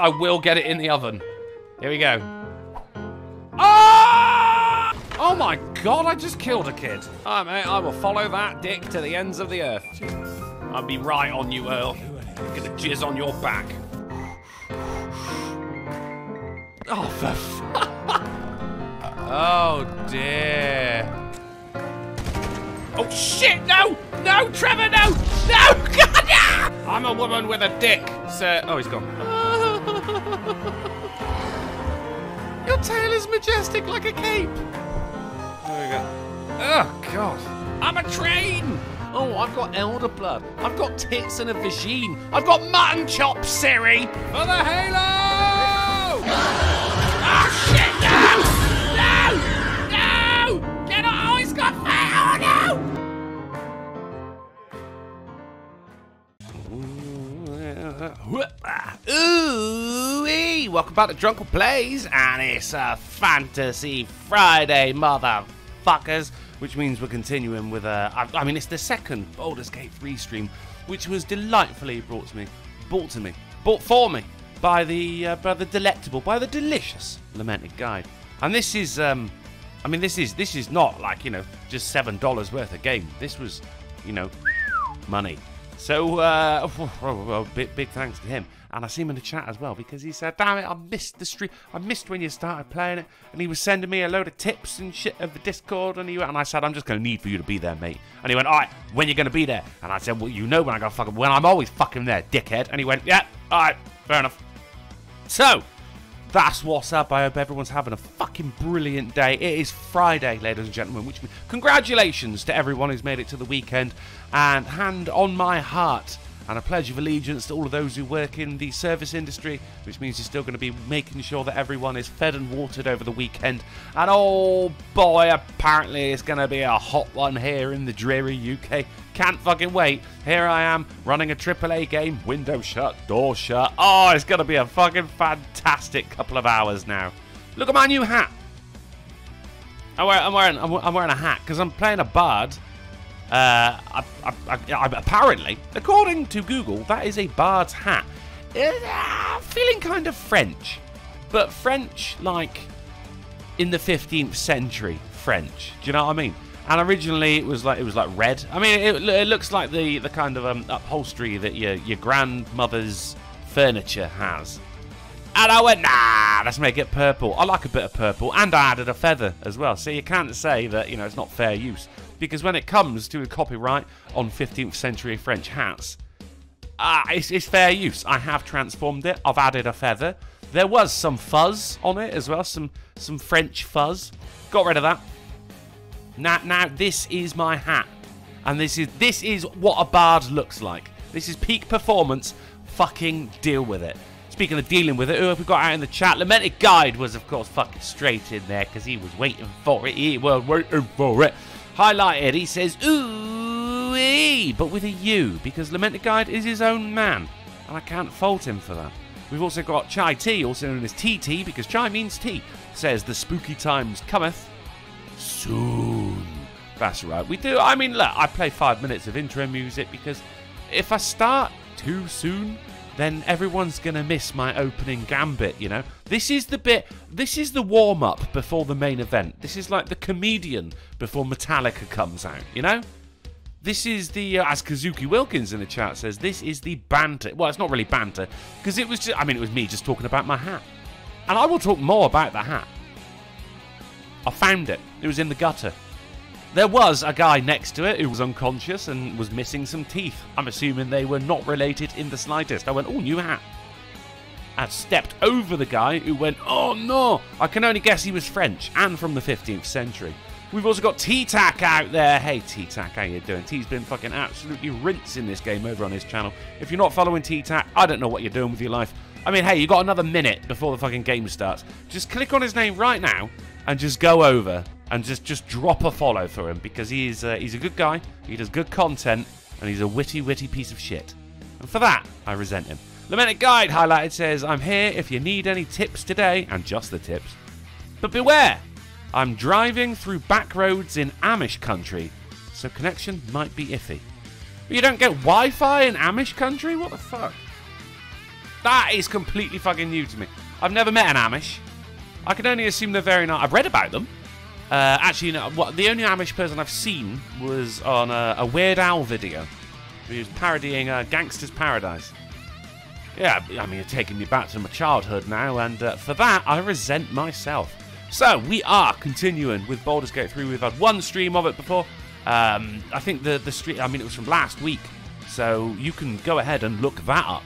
I will get it in the oven. Here we go. Ah! Oh my god, I just killed a kid. Alright, mate, I will follow that dick to the ends of the earth. I'll be right on you, Earl. I'm gonna jizz on your back. Oh, for. Oh, dear. Oh, shit, no! No, Trevor, no! No! God! I'm a woman with a dick, sir. Oh, he's gone. Your tail is majestic like a cape. There we go. Oh, God. I'm a train! Oh, I've got elder blood. I've got tits and a vagine. I've got mutton chops, Siri! For the halo! No! Ooh, welcome back to Drunkle Plays, and it's a Fantasy Friday, motherfuckers. Which means we're continuing with a. I, I mean, it's the second Baldur's Gate 3 stream, which was delightfully brought to me, brought to me, bought for me by the uh, by the delectable, by the delicious Lamented Guide. And this is, um, I mean, this is this is not like you know just seven dollars worth of game. This was, you know, money. So, uh, well, big, big thanks to him. And I see him in the chat as well because he said, Damn it, I missed the stream. I missed when you started playing it. And he was sending me a load of tips and shit of the Discord. And, he went, and I said, I'm just going to need for you to be there, mate. And he went, All right, when you going to be there? And I said, Well, you know when I go fucking, when I'm always fucking there, dickhead. And he went, Yeah, all right, fair enough. So, that's what's up. I hope everyone's having a fucking brilliant day. It is Friday, ladies and gentlemen, which means congratulations to everyone who's made it to the weekend. And hand on my heart and a pledge of allegiance to all of those who work in the service industry, which means you're still going to be making sure that everyone is fed and watered over the weekend. And oh boy, apparently it's going to be a hot one here in the dreary UK. Can't fucking wait. Here I am running a AAA game, window shut, door shut. Oh, it's going to be a fucking fantastic couple of hours now. Look at my new hat. I'm wearing, I'm wearing, I'm wearing a hat because I'm playing a bard. Uh, I, I, I, apparently, according to Google, that is a bard's hat. Uh, feeling kind of French, but French like in the 15th century French. Do you know what I mean? And originally it was like it was like red. I mean, it, it looks like the the kind of um, upholstery that your your grandmother's furniture has. And I went, nah, let's make it purple. I like a bit of purple, and I added a feather as well. So you can't say that you know it's not fair use because when it comes to the copyright on 15th century French hats, ah, it's, it's fair use. I have transformed it. I've added a feather. There was some fuzz on it as well, some some French fuzz. Got rid of that. Now, now this is my hat, and this is this is what a bard looks like. This is peak performance. Fucking deal with it. Speaking of dealing with it, who have we got out in the chat? Lamented Guide was, of course, fucking straight in there because he was waiting for it. He was waiting for it. Highlighted, he says, ooh but with a U, because Lamented Guide is his own man, and I can't fault him for that. We've also got Chai T, also known as TT, because Chai means tea, says, the spooky times cometh soon. That's right, we do. I mean, look, I play five minutes of intro music because if I start too soon, then everyone's going to miss my opening gambit, you know? This is the bit, this is the warm up before the main event. This is like the comedian before Metallica comes out, you know? This is the, uh, as Kazuki Wilkins in the chat says, this is the banter. Well, it's not really banter, because it was just, I mean, it was me just talking about my hat. And I will talk more about the hat. I found it. It was in the gutter. There was a guy next to it who was unconscious and was missing some teeth. I'm assuming they were not related in the slightest. I went, oh, new hat. I stepped over the guy who went, oh no! I can only guess he was French and from the 15th century. We've also got T-Tac out there. Hey, T-Tac, how you doing? T's been fucking absolutely rinsing this game over on his channel. If you're not following T-Tac, I don't know what you're doing with your life. I mean, hey, you got another minute before the fucking game starts. Just click on his name right now and just go over and just just drop a follow for him because he's uh, he's a good guy. He does good content and he's a witty witty piece of shit. And for that, I resent him. Lamented Guide highlighted says, "I'm here if you need any tips today, and just the tips. But beware, I'm driving through back roads in Amish country, so connection might be iffy. But you don't get Wi-Fi in Amish country? What the fuck? That is completely fucking new to me. I've never met an Amish. I can only assume they're very nice. I've read about them. Uh, actually, no, what, the only Amish person I've seen was on a, a Weird Al video. He was parodying uh, Gangster's Paradise. Yeah, I mean, you're taking me back to my childhood now, and uh, for that, I resent myself. So, we are continuing with Baldur's Gate 3. We've had one stream of it before. Um, I think the, the stream, I mean, it was from last week. So, you can go ahead and look that up.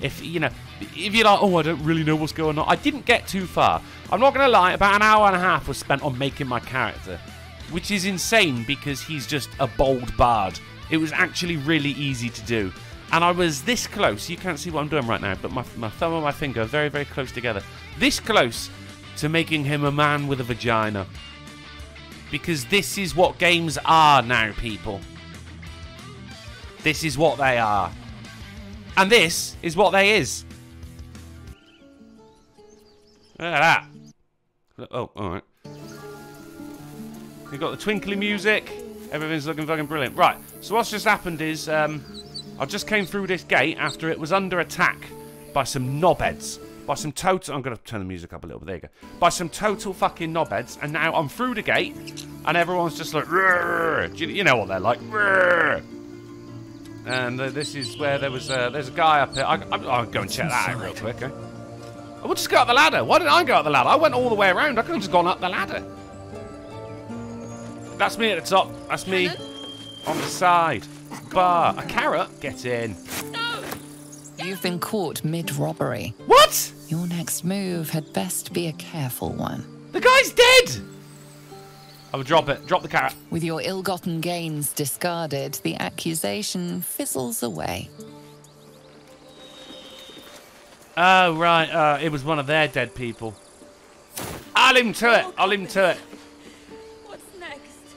If, you know, if you're like, oh, I don't really know what's going on. I didn't get too far. I'm not going to lie, about an hour and a half was spent on making my character, which is insane because he's just a bold bard. It was actually really easy to do. And I was this close, you can't see what I'm doing right now, but my, my thumb and my finger are very, very close together. This close to making him a man with a vagina. Because this is what games are now, people. This is what they are. And this is what they is. Look at that. Oh, alright. We've got the twinkly music. Everything's looking fucking brilliant. Right, so what's just happened is um, I just came through this gate after it was under attack by some knobheads. By some total... I'm going to turn the music up a little bit. There you go. By some total fucking knobheads. And now I'm through the gate and everyone's just like... You, you know what they're like. And uh, this is where there was... Uh, there's a guy up here. I, will go and check that out real quick. Eh? I would just go up the ladder. Why didn't I go up the ladder? I went all the way around. I could have just gone up the ladder. That's me at the top. That's me on the side. Bar. A carrot? Get in. No! You've been caught mid-robbery. What? Your next move had best be a careful one. The guy's dead! I would drop it. Drop the carrot. With your ill-gotten gains discarded, the accusation fizzles away. Oh, right. Uh, it was one of their dead people. I'll him to it. I'll him to it.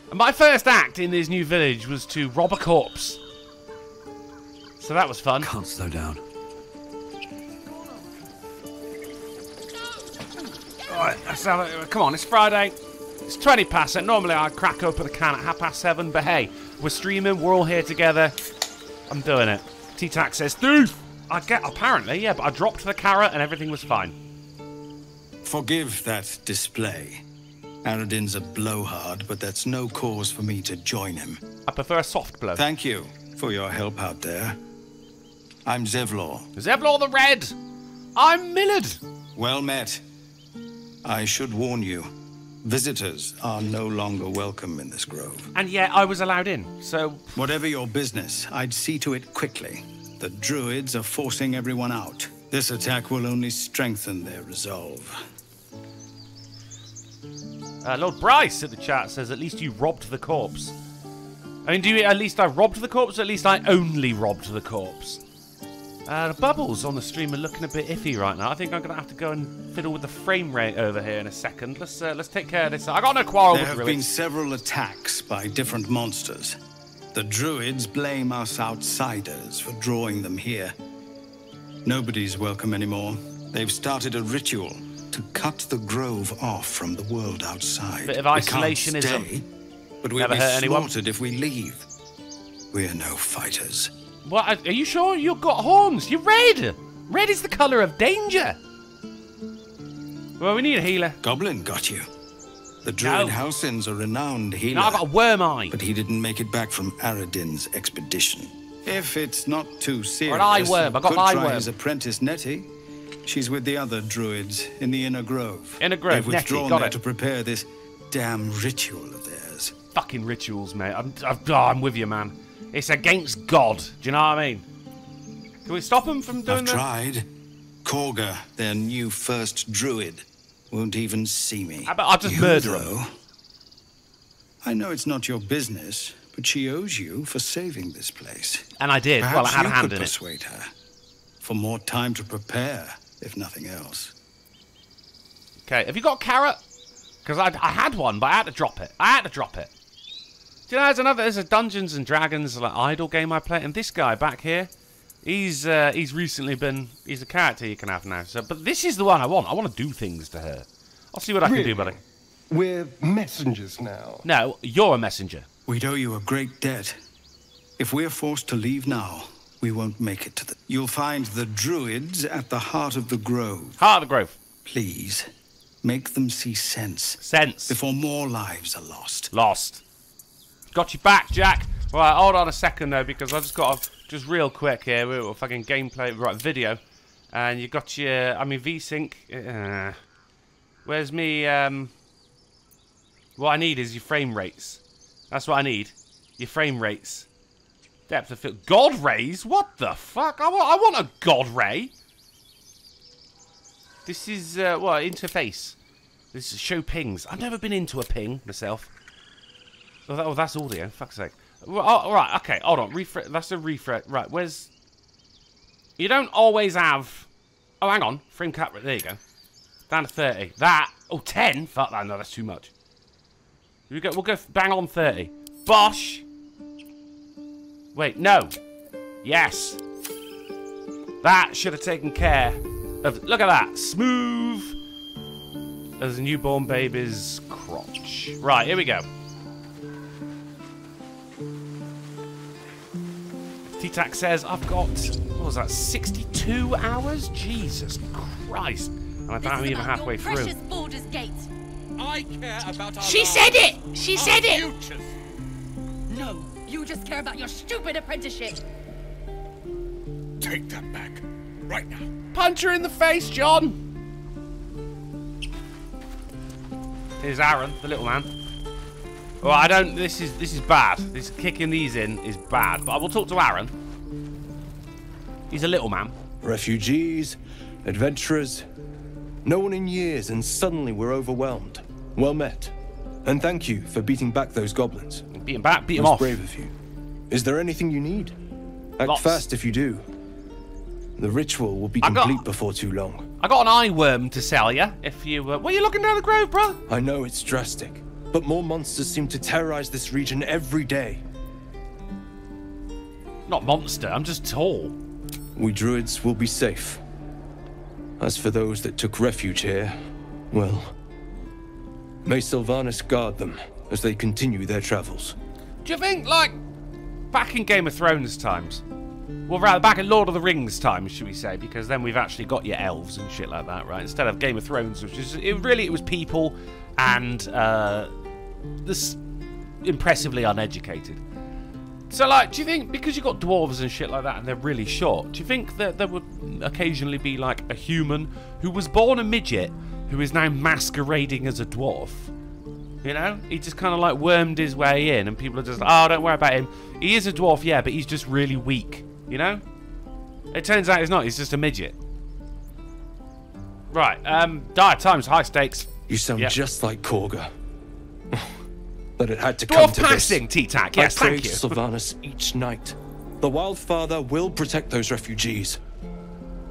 What's next? My first act in this new village was to rob a corpse. So that was fun. Can't slow down. Alright, let's have a, come on, it's Friday. It's 20 past it. Normally I'd crack open a can at half past seven, but hey, we're streaming, we're all here together. I'm doing it. T-Tac says, Steve! I get apparently, yeah, but I dropped the carrot and everything was fine. Forgive that display. Aradin's a blowhard, but that's no cause for me to join him. I prefer a soft blow. Thank you for your help out there. I'm Zevlor. Zevlor the Red! I'm Millard! Well met. I should warn you, visitors are no longer welcome in this grove. And yet I was allowed in, so... Whatever your business, I'd see to it quickly. The druids are forcing everyone out. This attack will only strengthen their resolve. Uh, Lord Bryce at the chat says, at least you robbed the corpse. I mean, do you at least I robbed the corpse, or at least I only robbed the corpse? Uh, the bubbles on the stream are looking a bit iffy right now. I think I'm going to have to go and fiddle with the frame rate over here in a second. Let's uh, let's take care of this. I got no quarrel there with have druids. been several attacks by different monsters. The druids blame us outsiders for drawing them here. Nobody's welcome anymore. They've started a ritual to cut the grove off from the world outside. Bit of We can't isolationism. stay, but we'll Never be hurt anyone. slaughtered if we leave. We're no fighters. What? Are you sure you've got horns? You're red. Red is the colour of danger. Well, we need a healer. Goblin got you. The druid No. Halsin's a renowned healer. No, I've got a worm eye. but he didn't make it back from Aradin's expedition. If it's not too serious, an eye worm. I got could eye try worm. his apprentice Nettie. She's with the other druids in the inner grove. Inner grove, They've withdrawn got there it. to prepare this damn ritual of theirs. Fucking rituals, mate. I'm, I'm, oh, I'm with you, man. It's against God. Do you know what I mean? Can we stop them from doing I've that? tried. Kagha, their new first druid, won't even see me. How about I just You, murder though, I know it's not your business, but she owes you for saving this place. And I did. Perhaps well, I had a hand could in it. persuade her for more time to prepare, if nothing else. Okay, have you got a carrot? Because I, I had one, but I had to drop it. I had to drop it. Do you know, there's another, there's a Dungeons and Dragons like idle game I play, and this guy back here, he's uh, he's recently been, he's a character you can have now. So, but this is the one I want. I want to do things to her. I'll see what I can do, Really? buddy. We're messengers now. No, you're a messenger. We'd owe you a great debt. If we're forced to leave now, we won't make it to the... You'll find the druids at the heart of the grove. Heart of the grove. Please, make them see sense Sense. before more lives are lost. Lost. Got you back, Jack. Right, hold on a second though, because I've just got to, just real quick here, we were fucking gameplay, right, video. And you got your, I mean, VSync. Uh, where's me, um, what I need is your frame rates. That's what I need. Your frame rates. Depth of field. God rays? What the fuck? I want, I want a God ray. This is, uh, what, interface. This is show pings. I've never been into a ping myself. Oh, that, oh that's audio. Fuck's sake. Oh, right, okay, hold on. Refresh. That's a refresh. Right, where's... You don't always have... Oh, hang on. Frame cap... There you go. Down to 30. That... Oh, 10? Fuck that. No, that's too much. We go, we'll go bang on 30. Bosh! Wait, no. Yes. That should have taken care of... Look at that. Smooth as a newborn baby's crotch. Right, here we go. T-Tac says, I've got, what was that, 62 hours? Jesus Christ. And I don't I'm even halfway through. Precious Baldur's Gate. I care about our She lives, said it! She our said it! futures. No, you just care about your stupid apprenticeship. Take that back. Right now. Punch her in the face, John! Here's Arron, the little man. Well, I don't. This is this is bad. This kicking these in is bad. But I will talk to Arron. He's a little man. Refugees, adventurers. No one in years, and suddenly we're overwhelmed. Well met. And thank you for beating back those goblins. Beat him back. Beat him off. brave of you. Is there anything you need? Act Lots. fast if you do. The ritual will be I got- complete before too long. I got an eye worm to sell you. If you, uh, were, were you looking down the grove, bro? I know it's drastic, but more monsters seem to terrorize this region every day. Not monster. I'm just tall. We druids will be safe. As for those that took refuge here, well, may Silvanus guard them as they continue their travels. Do you think, like, back in Game of Thrones times, well, rather back in Lord of the Rings times, should we say? Because then we've actually got your elves and shit like that, right? Instead of Game of Thrones, which is it really it was people and uh, this impressively uneducated. So, like, do you think because you've got dwarves and shit like that, and they're really short, do you think that there would occasionally be like a human who was born a midget who is now masquerading as a dwarf? You know, he just kind of like wormed his way in, and people are just, oh, don't worry about him. He is a dwarf, yeah, but he's just really weak. You know? It turns out he's not. He's just a midget. Right. Um. Dire times, high stakes. You sound Yeah. just like Kagha. but it had to come Dwarf to passing, this. T-Tac. I Yes, pray thank you. Silvanus each night. The Wildfather will protect those refugees.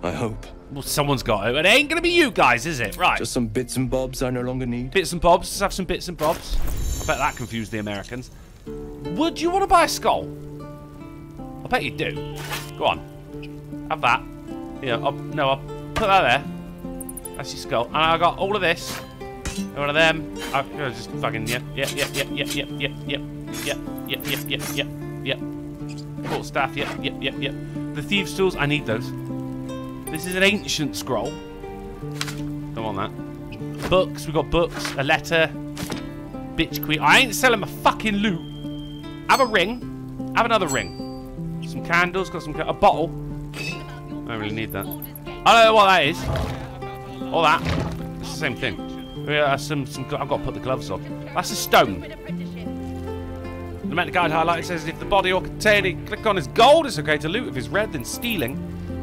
I hope. Well, someone's got it. It ain't gonna be you guys, is it? Right. Just some bits and bobs I no longer need. Bits and bobs. Let's have some bits and bobs. I bet that confused the Americans. Would you want to buy a skull? I bet you do. Go on. Have that. Yeah, I'll, no, I'll put that there. That's your skull. And I got all of this. And one of them. I, I just fucking, yep, yep, yep, yep, yep, yep, yep, yep, yep, yep, yep, yep, yep, yep. Court staff, yep, yep, yep, yep. The thieves' tools, I need those. This is an ancient scroll. Don't want that. Books, We've got books, a letter. Bitch queen. I ain't selling my fucking loot. Have a ring. Have another ring. Some candles, got some ca- a bottle. I don't really need that. I don't know what that is. All that. It's the same thing. Yeah, some, some, I've got to put the gloves on. That's a stone. The meta guide highlight says if the body or container click on is gold, it's okay to loot. If it's red, then stealing.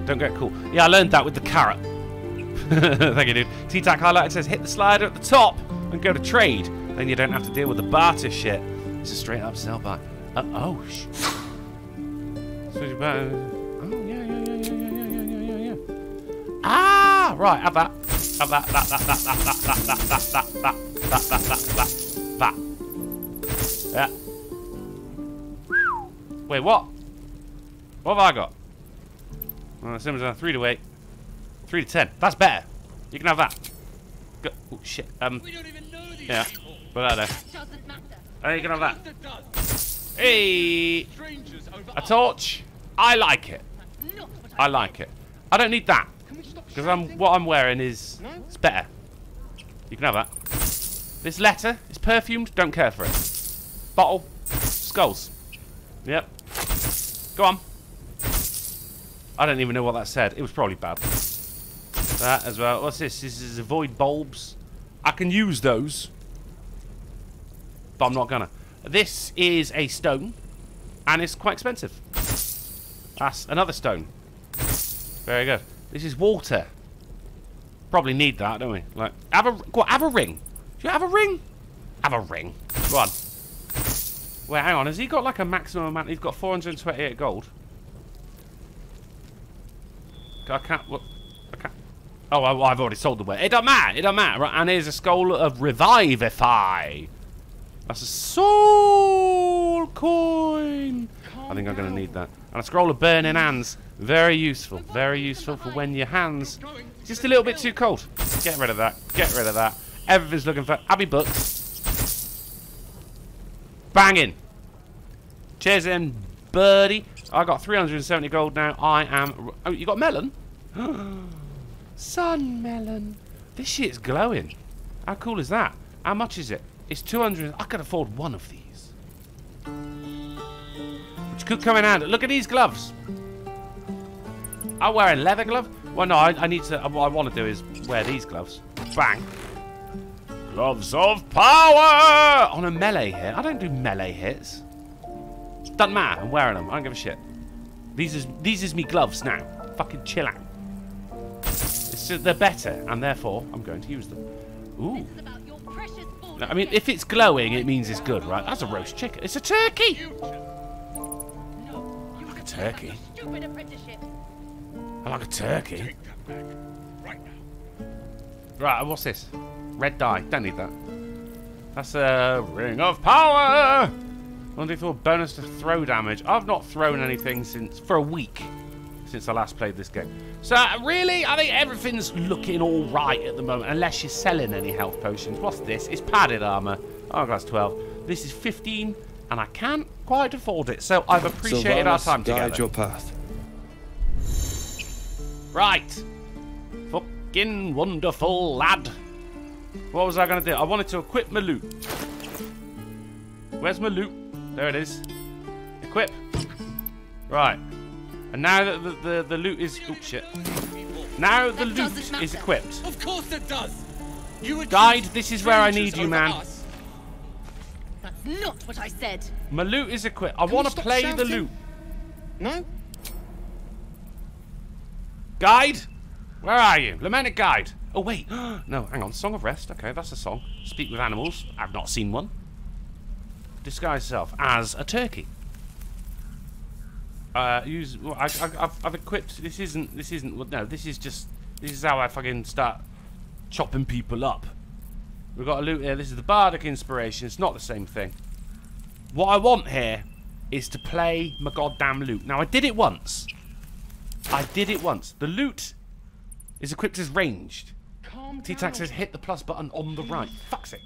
Don't get cool. Yeah, I learned that with the carrot. Thank you, dude. T-Tac highlight says hit the slider at the top and go to trade. Then you don't have to deal with the barter shit. It's a straight up sell buy. Uh, oh, sh. Switch it back. Oh, yeah, yeah, yeah, yeah, yeah, yeah, yeah, yeah. Ah, right, have that. Have that, that, that, that, that, that, that, that, that, that, that, that, that, that, that. Yeah. Wait, what? What have I got? Well, Simmons on three to eight, three to ten. That's better. You can have that. Go. Oh shit. Um. We don't even know these Yeah. people. Put that there. Doesn't matter. Oh, you can have that. That. Hey, a torch. I like it. I like it. I don't need that because I'm what I'm wearing is it's better. You can have that. This letter is perfumed. Don't care for it. Bottle, skulls. Yep. Go on. I don't even know what that said. It was probably bad. That as well. What's this? This is avoid bulbs. I can use those, but I'm not gonna. This is a stone, and it's quite expensive. That's another stone. Very good. This is water. Probably need that, don't we? Like, have a go on, have a ring. Do you have a ring? Have a ring. Go on. Wait, hang on. Has he got like a maximum amount? He's got 428 gold. I can't. What? I can't. Oh, I, I've already sold the way. It don't matter. It don't matter. Right, and here's a skull of Revivify. That's a soul coin. I think I'm going to need that. And a scroll of burning hands. Very useful. Very useful for when your hands just a little bit too cold. Get rid of that. Get rid of that. Everything's looking for Abbey books. Banging. Cheers in, birdie. I got 370 gold now. I am. Oh, you got melon? Sun melon. This shit's glowing. How cool is that? How much is it? It's 200. I could afford one of these. Which could come in handy. Look at these gloves. I'm wearing leather glove. Well, no, I, I need to. What I want to do is wear these gloves. Bang. Gloves of power on a melee hit. I don't do melee hits. Doesn't matter. I'm wearing them. I don't give a shit. These is these is me gloves now. Fucking chill out. It's just, they're better, and therefore I'm going to use them. Ooh. This is about your precious balls I mean, if it's glowing, it means it's good, right? That's a roast chicken. It's a turkey. No, you Like a just care about turkey. your Stupid apprenticeship. I like a turkey. Take that back. Right. Right, what's this? Red dye. Don't need that. That's a ring of power. Wonderful bonus to throw damage. I've not thrown anything since for a week since I last played this game. So really, I think everything's looking all right at the moment, unless you're selling any health potions. What's this? It's padded armor. Oh, that's 12. This is 15, and I can't quite afford it. So I've appreciated our time guide together. your path. Right. Fucking wonderful, lad. What was I going to do? I wanted to equip my loot. Where's my loot? There it is. Equip. Right. And now that the, the, the loot is... Oh, shit. Now the That loot is equipped. Of course it does. You would Guide, this is where I need you, man. us. That's not what I said. My loot is equipped. I want to stop play the loot. No. Guide? Where are you? Lamented Guide. Oh, wait. no, hang on. Song of Rest. Okay, that's a song. Speak with animals. I've not seen one. Disguise yourself as a turkey. Uh, use. Well, I, I've equipped. This isn't. This isn't. No, this is just. This is how I fucking start chopping people up. We've got a loot here. This is the bardic inspiration. It's not the same thing. What I want here is to play my goddamn loot. Now I did it once. I did it once. The loot is equipped as ranged. Calm T-Tac says hit the plus button on the right. Fuck's it.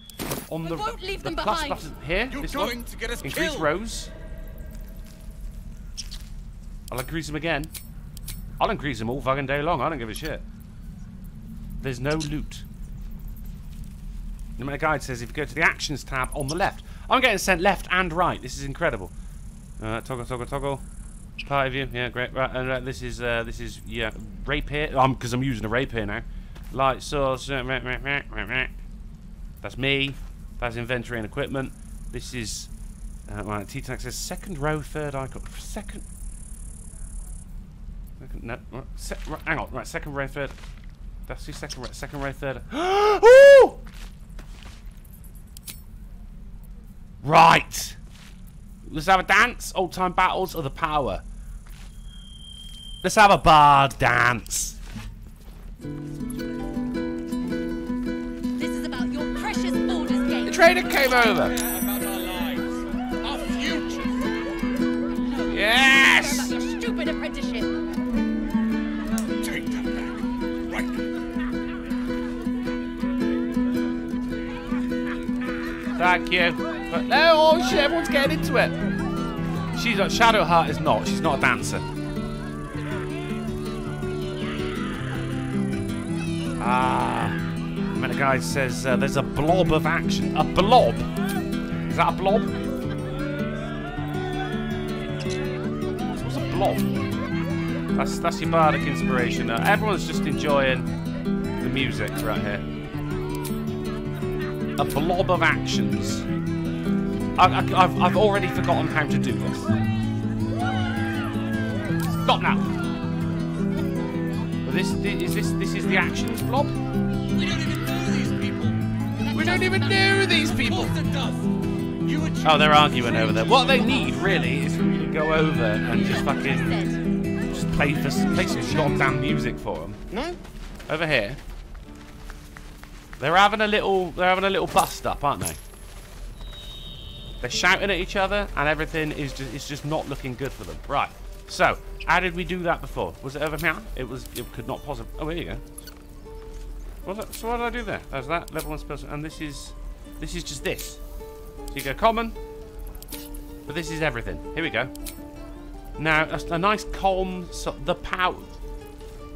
On the, won't leave the them plus behind. button here. You're this going one. to get us Increase killed. rows. I'll increase them again. I'll increase them all fucking day long. I don't give a shit. There's no loot. The my guide says if you go to the actions tab on the left, I'm getting sent left and right. This is incredible. Uh, toggle, toggle, toggle. of you, yeah, great. Right, and uh, this is uh, this is yeah, rapier. Um, because I'm using a rapier now. Light source. That's me. That's inventory and equipment. This is uh, right. T-Tac says second row, third icon. Second. second no, right, se right, hang on. Right, second row, third. That's the second row, second row, third. Ooh! Right. Let's have a dance. Old time battles of the power. Let's have a bard dance. This is about your precious borders The game. trader came over. About our lives, our future. Care Yes. about your stupid apprenticeship. Take that back. Right now. Thank you. But no, oh shit, everyone's getting into it. She's not. Shadowheart is not. She's not a dancer. Ah. When a guy says uh, there's a blob of action. A blob? Is that a blob? What's a blob? That's that's your bardic inspiration. Uh, everyone's just enjoying the music right here. A blob of actions. I, I, I've, I've already forgotten how to do this. Stop now. Well, this is this this is the actions blob. We don't even know these people. We don't even know these people. Of course it does. You were Oh, they're arguing over there. What they need really is for me to go over and just fucking just play for play some goddamn music for them. No? Over here. They're having a little they're having a little bust up, aren't they? They're shouting at each other and everything is just it's just not looking good for them. Right. So, how did we do that before? Was it over here? It was it could not possibly Oh, here you go. What that, so what did I do there? There's that level one spell and this is this is just this. So you go common, but this is everything. Here we go. Now, a, a nice calm, so, the power.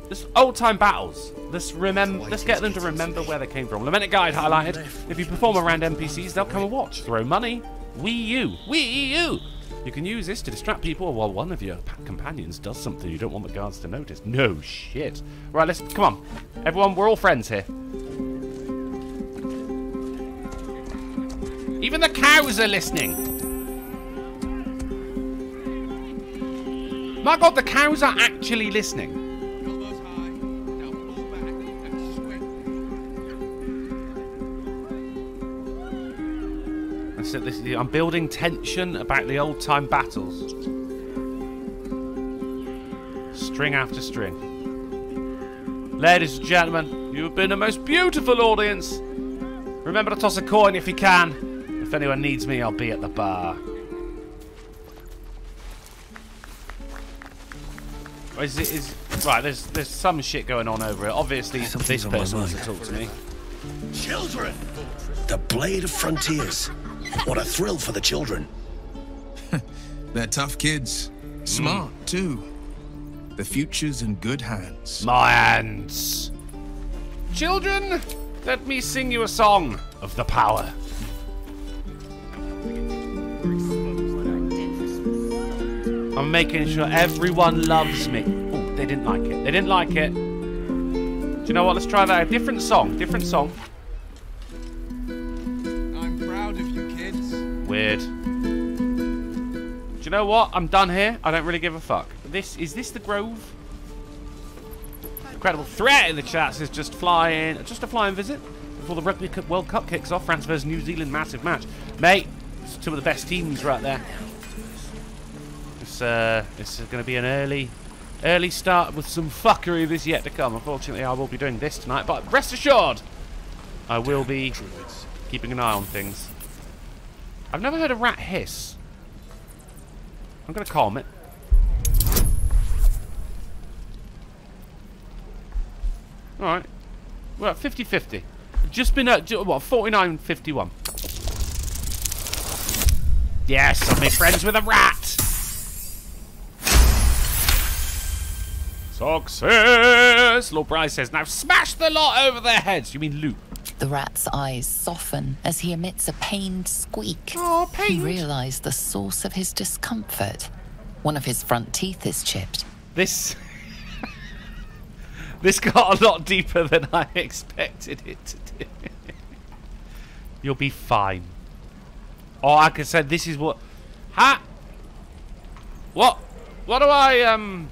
This old time battles. Let's remember. Let's get them to remember where they came from. Lamented guide highlighted. If you perform around NPCs, they'll come and watch. Throw money. Wii U. Wii U. You can use this to distract people while one of your companions does something you don't want the guards to notice. No shit. Right, let's come on, everyone. We're all friends here. Even the cows are listening. My god, the cows are actually listening. Swing. I said this. I'm building tension about the old time battles. String after string. Ladies and gentlemen, you have been the most beautiful audience. Remember to toss a coin if you can. If anyone needs me, I'll be at the bar. Is it is right? There's there's some shit going on over it. Obviously, this person wants to talk to me. Children! The Blade of Frontiers. What a thrill for the children. They're tough kids. Smart, hmm. too. The future's in good hands. My hands. Children, let me sing you a song of the power. I'm making sure everyone loves me. Oh, they didn't like it. They didn't like it. Do you know what? Let's try that. A different song. Different song. I'm proud of you kids. Weird. Do you know what? I'm done here. I don't really give a fuck. This is this the Grove? Incredible threat in the chat says just flying, just a flying visit before the Rugby Cup World Cup kicks off. France versus New Zealand, massive match, mate. It's two of the best teams right there. It's uh, it's going to be an early, early start with some fuckery this yet to come. Unfortunately, I will be doing this tonight, but rest assured, I will be keeping an eye on things. I've never heard a rat hiss. I'm going to calm it. Alright. We're at 50-50. Just been at, what, 49-51. Yes, I made friends with a rat! Success! Lord Bryce says, now smash the lot over their heads. You mean loot? The rat's eyes soften as he emits a pained squeak. Oh, He realizes the source of his discomfort. One of his front teeth is chipped. This... this got a lot deeper than I expected it to do. You'll be fine. Or I could say this is what... Ha! What? What do I, um...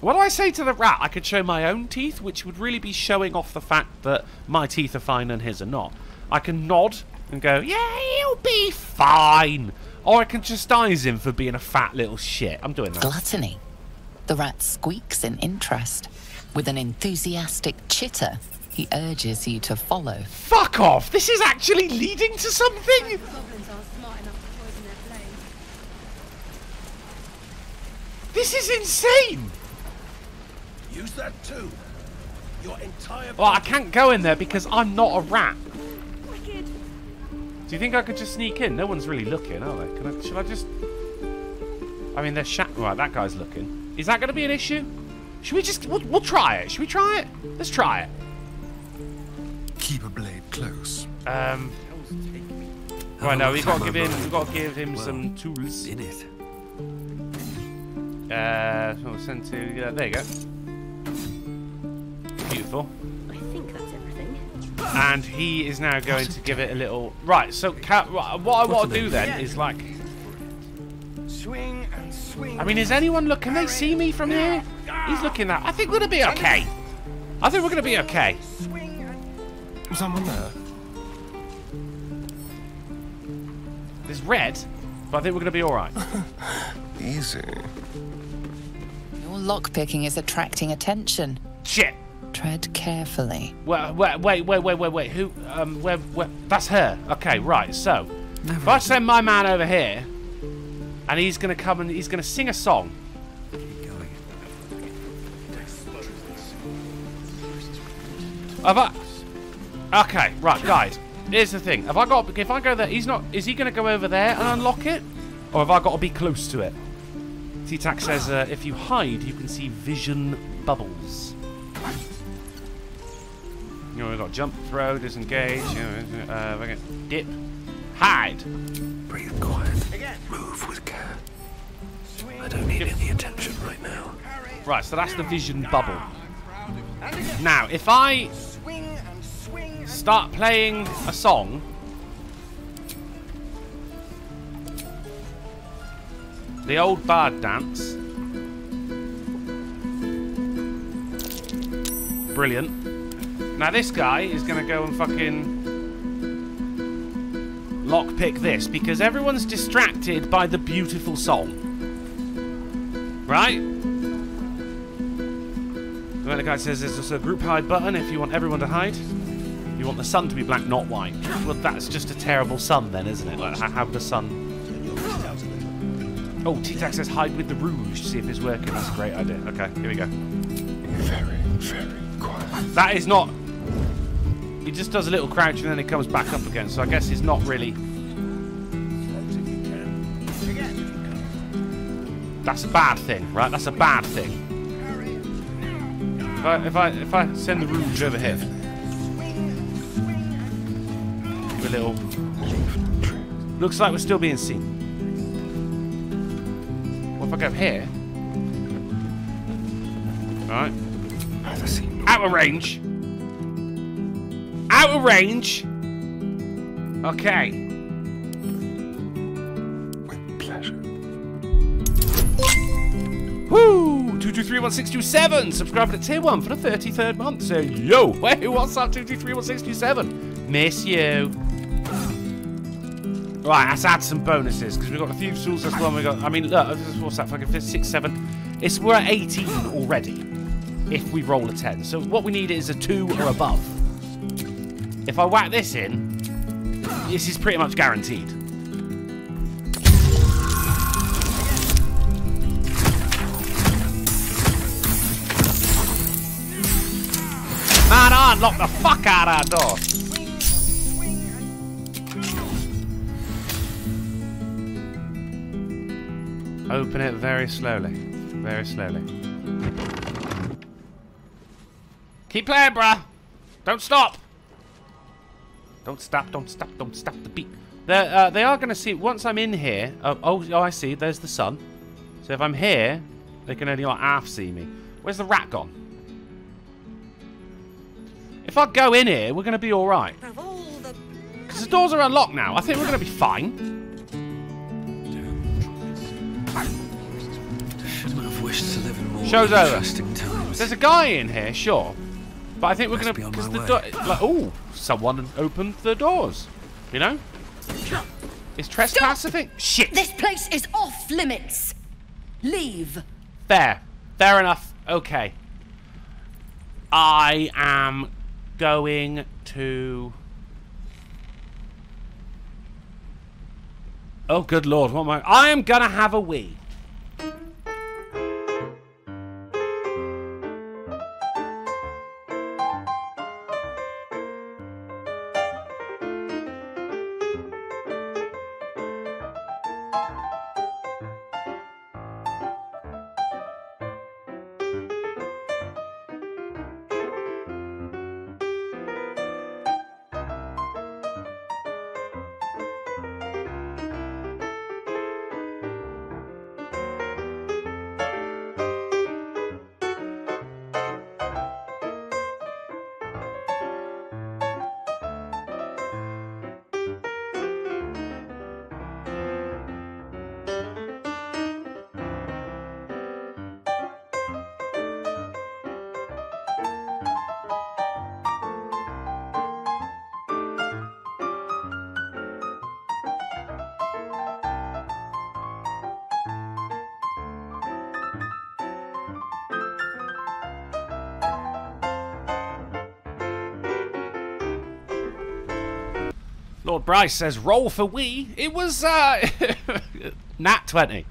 What do I say to the rat? I could show my own teeth, which would really be showing off the fact that my teeth are fine and his are not. I can nod and go, yeah, he'll be fine. Or I can chastise him for being a fat little shit. I'm doing that. Gluttony. The rat squeaks in interest. With an enthusiastic chitter, he urges you to follow. Fuck off! This is actually leading to something! Goblins are smart enough to poison their blades. This is insane! Use that too. Your entire Well, I can't go in there because I'm not a rat. Wicked. Do you think I could just sneak in? No one's really looking, are they? Can I, should I just... I mean, they're shat... Right, that guy's looking. Is that going to be an issue? Should we just... We'll, we'll try it. Should we try it? Let's try it. Keep a blade close. Um... Right, no, we've got to give him, we've got to give him some tools. In it. Uh, so we'll send to, yeah, there you go. Beautiful. I think that's everything. And he is now going to give it a little... Right, so ca- right, what I want to do then is like... Swing and swing. I mean, is anyone look? Can they see me from here? Ah. He's looking that. I think we're gonna be okay. I think we're gonna be okay. Swing and Was someone there? There's red, but I think we're gonna be all right. Easy. Your lockpicking is attracting attention. Shit. Tread carefully. Wait, wait, wait, wait, wait, wait, wait. Who? Um, where? Where? That's her. Okay, right. So, if I send my man over here, and he's gonna come and he's gonna sing a song. Have I? Okay, right, guys. Here's the thing. Have I got? If I go there, he's not. Is he gonna go over there and unlock it, or have I got to be close to it? T-Tac says uh, if you hide, you can see vision bubbles. You know, we've got jump, throw, disengage, you know, uh, we're gonna dip, hide. Breathe quiet. Move with care. I don't need any attention right now. Right, so that's the vision bubble. Now, if I swing and swing. start playing a song, the old bard dance. Brilliant. Now this guy is gonna go and fucking lockpick this because everyone's distracted by the beautiful song. Right? The guy says there's also a group hide button if you want everyone to hide. You want the sun to be black, not white. Well, that's just a terrible sun then, isn't it? Like, how the sun... Oh, T-Tac says hide with the rouge to see if it's working. That's a great idea. Okay, here we go. Very, very quiet. That is not... He just does a little crouch and then he comes back up again. So I guess he's not really... That's a bad thing, right? That's a bad thing. If I, if I, if I send the rouge over here... Give a little... Looks like we're still being seen. What if I go here? Alright. Out of range. Out of range. Okay. With pleasure. Woo! 2231627. Subscribe to tier 1 for the 33rd month. So, yo, hey, what's up, 2231627? Miss you. Right, let's add some bonuses because we've got a few tools. That's one we got. I mean, look, what's that? Fucking 6, 7. It's, we're at 18 already if we roll a 10. So, what we need is a 2 or above. If I whack this in, this is pretty much guaranteed. Man, I unlock the fuck out of that door. Open it very slowly. Very slowly. Keep playing, bruh. Don't stop. Don't stop, don't stop, don't stop the beat. They're, uh, they are going to see, once I'm in here, oh, oh, oh, I see, there's the sun. So if I'm here, they can only like half see me. Where's the rat gone? If I go in here, we're going to be alright. Of all the Because the doors are unlocked now. I think we're going to be fine. Shouldn't have wished to live in more Show's over. There's a guy in here, sure. But I think we're Must going be to... on Because my the way. door... Like, oh, someone opened the doors. You know? Is trespass a thing? Shit. This place is off limits. Leave. Fair. Fair enough. Okay. I am going to. Oh, good lord. What am I? I am going to have a wee. Bryce says, roll for we. It was uh, Nat 20.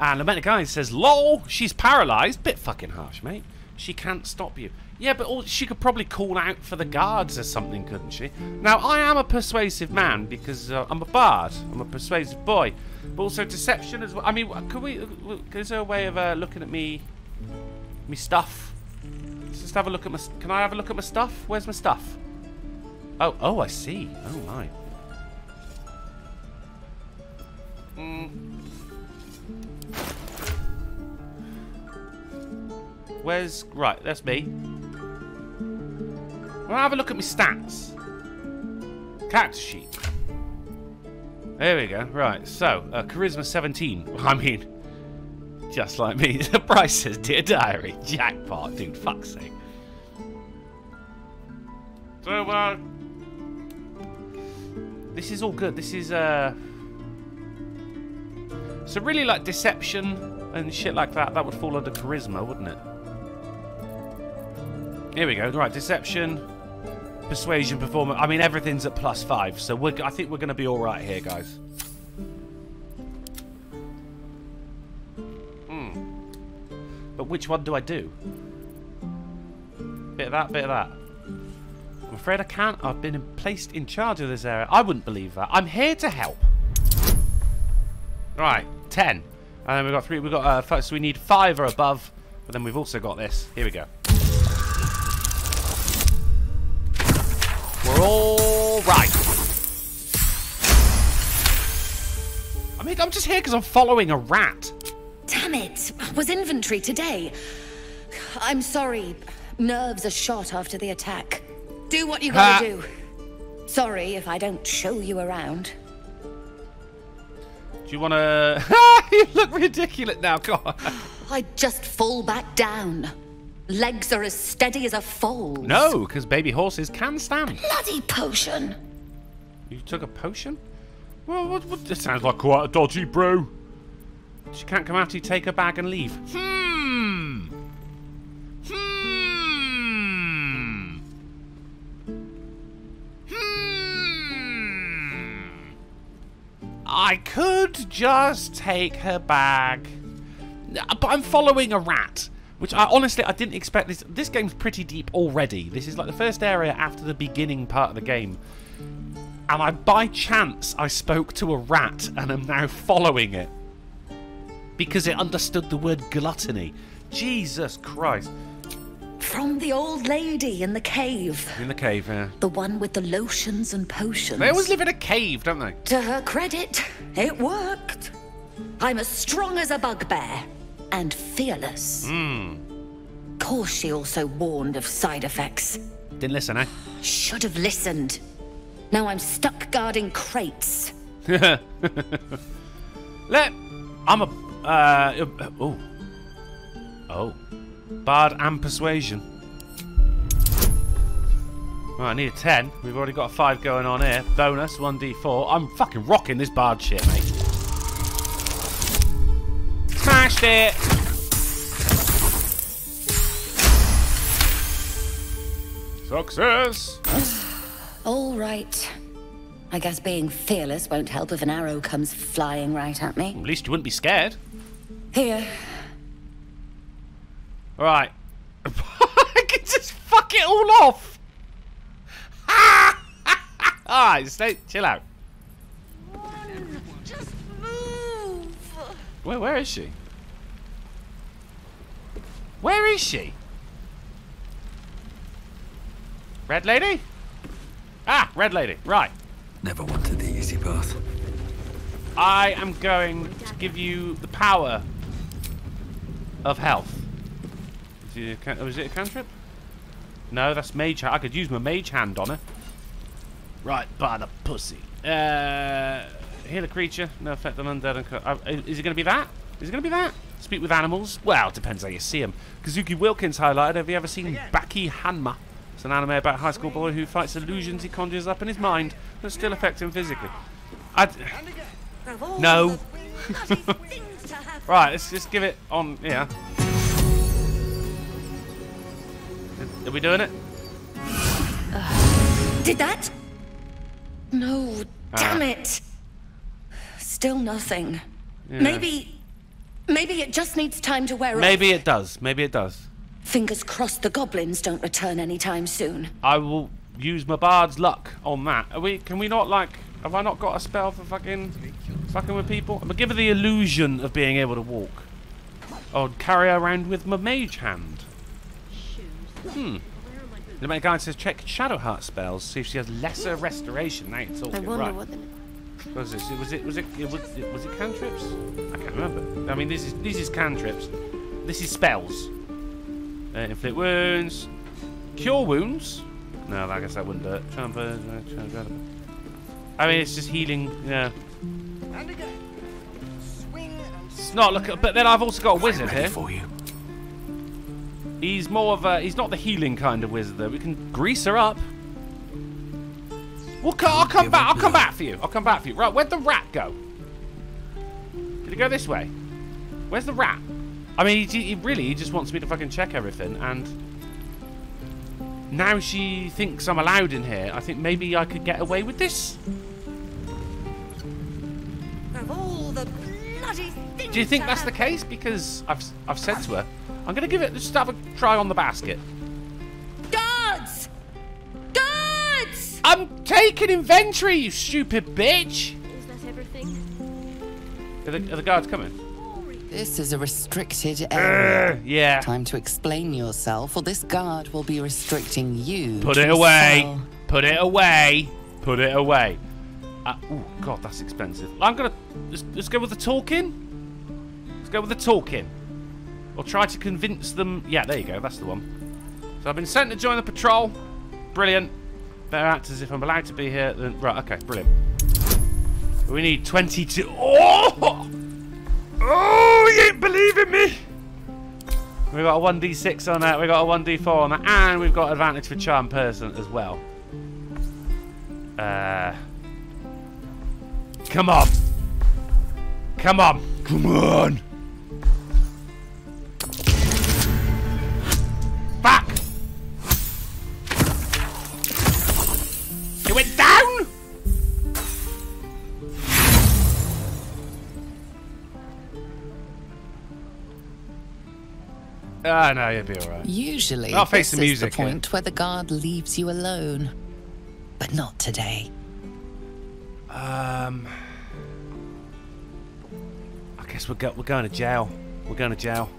And the Eyes says, lol, she's paralysed. Bit fucking harsh, mate. She can't stop you. Yeah, but all, she could probably call out for the guards or something, couldn't she? Now, I am a persuasive man because uh, I'm a bard. I'm a persuasive boy. But also deception as well. I mean, could we... uh, Is there a way of uh, looking at me... Me stuff? Let's just have a look at my... Can I have a look at my stuff? Where's my stuff? Oh, oh, I see. Oh, my. Where's... Right, that's me. Well, have a look at my stats. Character sheet. There we go. Right, so, uh, Charisma 17. I mean, just like me. The price says Dear Diary. Jackpot, dude. Fuck's sake. So, uh... This is all good. This is, uh... So really, like, deception and shit like that, that would fall under charisma, wouldn't it? Here we go. Right, deception, persuasion, performance. I mean, everything's at plus five, so we're, I think we're going to be all right here, guys. Hmm. But which one do I do? Bit of that, bit of that. I'm afraid I can't. I've been placed in charge of this area. I wouldn't believe that. I'm here to help. Right, ten. And then we've got three. We've got uh, so we need five or above. But then we've also got this. Here we go. We're all right. I mean, I'm just here because I'm following a rat. Damn it! Was inventory today. I'm sorry. Nerves are shot after the attack. Do what you gotta Ha. do. Sorry if I don't show you around. Do you want to? you look ridiculous now. On. I just fall back down. Legs are as steady as a foal. No, because baby horses can stand. Bloody potion. You took a potion? Well, what, what, this sounds like quite a dodgy brew. She can't come after you take her bag and leave. Hmm. I could just take her bag. Uh, but I'm following a rat. Which I honestly I didn't expect this. This game's pretty deep already. This is like the first area after the beginning part of the game. And I by chance I spoke to a rat and am now following it. Because it understood the word gluttony. Jesus Christ. From the old lady in the cave. In the cave, yeah. The one with the lotions and potions. They always live in a cave, don't they? To her credit, it worked. I'm as strong as a bugbear and fearless. Hmm. Of course, she also warned of side effects. Didn't listen, eh? Should have listened. Now I'm stuck guarding crates. Let. I'm a. Uh. Oh. Oh. Bard and persuasion. Right, I need a 10. We've already got a 5 going on here. Bonus, 1d4. I'm fucking rocking this bard shit, mate. Smashed it! Success! All right. I guess being fearless won't help if an arrow comes flying right at me. At least you wouldn't be scared. Here. Alright. I can just fuck it all off! Alright, stay chill out. Just move. Where where is she? Where is she? Red lady? Ah, red lady. Right. Never wanted the easy path. I am going to give you the power of health. Is it a, can- oh, is it a cantrip? No, that's mage hand. I could use my mage hand on her. Right, by the pussy. Uh, heal a creature. No effect on undead. And co- uh, is it going to be that? Is it going to be that? Speak with animals? Well, it depends how you see them. Kazuki Wilkins highlighted. Have you ever seen Baki Hanma? It's an anime about a high school boy who fights illusions he conjures up in his mind that still affect him physically. I'd, no. right, let's just give it on. Yeah. Are we doing it? Did that? No, damn Ah. it. Still nothing. Yeah. Maybe. Maybe it just needs time to wear off. Maybe it does. Maybe it does. Fingers crossed the goblins don't return anytime soon. I will use my bard's luck on that. Are we? Can we not like? Have I not got a spell for fucking fucking with people? I'm gonna give her the illusion of being able to walk. Or carry her around with my mage hand. Hmm. The main guy says check Shadowheart spells, see if she has lesser restoration. Now you're talking, right? what the... Was it? Was it? Was it? Was it? Was it cantrips? I can't remember. I mean, this is this is cantrips. This is spells. Uh, inflict wounds, cure wounds. No, I guess that wouldn't do it. Trample- uh, trample- I mean, it's just healing. Yeah. And again. Swing and It's not look. But then I've also got a wizard here. for you. He's more of a. He's not the healing kind of wizard though. We can grease her up. We'll co- I'll come back. I'll come back for you. I'll come back for you. Right, where'd the rat go? Did he go this way? Where's the rat? I mean, he, he really he just wants me to fucking check everything, and now she thinks I'm allowed in here. I think maybe I could get away with this. Of all the bloody things Do you think that's the case? Because I've I've said to her, I'm gonna give it just have a try on the basket. Guards! Guards! I'm taking inventory, you stupid bitch. Is that everything? Are the, are the guards coming? This is a restricted area. Uh, yeah. Time to explain yourself, or this guard will be restricting you. Put it away. cell. Put it away. Put it away. Uh, oh God, that's expensive. I'm gonna let's, let's go with the talking. Let's go with the talking. Or try to convince them. Yeah, there you go. That's the one. So I've been sent to join the patrol. Brilliant. Better act as if I'm allowed to be here. Than, right. Okay. Brilliant. We need 22. Oh! Oh! You ain't believing me. We've got a 1d6 on that, We've got a 1d4 on that, and we've got advantage for charm person as well. Uh, come on. Come on. Come on. Fuck. You went down? Ah, no, you'll be alright. Usually, I'll face the is music the here. point where the guard leaves you alone. But not today. Um, I guess we're go- we're going to jail. We're going to jail.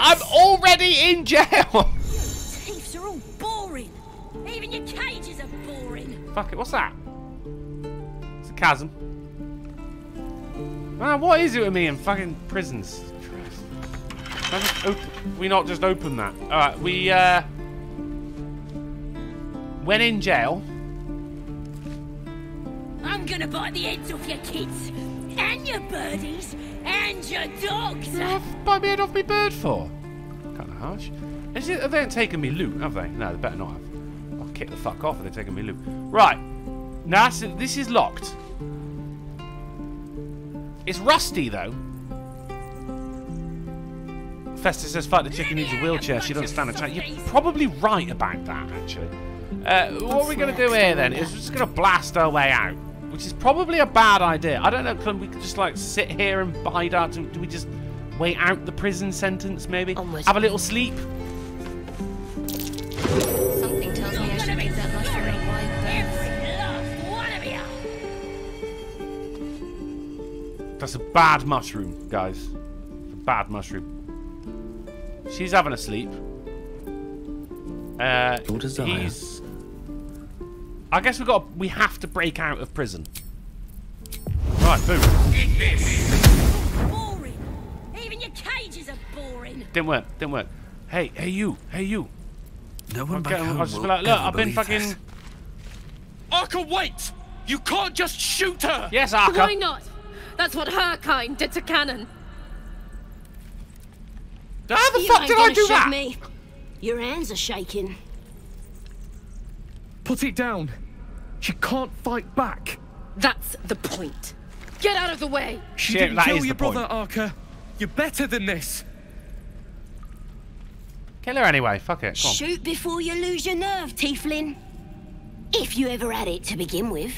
Guards! Guards! I'm already in jail. Thieves are all boring. Even your cages are boring. Fuck it. What's that? It's a chasm. Man, what is it with me in fucking prisons? Can I just op- we not just open that. All right, we uh, when in jail. I'm gonna bite the heads off your kids. And your birdies. And your dogs. Bite me head off me bird for? Kind of harsh. Is it? They haven't taken me loot, have they? No, they better not have. I'll kick the fuck off if they're taking me loot. Right. Now this is locked. It's rusty though. Festus says, "Fuck the chicken needs a wheelchair. She doesn't stand a chance." You're probably right about that, actually. Uh, what are we going to do here then? Is we're just going to blast our way out, which is probably a bad idea. I don't know. Can we just like sit here and bide out? Do, do we just wait out the prison sentence? Maybe Onwards. have a little sleep. Something tells me I should make that mushroom a wide Every last one of you. That's a bad mushroom, guys. A bad mushroom. She's having a sleep. Uh, Your desire. he's. I guess we got. We have to break out of prison. Right, boom. Boring. Even your cages are boring. Didn't work. Didn't work. Hey, hey, you. Hey, you. No one Okay, back home I'll just will be like, look, ever I've been fucking. this. Arca, wait! You can't just shoot her! Yes, Arca. Why not? That's what her kind did to Cannon. How the You fuck did I do that? Me. Your hands are shaking. Put it down. She can't fight back. That's the point. Get out of the way. She Shit, didn't that kill is your the point. brother, Arca. You're better than this. Kill her anyway. Fuck it. Come on. Shoot before you lose your nerve, Tiefling. If you ever had it to begin with.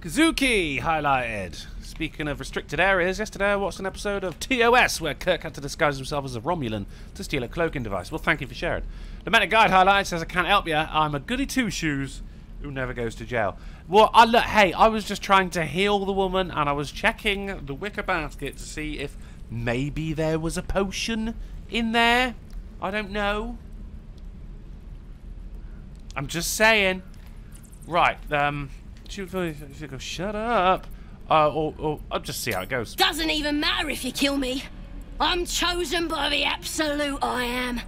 Kazuki highlighted. Speaking of restricted areas, yesterday I watched an episode of TOS where Kirk had to disguise himself as a Romulan to steal a cloaking device. Well, thank you for sharing. The Manic Guide highlight says, I can't help you. I'm a goody two shoes who never goes to jail. Well, I look, hey, I was just trying to heal the woman and I was checking the wicker basket to see if maybe there was a potion in there. I don't know. I'm just saying. Right, um, she should go, shut up. Uh, or, or I'll just see how it goes. Doesn't even matter if you kill me. I'm chosen by the absolute I am.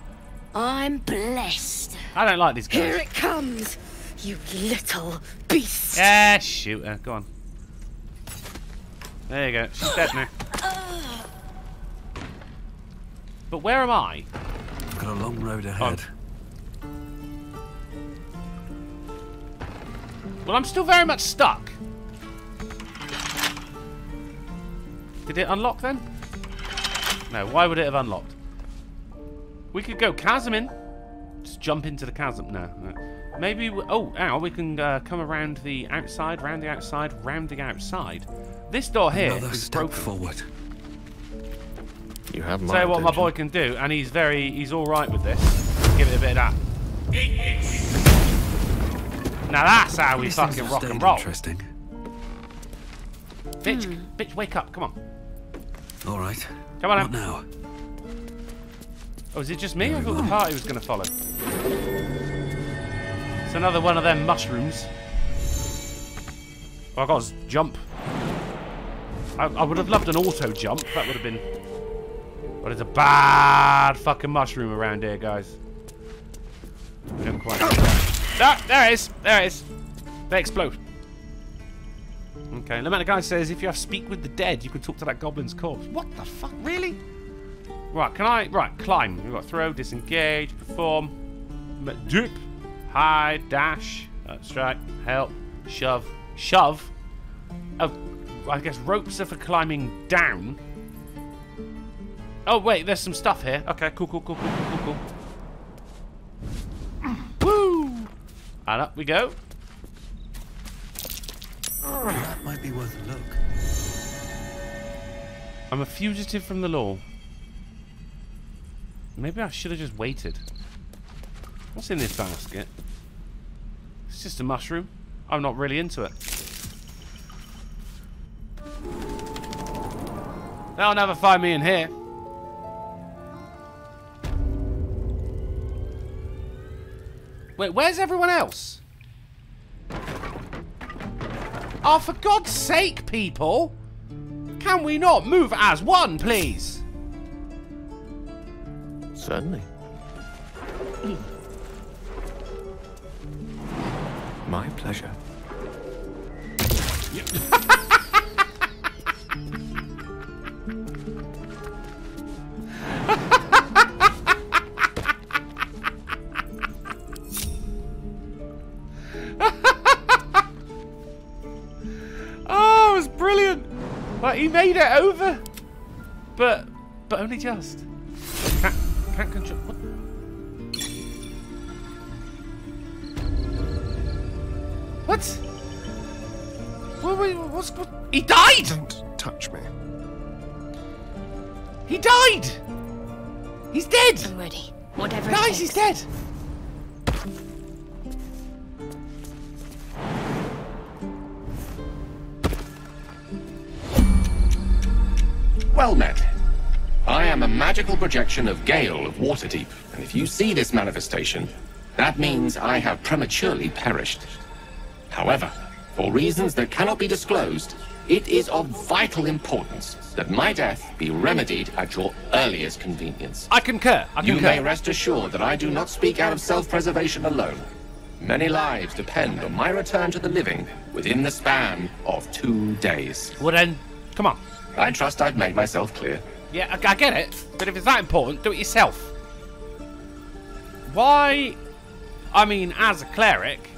I'm blessed. I don't like these guys. Here it comes, you little beast. Yeah, shoot her. Go on. There you go. She's dead now. But where am I? I've got a long road ahead. Well, I'm still very much stuck. Did it unlock then? No, why would it have unlocked? We could go chasm in. Just jump into the chasm. No. no. Maybe, we, oh, now we can uh, come around the outside, round the outside, round the outside. This door here Another is step broken. forward. You have my Say what my boy can do, and he's very, he's all right with this. Give it a bit of that. Now that's how we These things fucking rock and roll. Interesting. Bitch, bitch, wake up! Come on, All right. come on. What Em. now? Oh, is it just me? I thought the party was going to follow. It's another one of them mushrooms. Oh, I got to jump. I, I would have loved an auto jump. That would have been. But it's a bad fucking mushroom around here, guys. We don't quite. Ah, there it is. There it is. They explode. Okay, the guy says if you have speak with the dead, you can talk to that goblin's corpse. What the fuck? Really? Right, can I... Right, climb. We've got throw, disengage, perform, m- hide, dash. That's right. Help, shove. Shove? Oh, I guess ropes are for climbing down. Oh, wait, there's some stuff here. Okay, cool, cool, cool, cool, cool, cool, cool. Woo! And up we go. That might be worth a look. I'm a fugitive from the law. Maybe I should have just waited. What's in this basket? It's just a mushroom. I'm not really into it. They'll never find me in here. Wait, where's everyone else? Oh, for God's sake, people! Can we not move as one, please? Certainly. My pleasure. Oh, it was brilliant! Like, he made it over! But, but only just. Can't, can't control. What? What? What, what, what's, what? He died! Don't touch me. He died! He's dead! I'm ready. Whatever it Guys, takes. he's dead! Well met. Am a magical projection of Gale of Waterdeep, and if you see this manifestation, that means I have prematurely perished. However, for reasons that cannot be disclosed, it is of vital importance that my death be remedied at your earliest convenience. I concur. I You concur. may rest assured that I do not speak out of self-preservation alone. Many lives depend on my return to the living within the span of two days. Well then, come on. I trust I've made myself clear. Yeah, I, I get it. But if it's that important, do it yourself. Why? I mean, as a cleric.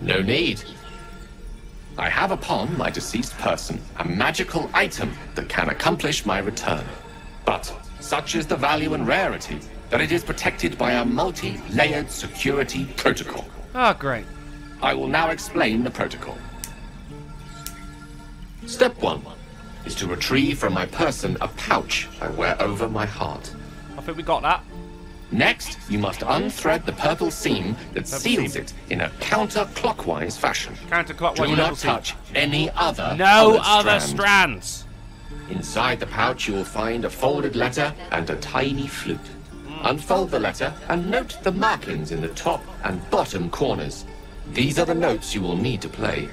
No need. I have upon my deceased person a magical item that can accomplish my return. But Such is the value and rarity that it is protected by a multi-layered security protocol. Oh, great. I will now explain the protocol. Step one is to retrieve from my person a pouch I wear over my heart. I think we got that. Next, you must unthread the purple seam that Purple seals seam. it in a counterclockwise fashion. Counterclockwise. Do not seam. touch any other No other strand. strands. Inside the pouch, you will find a folded letter and a tiny flute. Hmm. Unfold the letter and note the markings in the top and bottom corners. These are the notes you will need to play.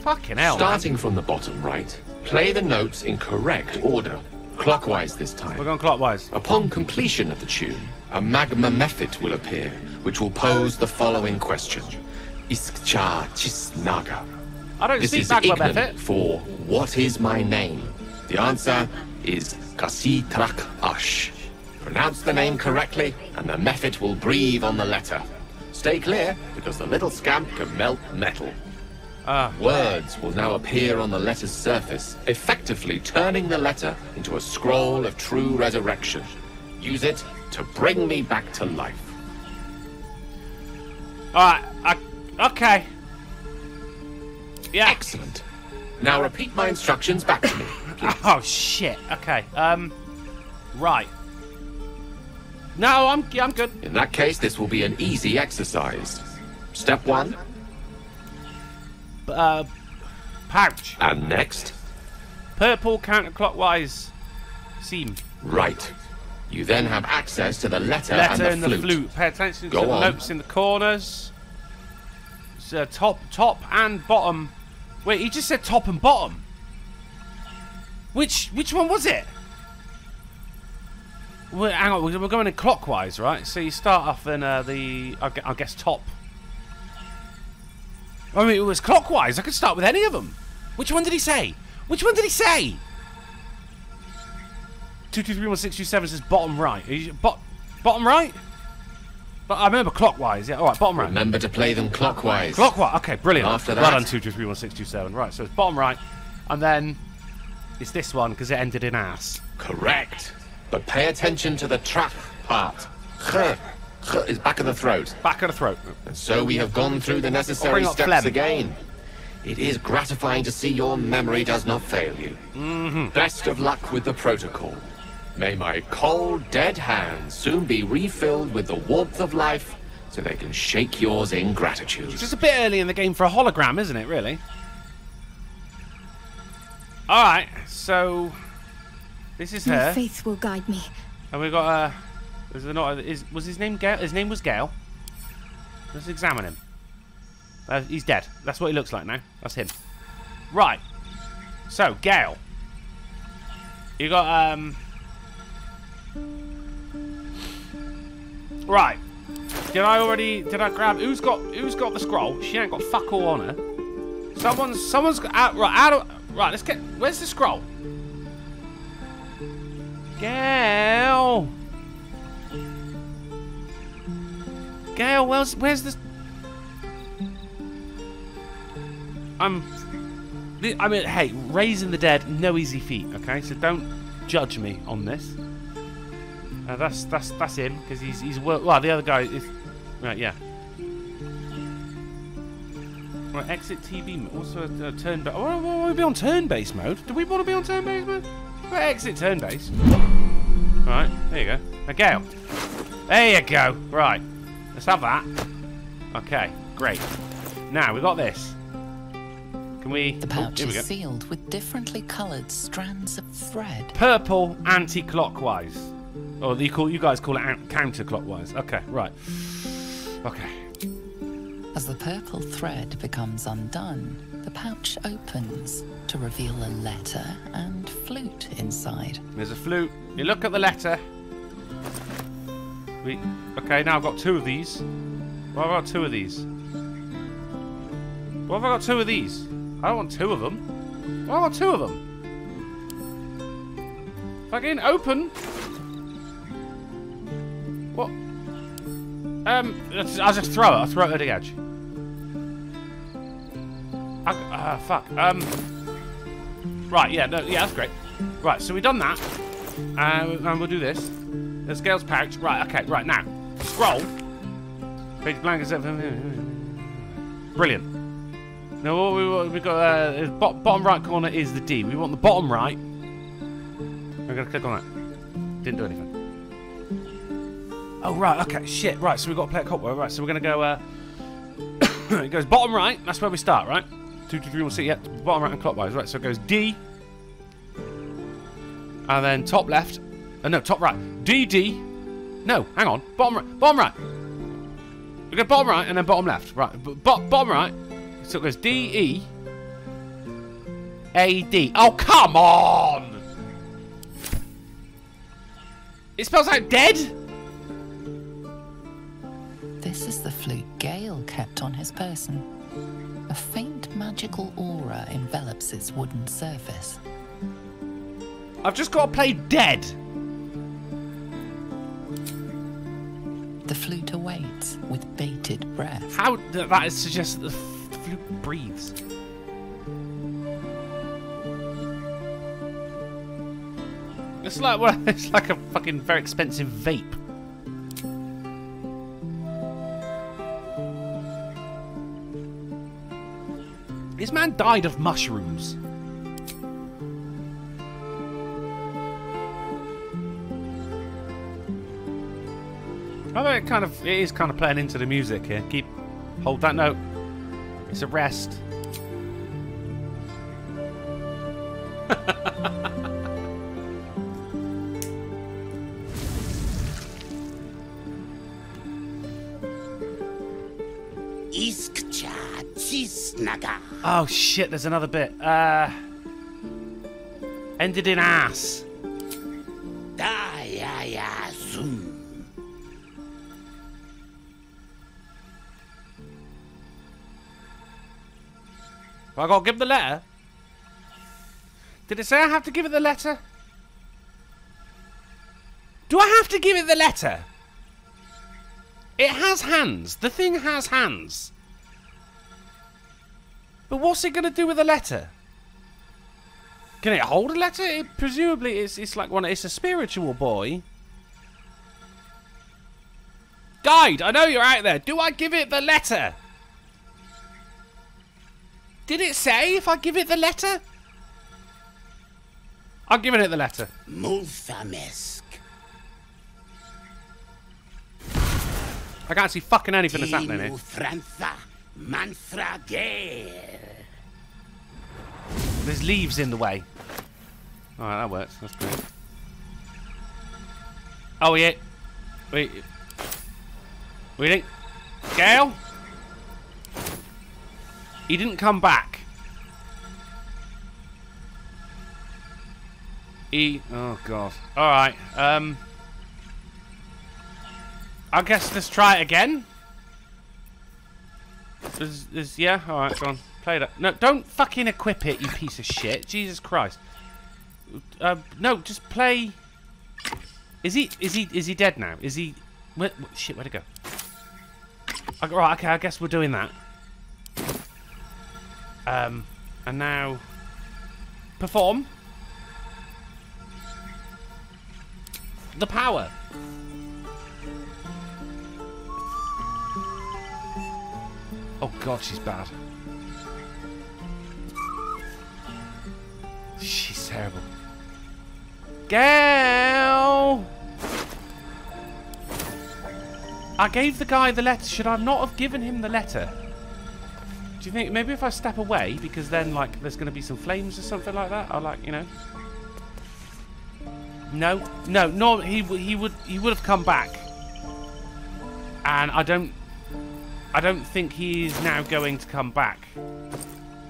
Fucking hell. man. Starting from the bottom right, play the notes in correct order, clockwise this time. We're going clockwise. Upon completion of the tune, a magma mephit will appear, which will pose the following question. Iskcha Chisnaga. I don't This speak is magma mephit. for what is my name? The answer is Kasitrak Ash. Pronounce the name correctly, and the mephit will breathe on the letter. Stay clear, because the little scamp can melt metal. Ah. Words will now appear on the letter's surface, effectively turning the letter into a scroll of true resurrection. Use it to bring me back to life. Alright, I, okay. Yeah. Excellent. Now repeat my instructions back to me. Oh shit. Okay. Um. Right. No, I'm I'm good. In that case, this will be an easy exercise. Step one, Uh, pouch. and next, Purple counterclockwise seam. right. You then have access to the letter, Letter and in the the flute. flute. Pay attention Go to the notes in the corners. It's, uh, top, top and bottom. Wait, he just said top and bottom. Which which one was it? Well, hang on, we're we're going in clockwise, right? So you start off in uh, the, I guess, top. I mean, it was clockwise. I could start with any of them. Which one did he say? Which one did he say? Two two three one six two seven says bottom right. Are you- Bot, bottom right. But I remember clockwise. Yeah, all right, bottom right. Remember to play them clockwise. Clockwise. Okay, brilliant. After that- done. Two two three one six two seven. Right, so it's bottom right, and then it's this one because it ended in ass. Correct. But pay attention to the trap part. Kh. Kh is back of the throat. Back of the throat. And so we have gone through the necessary steps phlegm. again. It is gratifying to see your memory does not fail you. Mm-hmm. Best of luck with the protocol. May my cold, dead hands soon be refilled with the warmth of life so they can shake yours in gratitude. It's just a bit early in the game for a hologram, isn't it? Really. All right, so this is her. Your her, faith will guide me. and we've got uh Not? Is was his name Gale? His name was Gale. Let's examine him. Uh, he's dead. That's what he looks like now. That's him. Right. So Gale. You got um. Right. Did I already? Did I grab? Who's got? Who's got the scroll? She ain't got fuck all on her. Someone's. Someone's got out. Right. Out of. Right. Let's get. Where's the scroll? Gale. Gale. Where's? Where's this? I'm. I mean, hey, raising the dead, no easy feat. Okay, so don't judge me on this. Uh, that's that's that's him because he's he's well the other guy is right yeah. Right, exit TV. Also a turn. Oh, want to be on turn-based mode? Do we want to be on turn-based mode? Right, exit turn-based. Right, there you go. Gale. There you go. Right, let's have that. Okay, great. Now we've got this. Can we? The oh, pouch we is sealed with differently coloured strands of thread. Purple anti-clockwise. Or you call you guys call it counterclockwise. Okay, right. Okay. As the purple thread becomes undone, the pouch opens to reveal a letter and flute inside. There's a flute. You look at the letter. We okay. Now I've got two of these. Why have I got two of these? Why have I got two of these? I don't want two of them. Why have I got two of them? Fucking open. What? Um, I'll just throw it. I'll throw it at the edge. Ah, fuck. Um. Right. Yeah. No. Yeah. That's great. Right. So we've done that. And we'll do this. There's Gale's pouch. Right, okay, right, now. Scroll. Page blank is Brilliant. Now what we what we got uh, is bo bottom right corner is the D. We want the bottom right. We're gonna click on that. Didn't do anything. Oh right, okay, shit. Right, so we've got to play it copware. Right, so we're gonna go. Uh, it goes bottom right. That's where we start, right? Two, two, three, one, six. Yeah, bottom right and clockwise. Right, so it goes D, and then top left. Uh, no, top right. D D. No, hang on. Bottom right. Bottom right. We go bottom right and then bottom left. Right, b bottom right. So it goes D E A D. Oh come on! It spells out dead. This is the flute Gale kept on his person. A faint magical aura envelops its wooden surface. I've just got to play dead. The flute awaits with bated breath. How th- that suggests that the the flute breathes. It's like well, it's like a fucking very expensive vape. This man died of mushrooms. Although it kind of it is kind of playing into the music here. Keep hold that note. It's a rest. Oh shit, there's another bit. Uh ended in ass. I gotta give the letter. Did it say I have to give it the letter? Do I have to give it the letter? It has hands. The thing has hands. But what's it gonna do with a letter? Can it hold a letter? It, presumably, it's it's like one. It's a spiritual boy. Guide, I know you're out there. Do I give it the letter? Did it say if I give it the letter? I'm giving it the letter. Multhamesk. I can't see fucking anything that's happening here. Frantha. Manthra Gale. There's leaves in the way. Alright, that works. That's great. Oh, yeah. Wait. We didn't. He didn't come back. He. Oh, God. Alright. Um. I guess let's try it again. Is, is, yeah? Alright, go on. Play that. No, don't fucking equip it, you piece of shit. Jesus Christ. Uh, no, just play. Is he? Is he? Is he dead now? Is he? Where, shit, where'd it go? Okay, right, okay, I guess we're doing that. Um, and now perform the power. Oh god, she's bad. She's terrible. Gale! I gave the guy the letter. Should I not have given him the letter? Do you think maybe if I step away, because then like there's going to be some flames or something like that? I'll like you know. No, no, no. He he would he would have come back, and I don't I don't think he is now going to come back.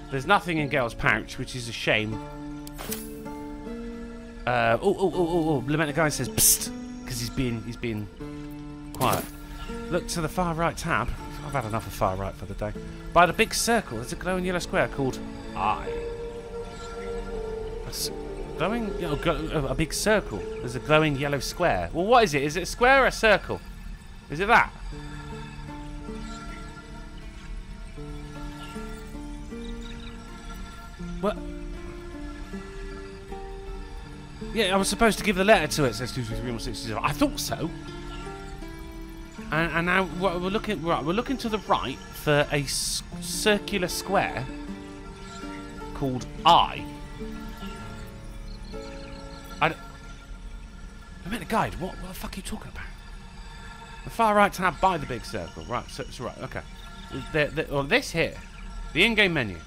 There's nothing in Gale's pouch, which is a shame. Uh, oh, oh, oh, oh, oh, Lamented Guide says, psst, because he's been, he's quiet. Look to the far right tab. I've had enough of far right for the day. By the big circle, there's a glowing yellow square called I. A s- glowing, oh, a big circle. There's a glowing yellow square. Well, what is it? Is it a square or a circle? Is it that? What? Yeah, I was supposed to give the letter to it. Says two two three one six zero. I thought so. And, and now we're looking right. We're looking to the right for a circular square called I. I meant a guide. What, what the fuck are you talking about? The far right tab by the big circle. Right. So, so right. Okay. The, the, or this here, the in-game menu,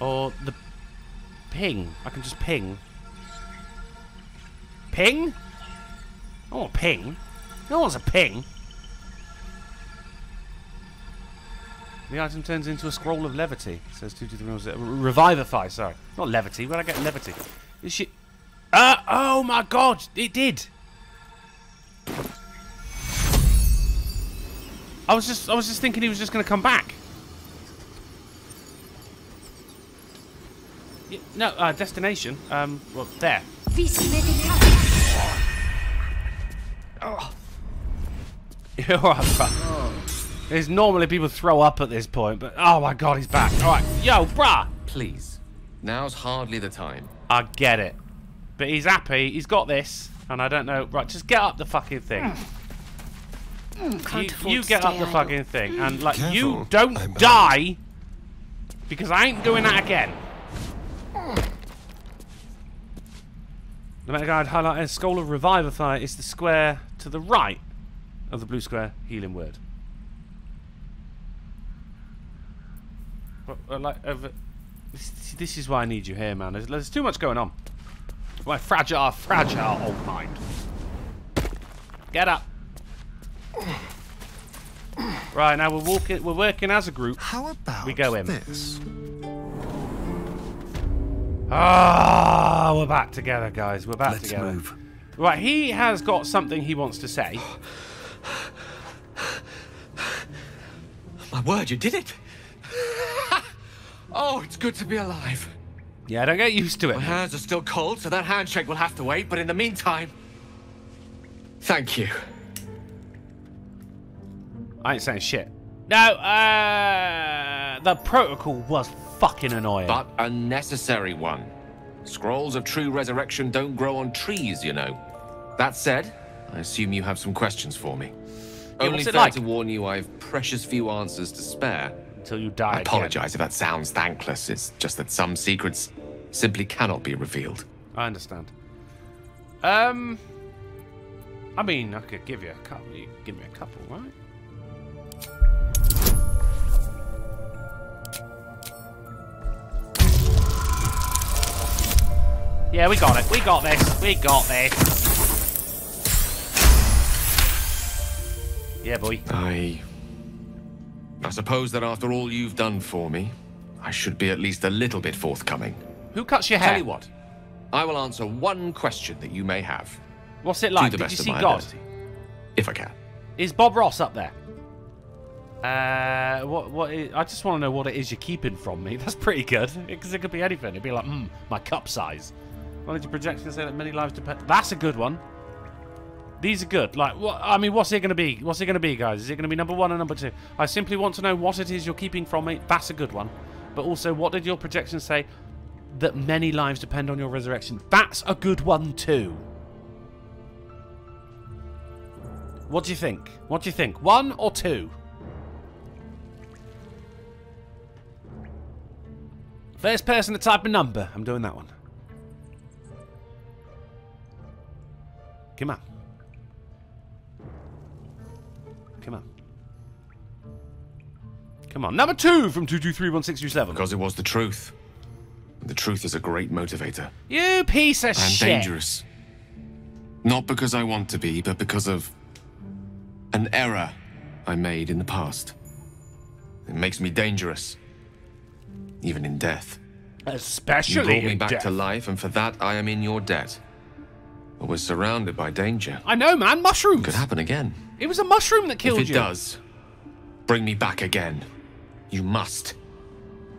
or the ping. I can just ping. Ping? I want ping. No one's a ping. The item turns into a scroll of levity. It says two two three one zero. Revivify. Sorry, not levity. Where'd I get levity? Is she? Uh, oh my god! It did. I was just, I was just thinking he was just going to come back. Y- No, uh, destination. Um, well, there. Oh. You're alright, bro. There's normally people throw up at this point, but oh my god, he's back. Alright, yo, bruh! Please. Now's hardly the time. I get it. But he's happy, he's got this, and I don't know. Right, just get up the fucking thing. Mm. Can't You, you get up the idle. fucking thing, mm. and like, Careful, you don't die! Because I ain't doing that again. The Lamented Guide highlighted Skull of Revivify is the square to the right of the blue square healing word. But, uh, like, over, this, this is why I need you here, man. There's, there's too much going on. My fragile, fragile old mind. Get up. Right now we're walking. We're working as a group. How about we go in? this? Ah, we're back together, guys. We're back Let's together. move. Right, he has got something he wants to say. My word, you did it! oh, it's good to be alive. Yeah, don't get used to it. My hands are still cold, so that handshake will have to wait, but in the meantime. Thank you. I ain't saying shit. No, uh, the protocol was fucking annoying. But a necessary one. Scrolls of true resurrection don't grow on trees, you know. That said, I assume you have some questions for me. Yeah, Only fair like? to warn you I've precious few answers to spare. Until you die I again. apologize if that sounds thankless. It's just that some secrets simply cannot be revealed. I understand. Um, I mean, I could give you a couple. You give me a couple, right? Yeah, we got it. We got this. We got this. Yeah, boy. I. I suppose that after all you've done for me, I should be at least a little bit forthcoming. Who cuts your hair? Tell you what, I will answer one question that you may have. What's it like? Did best you of see my God? ability. If I can. Is Bob Ross up there? Uh, what? What? Is, I just want to know what it is you're keeping from me. That's pretty good because it could be anything. It'd be like, hmm, my cup size. Why did your projection say that many lives depend? That's a good one. These are good. Like, what? I mean, what's it going to be? What's it going to be, guys? Is it going to be number one or number two? I simply want to know what it is you're keeping from me. That's a good one. But also, what did your projection say? That many lives depend on your resurrection. That's a good one too. What do you think? What do you think? One or two? First person to type a number. I'm doing that one. Come on. Come on. Number two from 2231627. Because it was the truth. And the truth is a great motivator. You piece of and shit. dangerous. Not because I want to be, but because of an error I made in the past. It makes me dangerous, even in death. Especially you brought me back death. to life, and for that I am in your debt. But we're surrounded by danger. I know, man. Mushrooms. Could happen again. It was a mushroom that killed you. if it you. does, bring me back again. You must,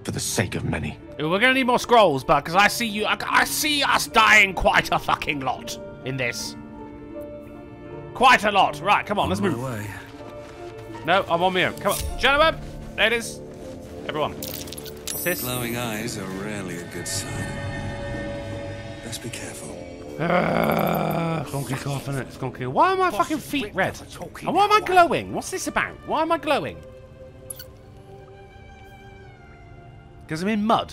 for the sake of many. We're gonna need more scrolls, but because I see you, I, I see us dying quite a fucking lot in this. Quite a lot. Right, come on, let's move. way. No, I'm on my own. Come on, gentlemen, ladies, everyone. What's this? Glowing eyes are rarely a good sign. Best be careful. Uh, it's gonna kick off. It's gonna kick Why are my fucking feet red? And why am I glowing? What's this about? Why am I glowing? Because I'm in mud.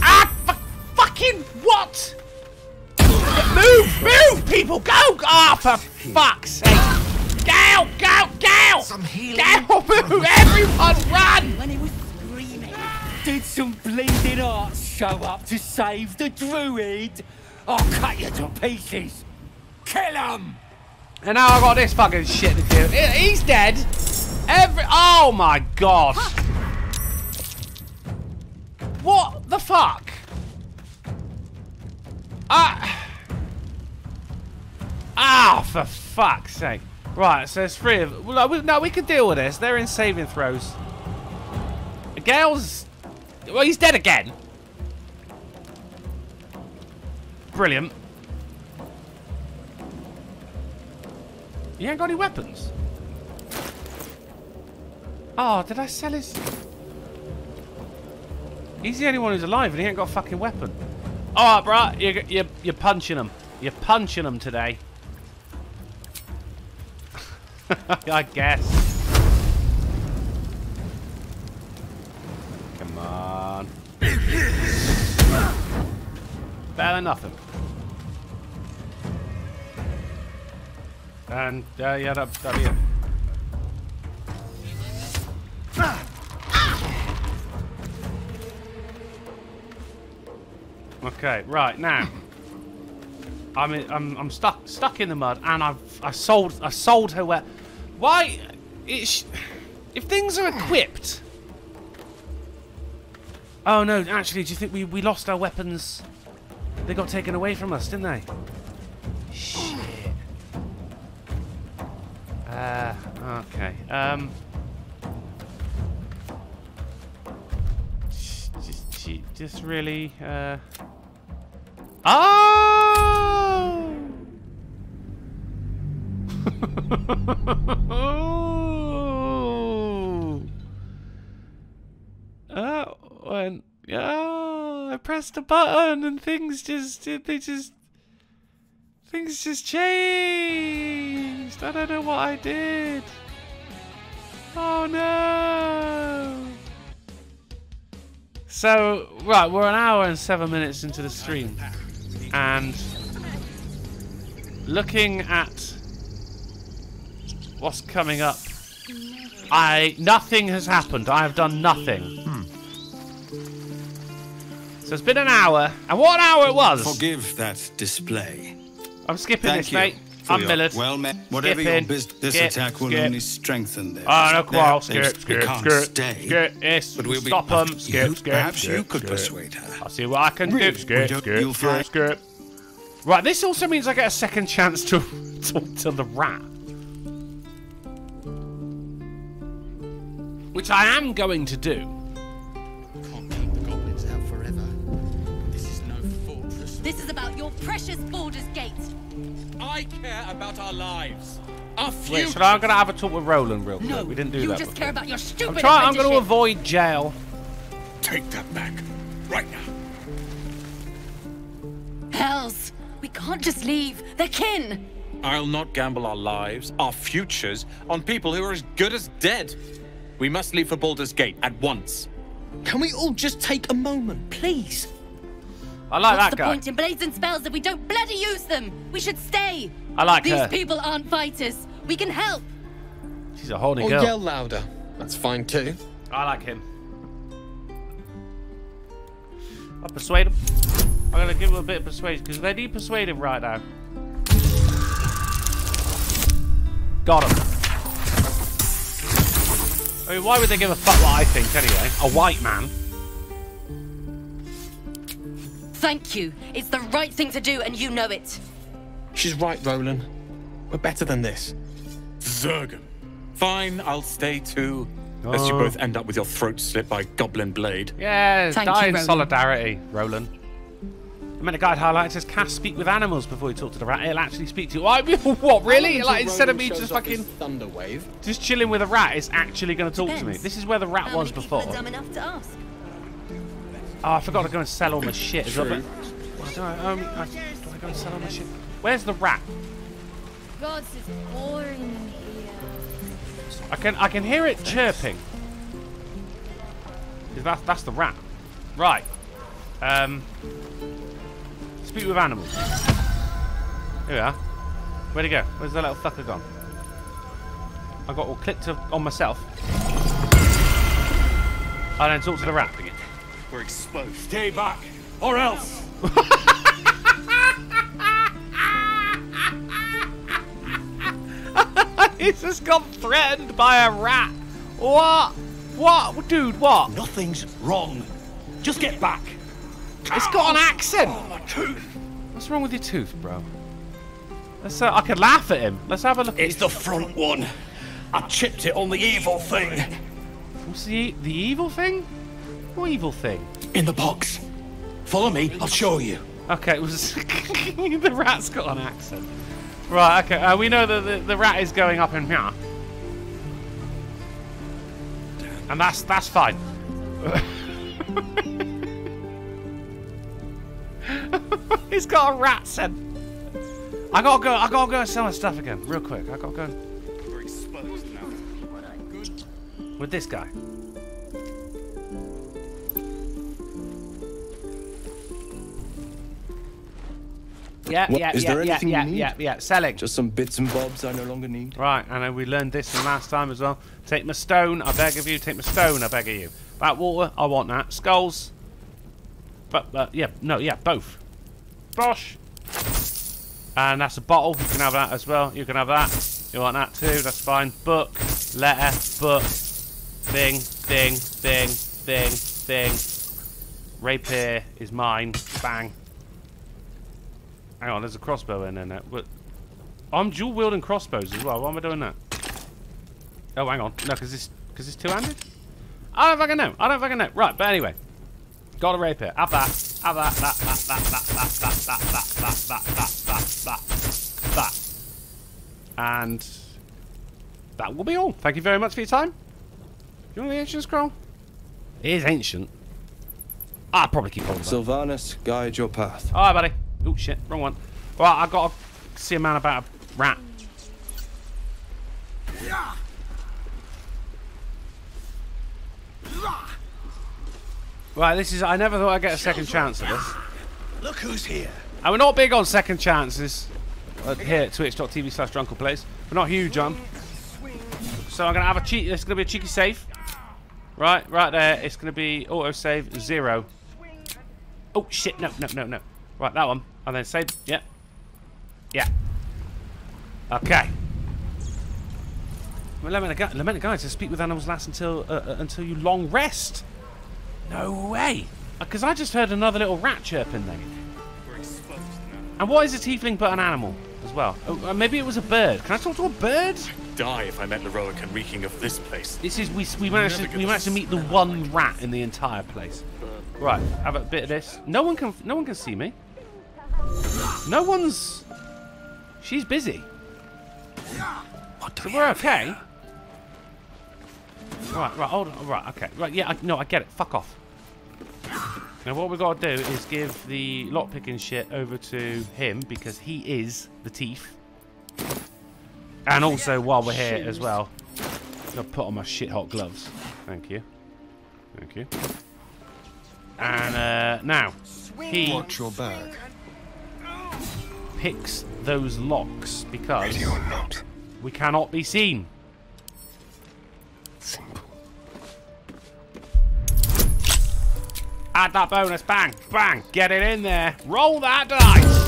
Ah! fu- fucking what? Move! Move, people! Go! Ah, for fuck's sake! Go! Go! Go! Some healing. Go! Move! Everyone run! When he was screaming. Did some bleeding arts show up to save the druid? I'll cut you to pieces. Kill him! And now I've got this fucking shit to do. He's dead. Every. Oh my god. What the fuck? Ah. Ah, for fuck's sake. Right, so there's three of well, no, we, no, we can deal with this. They're in saving throws. Gale's. Well, he's dead again. Brilliant. He ain't got any weapons. Oh, did I sell his... He's the only one who's alive and he ain't got a fucking weapon. Alright, bruh. You're, you're, you're punching him. You're punching him today. I guess. Come on. Better nothing. And, uh, yeah, that, that'll be it. Okay, right now. I'm I'm I'm stuck stuck in the mud, and I've I sold I sold her where. Why? It's if things are equipped. Oh no! Actually, do you think we we lost our weapons? They got taken away from us, didn't they? Shit. Uh, okay. Um. Just, just really. Uh. Oh! oh, when oh, I pressed a button and things just they just things just changed. I don't know what I did. Oh no! So right, we're an hour and seven minutes into the stream, and looking at what's coming up, I nothing has happened. I have done nothing. Hmm. So it's been an hour, and what an hour it was! Forgive that display. I'm skipping Thank this, you mate. For I'm your Millard. Well met. Whatever your Skipping. business, this Skip, attack will skip. only strengthen them. Oh, ah, no quarrel. There, Skip, we skip, can't skip, stay. skip. Yes, But we'll be- stop them. You- Skip, skip. perhaps skip, you could skip. persuade her. I'll see what I can Really? do. Skip, skip, you'll skip, find- skip. Right, this also means I get a second chance to talk to the rat. Which I am going to do. Can't keep the goblins out forever. This is. This is about your precious Baldur's Gate. I care about our lives. Our Wait, should I? I'm gonna have a talk with Rolan real quick. No, we didn't do you that. just before. care about your stupid I'm trying. I'm going to avoid jail. Take that back. Right now. Hells, we can't just leave. They're kin. I'll not gamble our lives, our futures, on people who are as good as dead. We must leave for Baldur's Gate at once. Can we all just take a moment, please? I like What's that the guy. point in blades and spells if we don't bloody use them? We should stay. I like These her. people aren't fighters. We can help. She's a horny Or girl. yell louder. That's fine too. I like him. I'll persuade him. I'm gonna give him a bit of persuasion because they need persuading right now. Got him. I mean, why would they give a fuck what I think anyway? A white man. Thank you. It's the right thing to do, and you know it. She's right, Rolan. We're better than this. Zergan. Fine, I'll stay too. Lest you Oh. both end up with your throat slit by Goblin Blade. Yeah, Thank die you, in Rolan. solidarity, Rolan. I meant a guide highlight says cast speak with animals before you talk to the rat. It'll actually speak to you. What? what really? Until Like instead of me just fucking thunder wave. just chilling with a rat, it's actually going to talk to me. This is where the rat How was many before. are dumb enough to ask? Oh, I forgot to go and sell all my shit as well. True. But, well, do, I, um, I, do I go and sell all my shit? Where's the rat? God, this is boring in here. I can I can hear it chirping. Is that that's the rat? Right. Um. Speak with animals. Here we are. Where'd he go? Where's the little fucker gone? I got all clicked on myself. I then talk to the rat. We're exposed. Stay back, or else. He's just got threatened by a rat. What? What? Dude, what? Nothing's wrong. Just get back. It's got an accent. Oh, my tooth. What's wrong with your tooth, bro? Let's. Uh, I could laugh at him. Let's have a look. It's the front one. I chipped it on the evil thing. What's the e- the evil thing? What evil thing? In the box. Follow me. I'll show you. Okay, it was the rat's got an accent. Right. Okay. Uh, we know that the, the rat is going up in here, and that's that's fine. He's got a rat scent. I gotta go. I gotta go and sell my stuff again, real quick. I gotta go We're exposed now. with this guy. Yeah, What- yeah, is yeah, there yeah, you yeah, need? yeah, yeah. Selling. Just some bits and bobs I no longer need. Right, and then we learned this from last time as well. Take my stone, I beg of you. Take my stone, I beg of you. That water, I want that. Skulls. But, uh, yeah, no, yeah, both. Bosh. And that's a bottle. You can have that as well. You can have that. You want that too. That's fine. Book. Letter. Book. Thing. Thing. Thing. Thing. Thing. Rapier is mine. Bang. Hang on, there's a crossbow in there. now. What? I'm dual wielding crossbows as well. Why am I doing that? Oh, hang on. No, because it's because it's two handed. I don't fucking know. I don't fucking know. Right, but anyway, got a rapier. Have that. Have that. That. That. That. That. That. That. That. That. That. That. That. That. That. And that will be all. Thank you very much for your time. You want the ancient scroll? It is ancient. I'll probably keep on. Silvanus, guide your path. Alright, buddy. Oh, shit. Wrong one. Well, i got to see a man about a rat. Right, this is... I never thought I'd get a second chance at this. Look who's here. And we're not big on second chances uh, here at twitch.tv slash drunkleplays. We're not huge on. So I'm going to have a cheat. It's going to be a cheeky save. Right, right there. It's going to be auto-save zero. Oh, shit. No, no, no, no. Right, that one. And then save. Yeah. Yeah. Okay. Lamented Guide's to speak with animals last until uh, uh, until you long rest. No way. Because I just heard another little rat chirping there. We're exposed now. And what is a tiefling but an animal as well? Oh, uh, maybe it was a bird. Can I talk to a bird? Die if I met Leroic and reeking of this place. This is we we managed to, we managed to meet the one rat in the entire place. Right, have a bit of this. No one can no one can see me. No one's. She's busy. What So we're okay. Right, right, hold on. Right, okay. Right, yeah, I, no, I get it. Fuck off. Now what we've got to do is give the lockpicking shit over to him because he is the teeth. And also, while we're here as well, I'll put on my shit hot gloves. Thank you. Thank you. And uh, now, he Watch your back. Picks those locks because we cannot be seen. Simple. Add that bonus. Bang, bang. Get it in there. Roll that dice.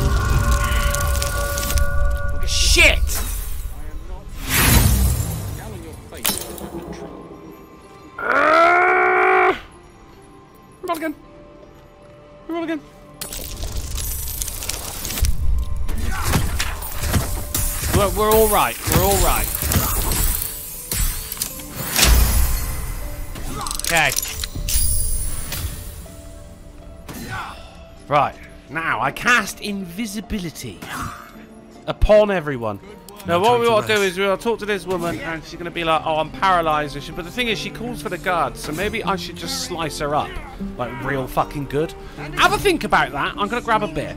Shit. Uh, roll again. Roll again. We're, we're all right. We're all right. Okay. Right. Now, I cast invisibility upon everyone. Now, what we want to do is we'll talk to this woman, and she's going to be like, "Oh, I'm paralyzed. But the thing is, she calls for the guards, so maybe I should just slice her up, like real fucking good. Have a think about that. I'm going to grab a beer.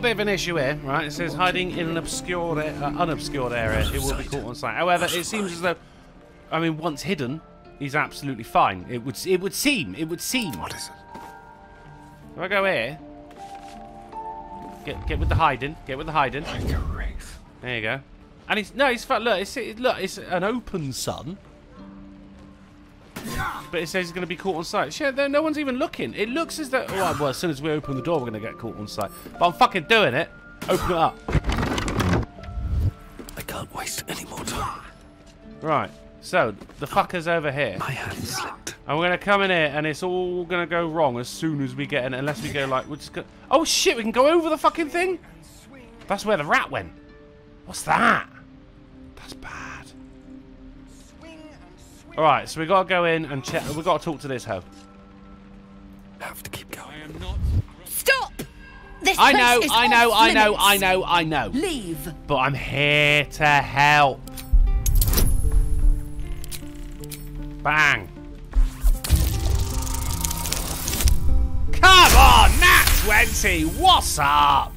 A bit of an issue here, right? It says hiding in an obscured, uh, unobscured area. It will be caught on sight. However, it seems as though, I mean, once hidden, he's absolutely fine. It would, it would seem, it would seem. What is it? If I go here, get, get with the hiding, get with the hiding. There you go. And he's no, he's. Look, it's it, look, it's an open sun. But it says he's going to be caught on sight. Shit, there, no one's even looking. It looks as though. Oh, well, as soon as we open the door, we're going to get caught on sight. But I'm fucking doing it. Open it up. I can't waste any more time. Right. So the fucker's over here. My hand slipped. And we're going to come in here, and it's all going to go wrong as soon as we get in. Unless we go like, we're just go. Oh shit! We can go over the fucking thing. That's where the rat went. What's that? That's bad. All right, so we got to go in and check. We got to talk to this hoe. Have to keep going. I am not. Stop! This I know, is I know, I know. I know, I know. Leave. But I'm here to help. Bang. Come on, Nat 20, what's up?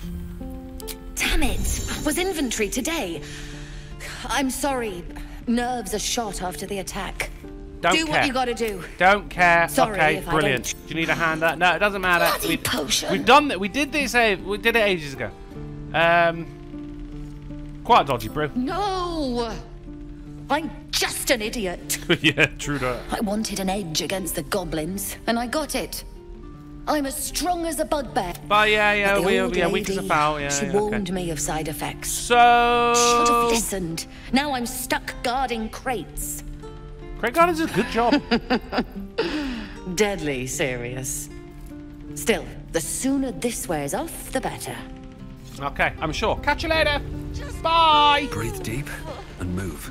Damn it! Was inventory today. I'm sorry. Nerves are shot after the attack. Don't do care. what you gotta do. Don't care. Sorry okay, brilliant. Do you need a hand up? No, it doesn't matter. Bloody We, potion. We've done that. We did this. Uh, we did it ages ago. Um, quite a dodgy brew. No! I'm just an idiot. yeah, true that. I wanted an edge against the goblins, and I got it. I'm as strong as a bugbear. But yeah, yeah, But we, old yeah, weak as a lady, fowl. Yeah, she yeah, okay. warned me of side effects. So Should have listened. Now I'm stuck guarding crates. Craig Gardens does a good job. Deadly serious. Still, the sooner this wears off, the better. okay, I'm sure. Catch you later. Bye. Breathe deep and move.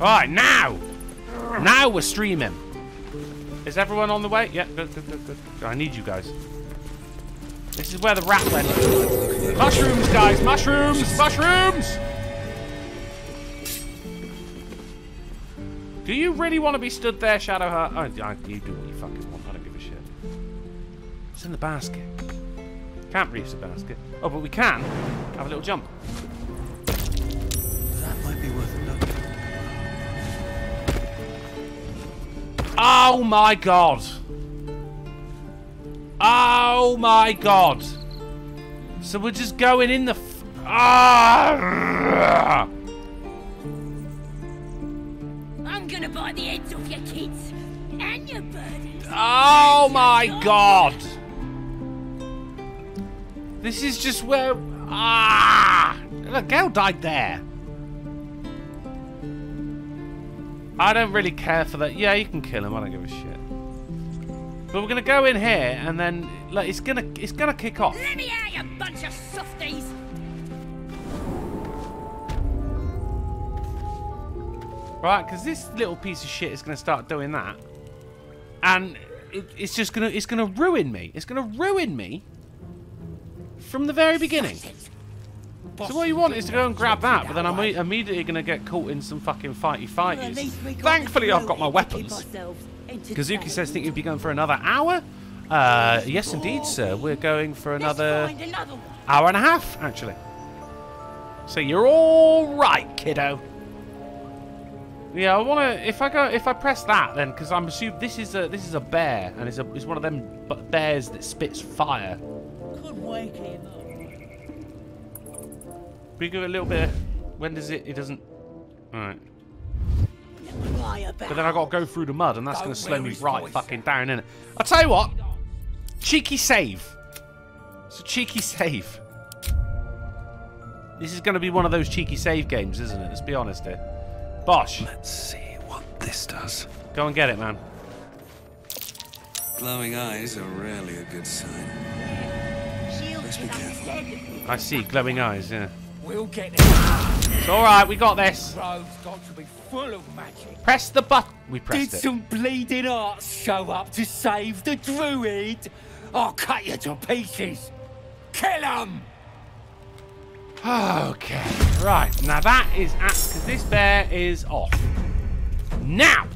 All right, now, now we're streaming. Is everyone on the way? Yeah, good, good, good, good. I need you guys. This is where the rat went. Mushrooms, guys, mushrooms, mushrooms. Do you really want to be stood there, Shadowheart? Oh, I, you do what you fucking want. I don't give a shit. It's in the basket. Can't reach the basket. Oh, but we can have a little jump. That might be Oh my god! Oh my god! So we're just going in the. F ah! I'm gonna bite the heads off your kids and your burdens. Oh my god! This is just where. Ah! Look, Gale died there. I don't really care for that. Yeah, you can kill him. I don't give a shit. But we're gonna go in here, and then like it's gonna it's gonna kick off. Let me out, you bunch of softies! right? Because this little piece of shit is going to start doing that, and it, it's just gonna it's gonna ruin me. It's gonna ruin me from the very beginning. So what you want is to go and grab that, but then I'm immediately going to get caught in some fucking fighty fighties. Thankfully, I've got my weapons. Kazuki says, think you'd be going for another hour? Uh, yes, indeed, sir. We're going for another hour and a half, actually. So you're all right, kiddo. Yeah, I want to. If I go, if I press that, then because I'm assuming this is a this is a bear, and it's a it's one of them bears that spits fire. Could wake him up. We give it a little bit. When does it? It doesn't. All right. But then I got to go through the mud, and that's going to slow me right fucking down, innit? I'll tell you what. Cheeky save. It's a cheeky save. This is going to be one of those cheeky save games, isn't it? Let's be honest here. Bosh. Let's see what this does. Go and get it, man. Glowing eyes are rarely a good sign. Let's be careful. I see glowing eyes. Yeah. We'll get it. It's all right. We got this. Road's got to be full of magic. Press the button. We Did pressed it. some bleeding arts show up to save the druid? I'll cut you to pieces. Kill him! Okay. Right. Now that is at because this bear is off. Now.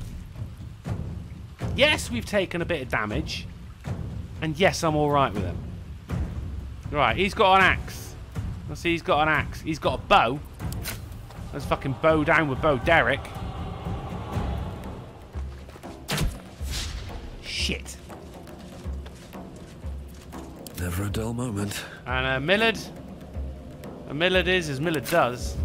Yes, we've taken a bit of damage, and yes, I'm all right with him. Right. He's got an axe. Let's see. He's got an axe. He's got a bow. Let's fucking bow down with Bow Derek. Shit. Never a dull moment. And uh, Millard. A Millard is as Millard does.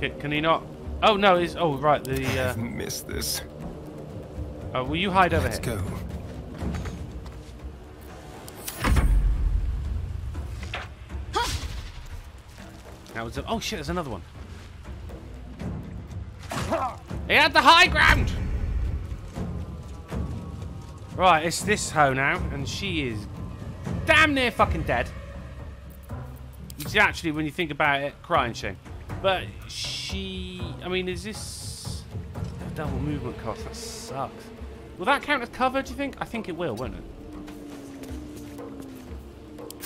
Can, can he not? Oh no! He's oh right. The uh, missed this. oh, will you hide over here? Let's go. Oh shit! There's another one. He had the high ground. Right, it's this hoe now, and she is damn near fucking dead. Is actually, when you think about it, crying shame. But she, I mean, is this double movement cost? That sucks. Will that count as cover? Do you think? I think it will, won't it?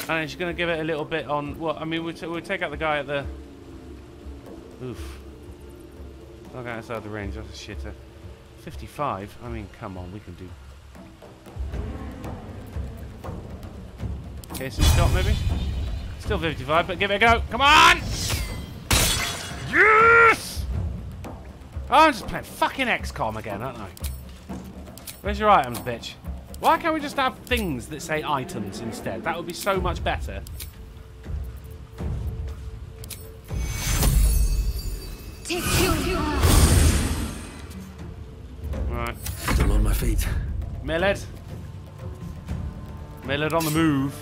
And she's going to give it a little bit on. Well, I mean, we'll, we'll take out the guy at the. Oof. Not outside the range. That's a shitter. 55. I mean, come on, we can do. Okay, some shot maybe. Still 55, but give it a go. Come on! Yes! Oh, I'm just playing fucking XCOM again, aren't I? Where's your items, bitch? Why can't we just have things that say items instead? That would be so much better. Right. Still on my feet. Millard. Millard on the move.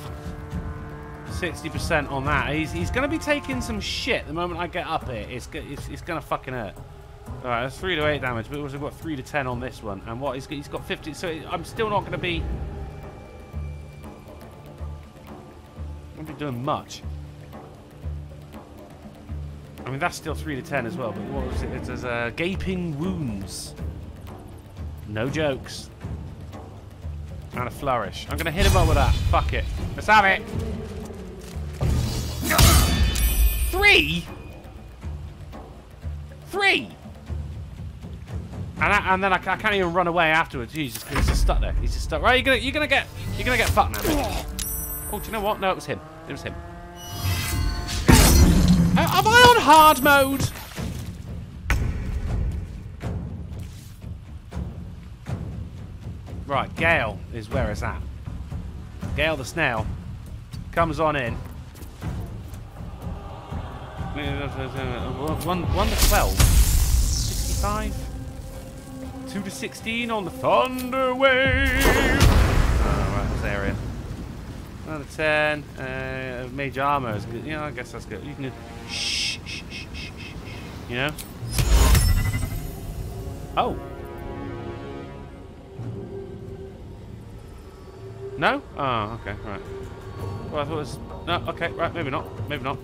60% on that. He's, he's going to be taking some shit the moment I get up here. It's, it's, it's going to fucking hurt. Alright, that's 3 to 8 damage, but we've also got 3 to 10 on this one. And what? He's got, he's got 50. So I'm still not going to be. Won't be doing much. I mean, that's still 3 to 10 as well, but what was it? It says uh, gaping wounds. No jokes. And a flourish. I'm going to hit him up with that. Fuck it. Let's have it. Three? Three? And, I, and then I, I can't even run away afterwards. He's just, he's just stuck there. He's just stuck. Right, you're gonna, you're gonna get, you're gonna get fucked now. Oh, do you know what? No, it was him. It was him. Uh, am I on hard mode? Right, Gale is where it's at. Gale the snail comes on in. One, one to twelve. Sixty-five. Two to sixteen on the Thunder Wave. Oh, right, this area. To ten. Uh, Mage Armor is good. Yeah, I guess that's good. You can. Shh, shh, shh, shh, shh, shh. You know. Oh. No? Oh, okay, right. Well, I thought it was... No, okay, right, maybe not. Maybe not.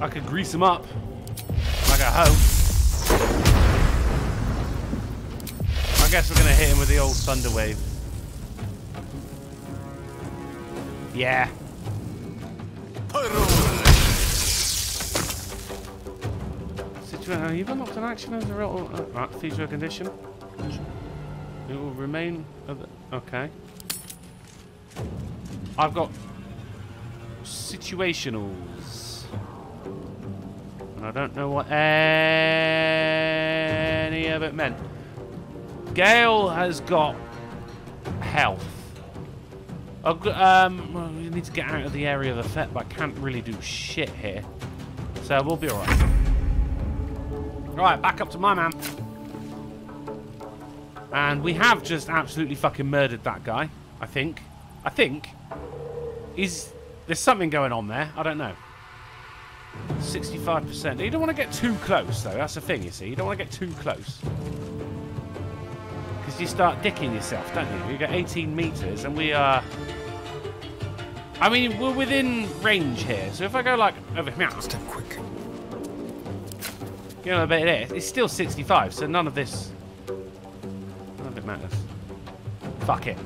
I could grease him up. Like a hoe. I guess we're going to hit him with the old Thunder Wave. Yeah. Situation. Have you unlocked an action as a result? Uh, right, feature condition. It will remain. Okay. I've got situationals. I don't know what any of it meant. Gale has got health. Um, well, we need to get out of the area of effect, but I can't really do shit here. So we'll be alright. Right, back up to my man. And we have just absolutely fucking murdered that guy, I think. I think. Is There's something going on there. I don't know. 65%. You don't want to get too close, though. That's the thing, you see. You don't want to get too close. Because you start dicking yourself, don't you? You get 18 metres, and we are... I mean, we're within range here. So if I go, like, over here... Step quick. You know, a bit of this. It's still 65, so none of this... None of it matters. Fuck it.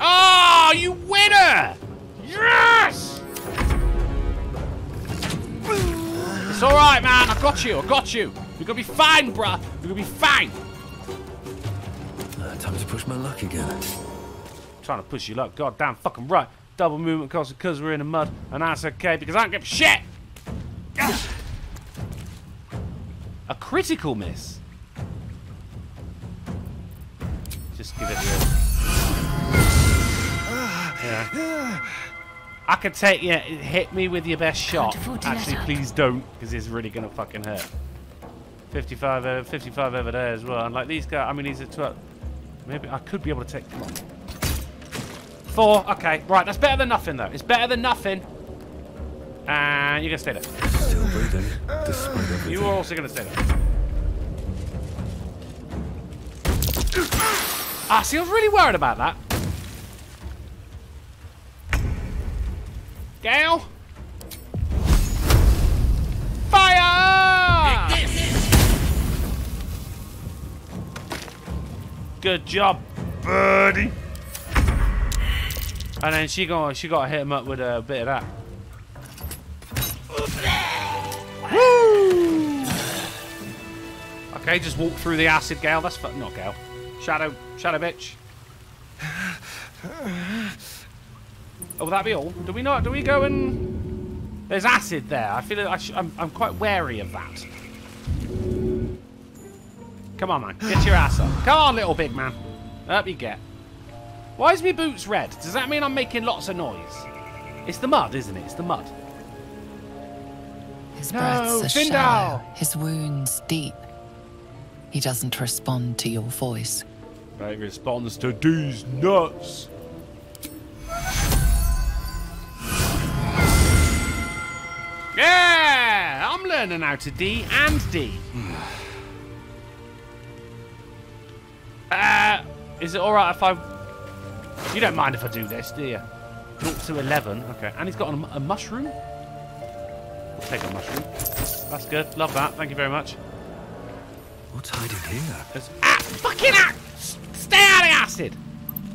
Oh, you winner! Yes! It's all right, man. I got you. I got you. You're gonna be fine, bruh. You're gonna be fine. Uh, time to push my luck again. Trying to push your luck. God damn fucking right. Double movement cost because we're in the mud, and that's okay because I don't give a shit. A critical miss. Just give it the. Yeah. I could take yeah, hit me with your best shot. afford to let Actually, please don't, because it's really gonna fucking hurt. 55, uh, 55 over there as well. And like these guys, I mean, these are 12. Maybe I could be able to take. Come on. Four. Okay, right. That's better than nothing, though. It's better than nothing. And you're gonna stay there. Still breathing, despite everything. You are also gonna stay there. Ah, see, I was really worried about that. Gale. Fire! Good job, birdie. And then she got she got to hit him up with a bit of that. Woo! Okay, just walk through the acid, Gale. That's not Gale. Shadow, Shadow bitch. Oh, will that be all? Do we not? Do we go and? There's acid there. I feel like I sh I'm, I'm quite wary of that. Come on, man. Get your ass up. Come on, little big man. Up you get. Why is my boots red? Does that mean I'm making lots of noise? It's the mud, isn't it? It's the mud. His No, breaths are Findal! shallow, his wounds deep. He doesn't respond to your voice. Right, responds to these nuts. Yeah, I'm learning how to D and D. uh, is it all right if I? You don't mind if I do this, do you? Up to eleven. Okay, and he's got a, a mushroom. We'll take a mushroom. That's good. Love that. Thank you very much. What's hiding here? There's ah, fucking ah, stay out of acid.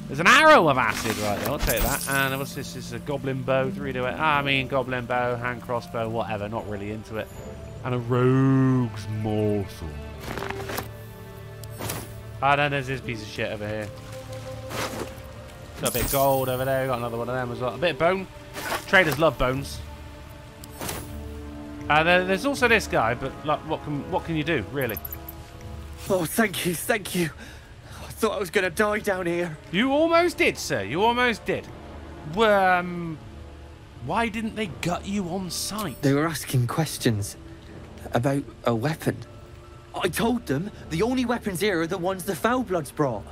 There's an arrow of acid right there. I'll take that. And what's this? This is a goblin bow, three to it. I mean, goblin bow, hand crossbow, whatever. Not really into it. And a rogue's morsel. Ah, then there's this piece of shit over here. Got a bit of gold over there. Got another one of them as well. A bit of bone. Traders love bones. Uh, there, there's also this guy, but like, what can what can you do, really? Oh, thank you, thank you. I thought I was going to die down here. You almost did, sir. You almost did. Um, why didn't they gut you on sight? They were asking questions about a weapon. I told them the only weapons here are the ones the foul bloods brought.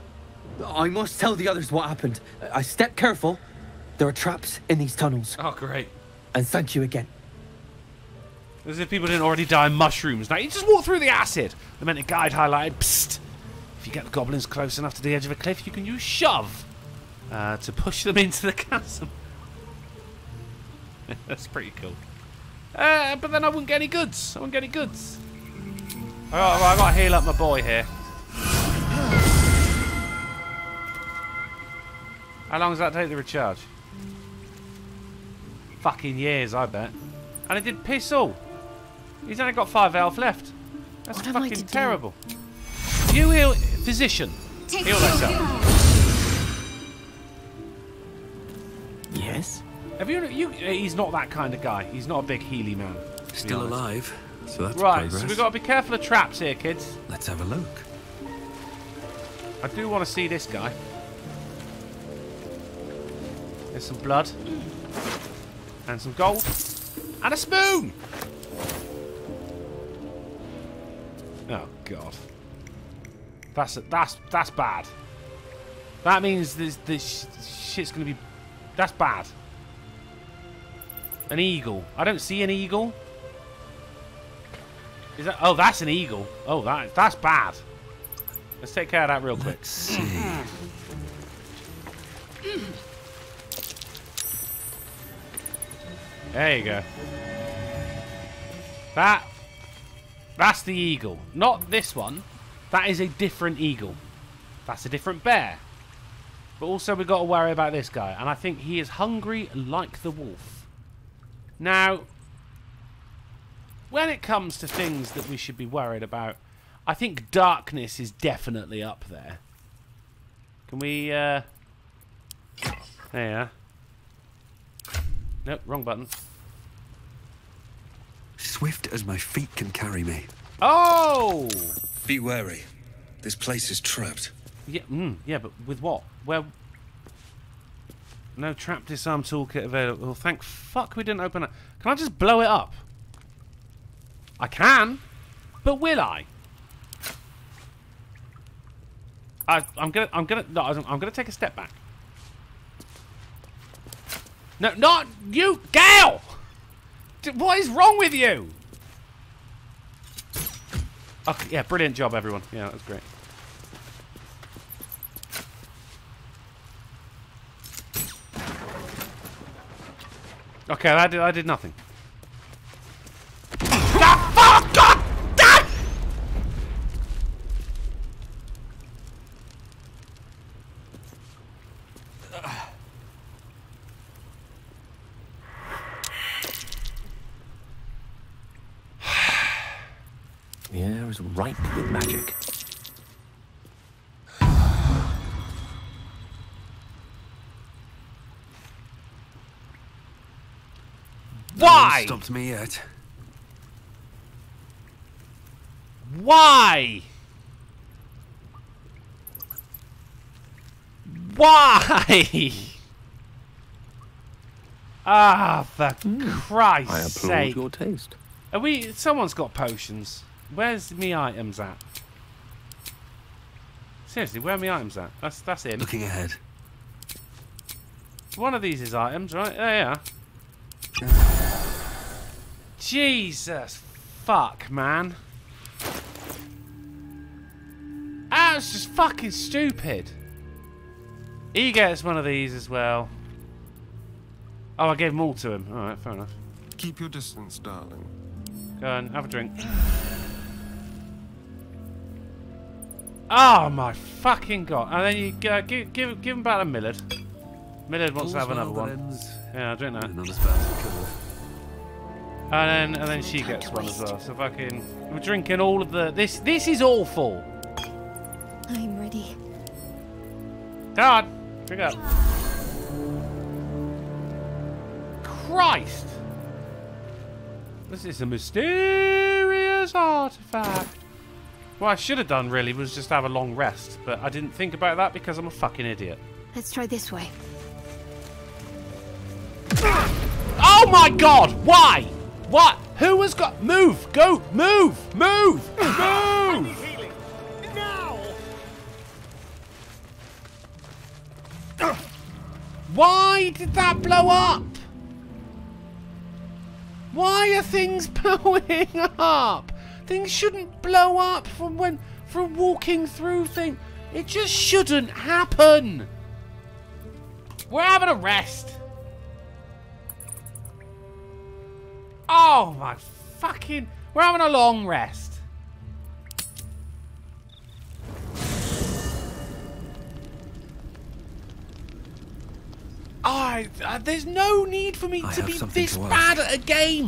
I must tell the others what happened. I stepped careful. There are traps in these tunnels. Oh, great. And thank you again. As if people didn't already die of mushrooms. Now, you just walk through the acid. Lamented Guide highlighted, psst. If you get the goblins close enough to the edge of a cliff, you can use shove uh, to push them into the chasm. That's pretty cool. Uh, but then I wouldn't get any goods. I wouldn't get any goods. I got, I got to heal up my boy here. How long does that take to recharge? Fucking years, I bet. And it did piss all. He's only got five health left. That's What fucking terrible. do? Terrible. You heal, physician. Take heal care. yourself. Yes? Have you? You? He's not that kind of guy. He's not a big Healy man. Still alive, so that's Right, progress. so we've got to be careful of traps here, kids. Let's have a look. I do want to see this guy. There's some blood. And some gold. And a spoon! Oh, God. That's that's that's bad. That means this, this shit's going to be... That's bad. An eagle. I don't see an eagle. Is that... Oh, that's an eagle. Oh, that that's bad. Let's take care of that real quick. Let's see. There you go. That that's the eagle. Not this one. That is a different eagle. That's a different bear. But also we've got to worry about this guy. And I think he is hungry like the wolf. Now, when it comes to things that we should be worried about, I think darkness is definitely up there. Can we, uh... There you are. Nope, wrong button. Swift as my feet can carry me. Oh! Be wary. This place is trapped. Yeah, mm, yeah, but with what? Where? No trap disarm toolkit available. Well, thank fuck we didn't open it. Can I just blow it up? I can, but will I? I I'm gonna I'm gonna no, I'm gonna take a step back. No, not you! D- What is wrong with you? Okay, yeah, brilliant job, everyone. Yeah, that was great. Okay, I did, I did nothing. Ah, fuck! God damn! The air is ripe with magic. No one's Why? stopped me yet. Why? Why? Ah, for Christ's I applaud sake. your taste. Are we... Someone's got potions. Where's me items at? Seriously, where are my items at? That's, that's him. Looking ahead. One of these is items, right? There you are. Jesus fuck, man. That was just fucking stupid. He gets one of these as well. Oh, I gave them all to him. Alright, fair enough. Keep your distance, darling. Go on, have a drink. Oh my fucking god. And then you uh, give, give, give him back a Millard. Millard wants to have another one. ends Yeah, I'll drink that. another spousal kill. And then and then she gets one as well. So fucking we're drinking all of the this this is awful. I'm ready. God, drink up. Christ! This is a mysterious artifact. What I should have done really was just have a long rest, but I didn't think about that because I'm a fucking idiot. Let's try this way. Oh my god! Why? What? Who has got move? Go! Move! Move! Move! Why did that blow up? Why are things blowing up? Things shouldn't blow up from when from walking through things. It just shouldn't happen. We're having a rest. Oh my fucking we're having a long rest. I, uh, there's no need for me I to be this to bad at a game.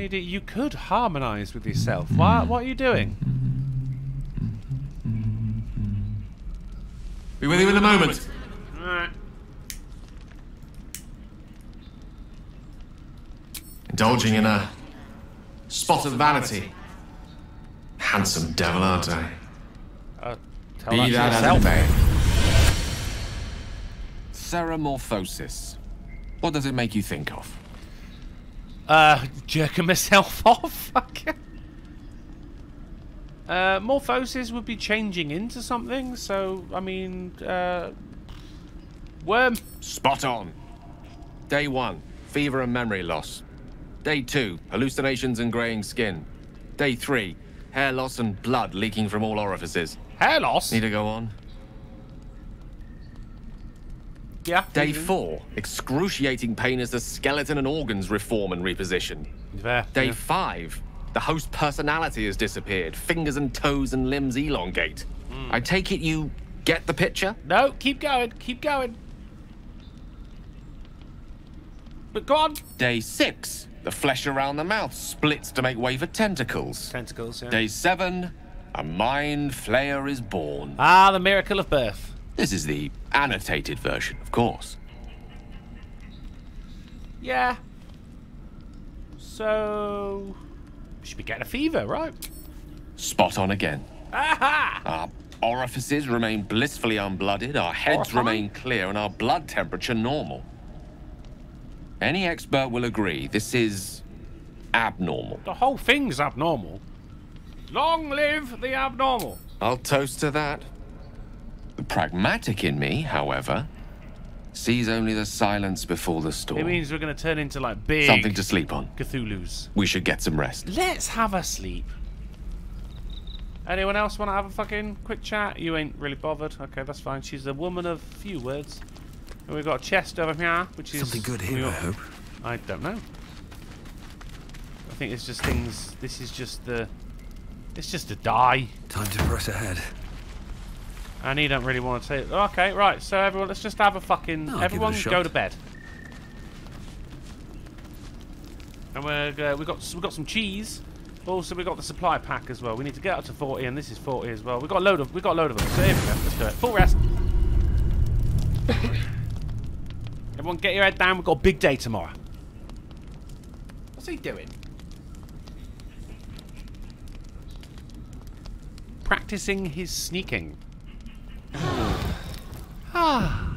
Really, you could harmonise with yourself. Why, what are you doing? Be with you in a moment. Alright. Indulging in a spot of vanity. Handsome devil, aren't I? Uh, tell Be that to that as it yourself. may. Ceremorphosis. What does it make you think of? Uh, jerking myself off. Uh, morphosis would be changing into something, so, I mean, uh, worm. Spot on. Day one, fever and memory loss. Day two, hallucinations and graying skin. Day three, hair loss and blood leaking from all orifices. Hair loss? Need to go on? Yeah. Day four, excruciating pain as the skeleton and organs reform and reposition. Day yeah. five, the host personality has disappeared. Fingers and toes and limbs elongate. I take it you get the picture? No, keep going, keep going. But go on. Day six, the flesh around the mouth splits to make way for tentacles. Tentacles, yeah. Day seven, a mind flayer is born. Ah, the miracle of birth. This is the annotated version, of course. Yeah. So, we should be getting a fever, right? Spot on again. Aha! Our orifices remain blissfully unblooded, our heads Horrifying. remain clear, and our blood temperature normal. Any expert will agree this is abnormal. The whole thing's abnormal. Long live the abnormal. I'll toast to that. The pragmatic in me, however, sees only the silence before the storm. It means we're going to turn into like big Something to sleep on. Cthulhu's. We should get some rest. Let's have a sleep. Anyone else want to have a fucking quick chat? You ain't really bothered. Okay, that's fine. She's a woman of few words. And we've got a chest over here, which is Something good here, I hope. I don't know. I think it's just things. This is just the. It's just a die. Time to press ahead. And he don't really want to take. Okay, right. So everyone, let's just have a fucking. No, it a everyone, go to bed. And we're uh, we got we got some cheese. Also, we got the supply pack as well. We need to get up to 40, and this is 40 as well. We got a load of we got a load of them. So here we go. Let's do it. Full rest. Everyone, get your head down. We've got a big day tomorrow. What's he doing? Practicing his sneaking. Ah.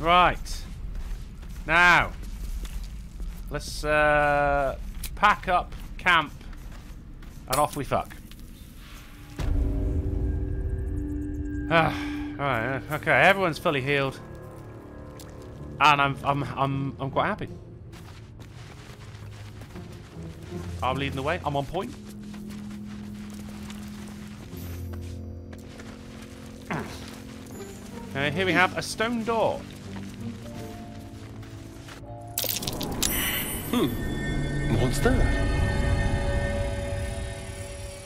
Right. Now, let's uh, pack up camp and off we fuck. Right, uh, okay, everyone's fully healed. And I'm I'm I'm I'm quite happy. I'm leading the way. I'm on point. Uh, here we have a stone door. Hmm. What's that?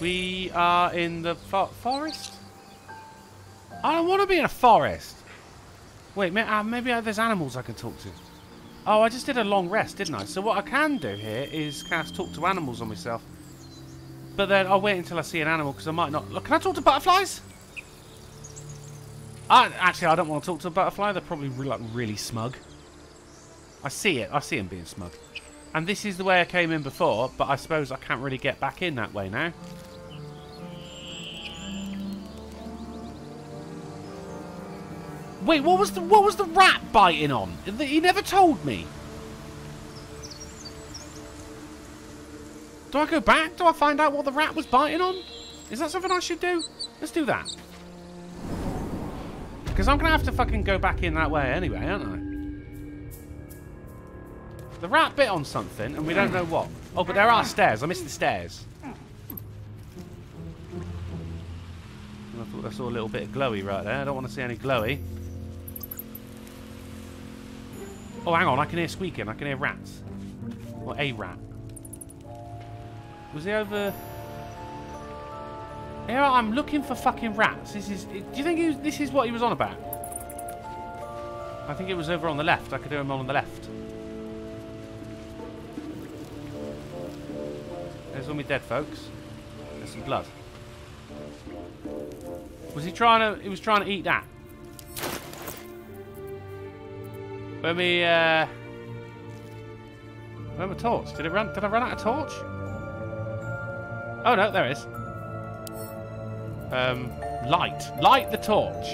We are in the fo forest? I don't want to be in a forest. Wait, may uh, maybe uh, there's animals I can talk to. Oh, I just did a long rest, didn't I? So what I can do here is cast talk to animals on myself. But then I'll wait until I see an animal because I might not. Look, can I talk to butterflies? Actually, I don't want to talk to a butterfly. They're probably re like really smug. I see it. I see them being smug. And this is the way I came in before, but I suppose I can't really get back in that way now. Wait, what was the what was the rat biting on? He never told me. Do I go back? Do I find out what the rat was biting on? Is that something I should do? Let's do that. Because I'm going to have to fucking go back in that way anyway, aren't I? The rat bit on something, and we don't know what. Oh, but there are stairs. I missed the stairs. I thought I saw a little bit of glowy right there. I don't want to see any glowy. Oh, hang on. I can hear squeaking. I can hear rats. Or a rat. Was he over... Here I'm looking for fucking rats. This is... Do you think was, this is what he was on about? I think it was over on the left. I could hear him on the left. There's all my dead folks. There's some blood. Was he trying to... He was trying to eat that. Where me, uh... Where my torch? Did it run? Did I run out of torch? Oh no, there is. Um, light. Light the torch.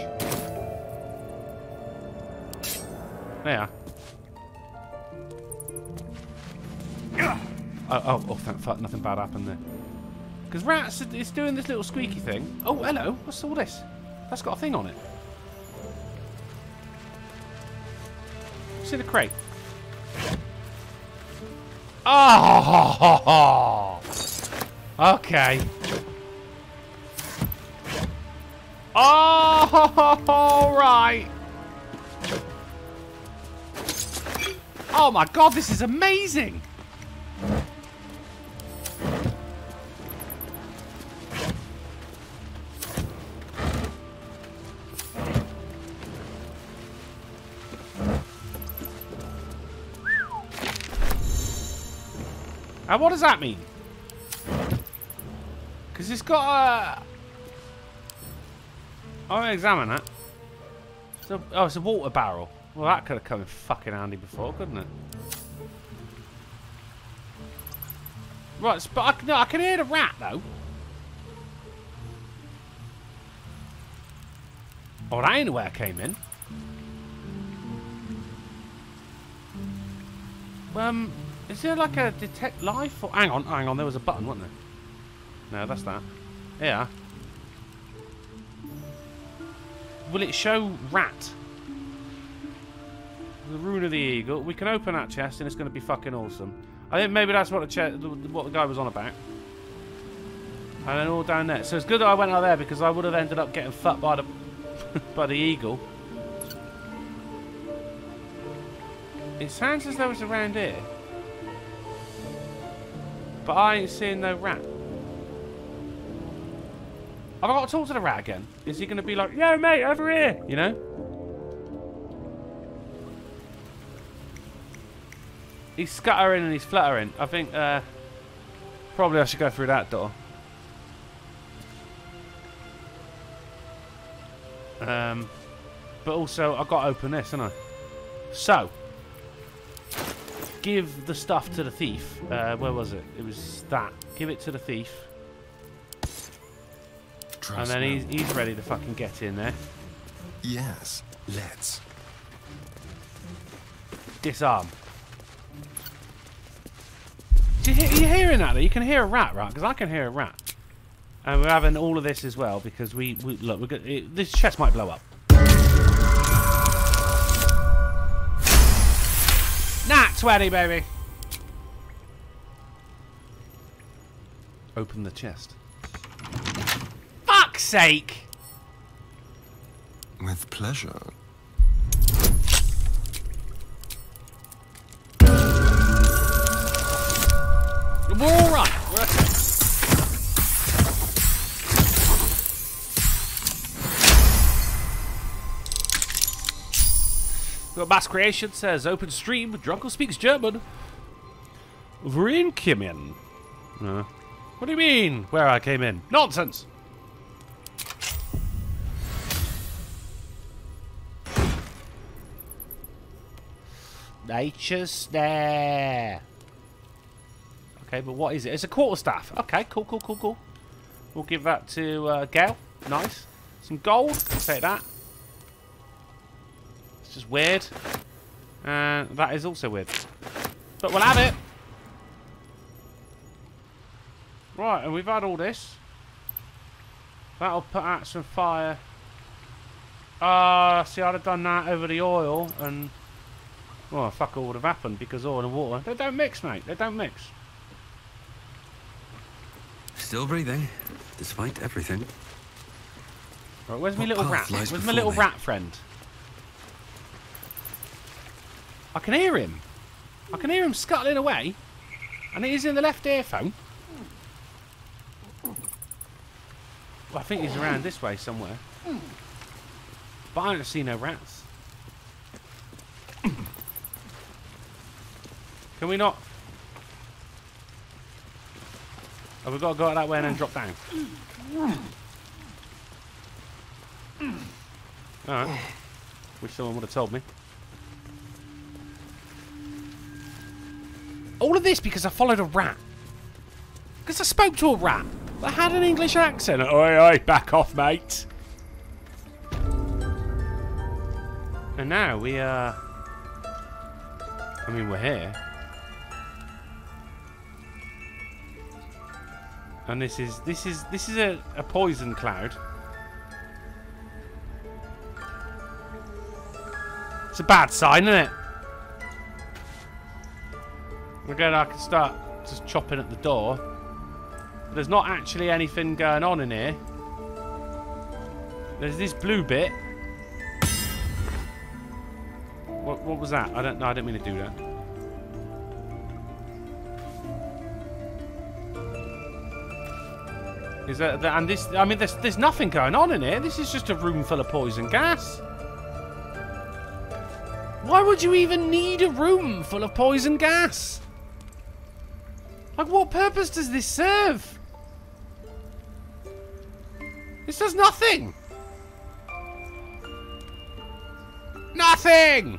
There. Oh, oh, oh, thank fuck, nothing bad happened there. Because rats, it's doing this little squeaky thing. Oh, hello, what's all this? That's got a thing on it. See the crate. Oh! Okay. Oh, right. Oh my god, this is amazing. And what does that mean? Because it's got a... To examine that. It's a, oh, it's a water barrel. Well, that could have come in fucking handy before, couldn't it? Right, but I, no, I can hear the rat, though. Oh, that ain't where I came in. Um, is there like a detect life? Or, hang on, hang on, there was a button, wasn't there? No, that's that. Yeah. Will it show rat? The rune of the eagle. We can open that chest and it's going to be fucking awesome. I think maybe that's what the, what the guy was on about. And then all down there. So it's good that I went out there because I would have ended up getting fucked by the by the eagle. It sounds as though it's around here. But I ain't seeing no rat. Have I got to talk to the rat again? Is he going to be like, yo, mate, over here? You know? He's scuttering and he's fluttering. I think, uh, probably I should go through that door. Um, but also, I've got to open this, haven't I? So, give the stuff to the thief. Uh, where was it? It was that. Give it to the thief. Trust and then he's, he's ready to fucking get in there. Yes, let's. Disarm. Do you, hear, you hearing that? Though? You can hear a rat, right? Because I can hear a rat. And we're having all of this as well because we, we look. We got, it, this chest might blow up. Nat 20, baby. Open the chest. Fuck's sake! With pleasure. We're all right. We're okay. Got Bass Creation says open stream. Drunko speaks German. Vrinkimin. Uh, what do you mean? Where I came in? Nonsense. Nature's there. Okay, but what is it? It's a quarterstaff. Okay, cool, cool, cool, cool. We'll give that to uh, Gale. Nice. Some gold. Take that. It's just weird. Uh, that is also weird. But we'll have it. Right, and we've had all this. That'll put out some fire. Ah, uh, see, I'd have done that over the oil, and well, fuck all would have happened because oil and water they don't mix, mate. They don't mix. Still breathing, despite everything. Right, where's my little rat? Where's my little me? rat friend? I can hear him. I can hear him scuttling away. And he's in the left earphone. Well, I think he's around this way somewhere. But I don't see no rats. Can we not? Have we got to go out that way and then drop down? Alright. Wish someone would have told me. All of this because I followed a rat. Because I spoke to a rat that had an English accent. Oi, oi, back off, mate. And now we, uh... I mean, we're here. And this is, this is, this is a, a poison cloud. It's a bad sign, isn't it? Again, I can start just chopping at the door. There's not actually anything going on in here. There's this blue bit. What, what was that? I don't know. I didn't mean to do that. Is that, and this? I mean, there's there's nothing going on in here. This is just a room full of poison gas. Why would you even need a room full of poison gas? Like, what purpose does this serve? This does nothing. Nothing.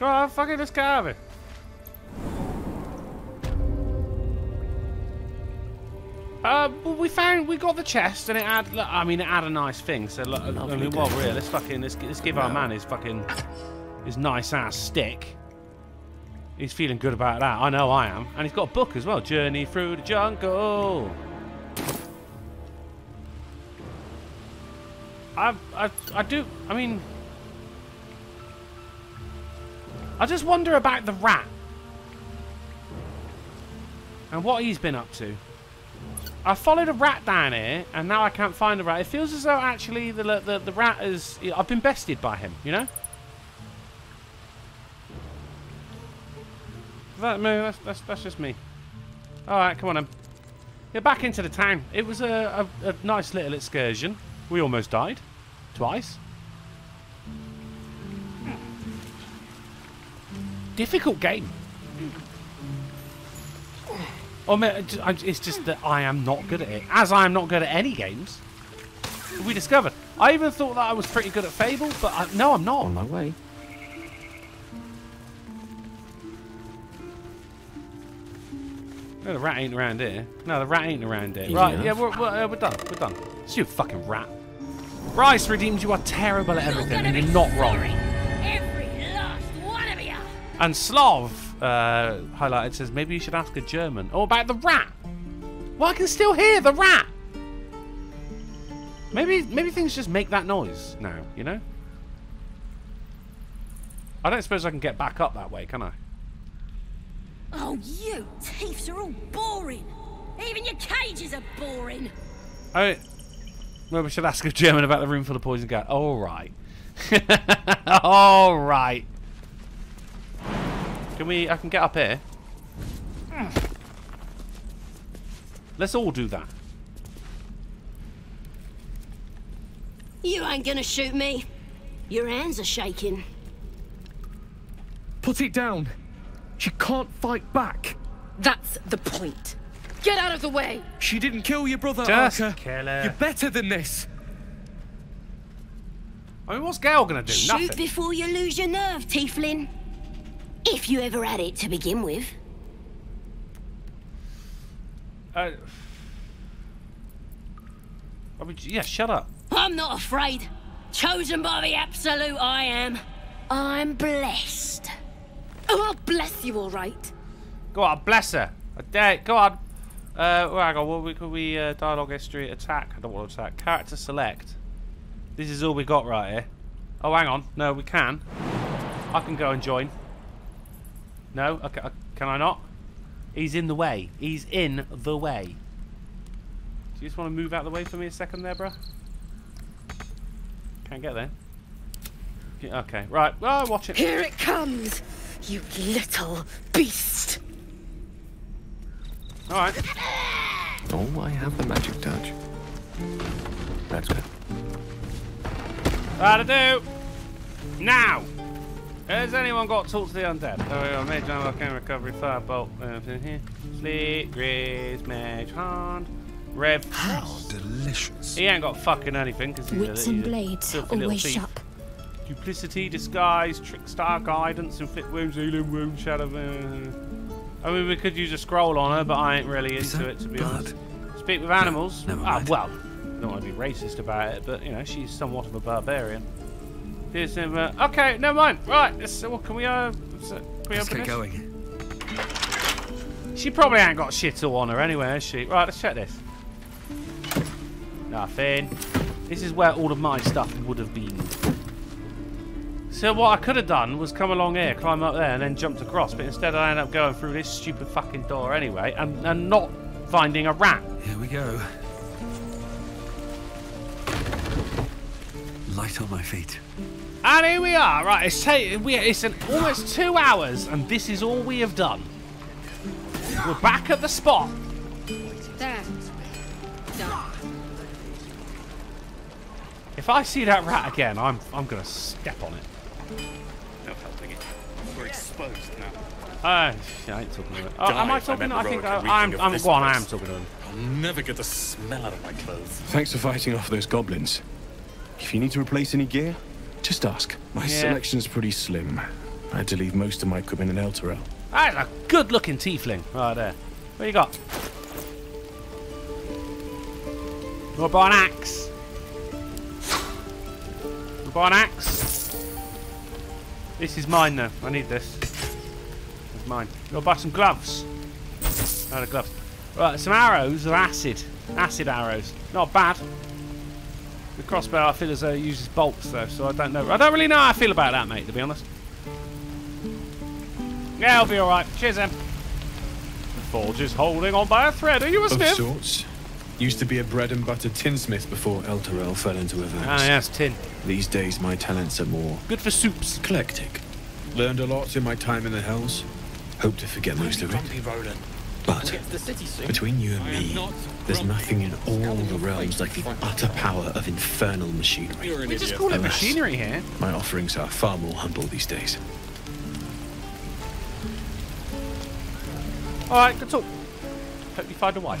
Oh, fucking let's Uh, well, we found we got the chest and it had. Look, I mean, it had a nice thing. So, look, I mean, well, really, let's fucking let's, let's give our man his fucking his nice ass stick. He's feeling good about that. I know I am. And he's got a book as well. Journey through the jungle. I, I, I do. I mean, I just wonder about the rat and what he's been up to. I followed a rat down here, and now I can't find the rat. It feels as though actually the the, the rat is. I've been bested by him. You know. That, that's, that's, that's just me. Alright, come on then. Yeah, back into the town. It was a, a, a nice little excursion. We almost died. Twice. Difficult game. Oh, man, it's just that I am not good at it. As I am not good at any games. We discovered. I even thought that I was pretty good at Fable, but I, no, I'm not. On my way. No, the rat ain't around here. No, the rat ain't around here. Easy right, enough. yeah, we're, we're, uh, we're done. We're done. It's you fucking rat. Bryce redeems you are terrible at everything, and you're not wrong. Every last one of you. And Slav uh, highlighted says maybe you should ask a German. Oh, about the rat. Well, I can still hear the rat. Maybe maybe things just make that noise now, you know? I don't suppose I can get back up that way, can I? Oh, you thieves are all boring. Even your cages are boring. Oh, maybe we should ask a German about the room full of poison gas. All right. All right. Can we? I can get up here. Let's all do that. You ain't gonna shoot me. Your hands are shaking. Put it down. She can't fight back. That's the point. Get out of the way! She didn't kill your brother, Just Arca. kill her. You're better than this. I mean, what's Gale gonna do? Shoot Nothing. before you lose your nerve, Tiefling. If you ever had it to begin with. Uh, I mean, yeah, shut up. I'm not afraid. Chosen by the Absolute, I am. I'm blessed. Oh, I'll bless you, all right. Go on, bless her. I dare. it. Go on. Uh, well, hang on. What we could we uh, dialogue history attack? I don't want to attack. Character select. This is all we got right here. Oh, hang on. No, we can. I can go and join. No, okay, uh, can I not? He's in the way. He's in the way. Do you just want to move out of the way for me a second there, bruh? Can't get there. Okay, right. Oh, watch it. Here it comes, you little beast. All right. Oh, I have the magic touch. Let's go. That'll do. Now, has anyone got Talk to the Undead? Oh, yeah, Mage Armor, Arcane Recovery, Firebolt, anything here? Sleep, Grizz, Mage Hand, Rev. How delicious. He ain't got fucking anything because he's Wits a, and he's a blades, filthy little always thief. sharp. Duplicity, disguise, trickstar, guidance, inflict wounds, healing wounds, shadow. Uh, I mean, we could use a scroll on her, but I ain't really into it to be honest. Speak with animals. never ah, mind. well, don't want to be racist about it, but you know, she's somewhat of a barbarian. Here's some, uh, okay, never mind. Right, let's, well, can we, uh, can we Let's open get this? going. She probably ain't got shit all on her anyway, has she? Right, let's check this. Nothing. This is where all of my stuff would have been. So what I could have done was come along here, climb up there, and then jumped across. But instead, I ended up going through this stupid fucking door anyway, and, and not finding a rat. Here we go. Light on my feet. And here we are. Right, it's ta- we, it's an almost two hours, and this is all we have done. We're back at the spot. There. Done. If I see that rat again, I'm I'm gonna step on it. No helping it. We're exposed now. Uh, I ain't talking to it. Oh, am I talking? I'm I think I, I'm. I'm. Go on, I am talking to him. I'll never get the smell out of my clothes. Thanks for fighting off those goblins. If you need to replace any gear, just ask. My Yeah. selection's pretty slim. I had to leave most of my equipment in Elturel. That's ah, a good-looking tiefling right there. What you got? You want to buy an axe? You wanna buy an axe? This is mine though. I need this. It's mine. You want buy some gloves? No, the gloves. Right, some arrows of acid. Acid arrows. Not bad. The crossbow I feel as though it uses bolts though, so I don't know. I don't really know how I feel about that, mate, to be honest. Yeah, I'll be alright. Cheers, then. The forge is holding on by a thread. Are you a Of smith? sorts. Used to be a bread and butter tinsmith before Elturel fell into reverse. Ah, yes, tin. These days, my talents are more Good for soups. eclectic. Learned a lot in my time in the Hells. Hope to forget most of it. Grumpy Rolan. But Get to the city soon. between you and I me, not there's nothing in all the realms like the utter power of infernal machinery. You're an We just idiot. call it machinery here. My offerings are far more humble these days. Alright, good talk. Hope you find a wife.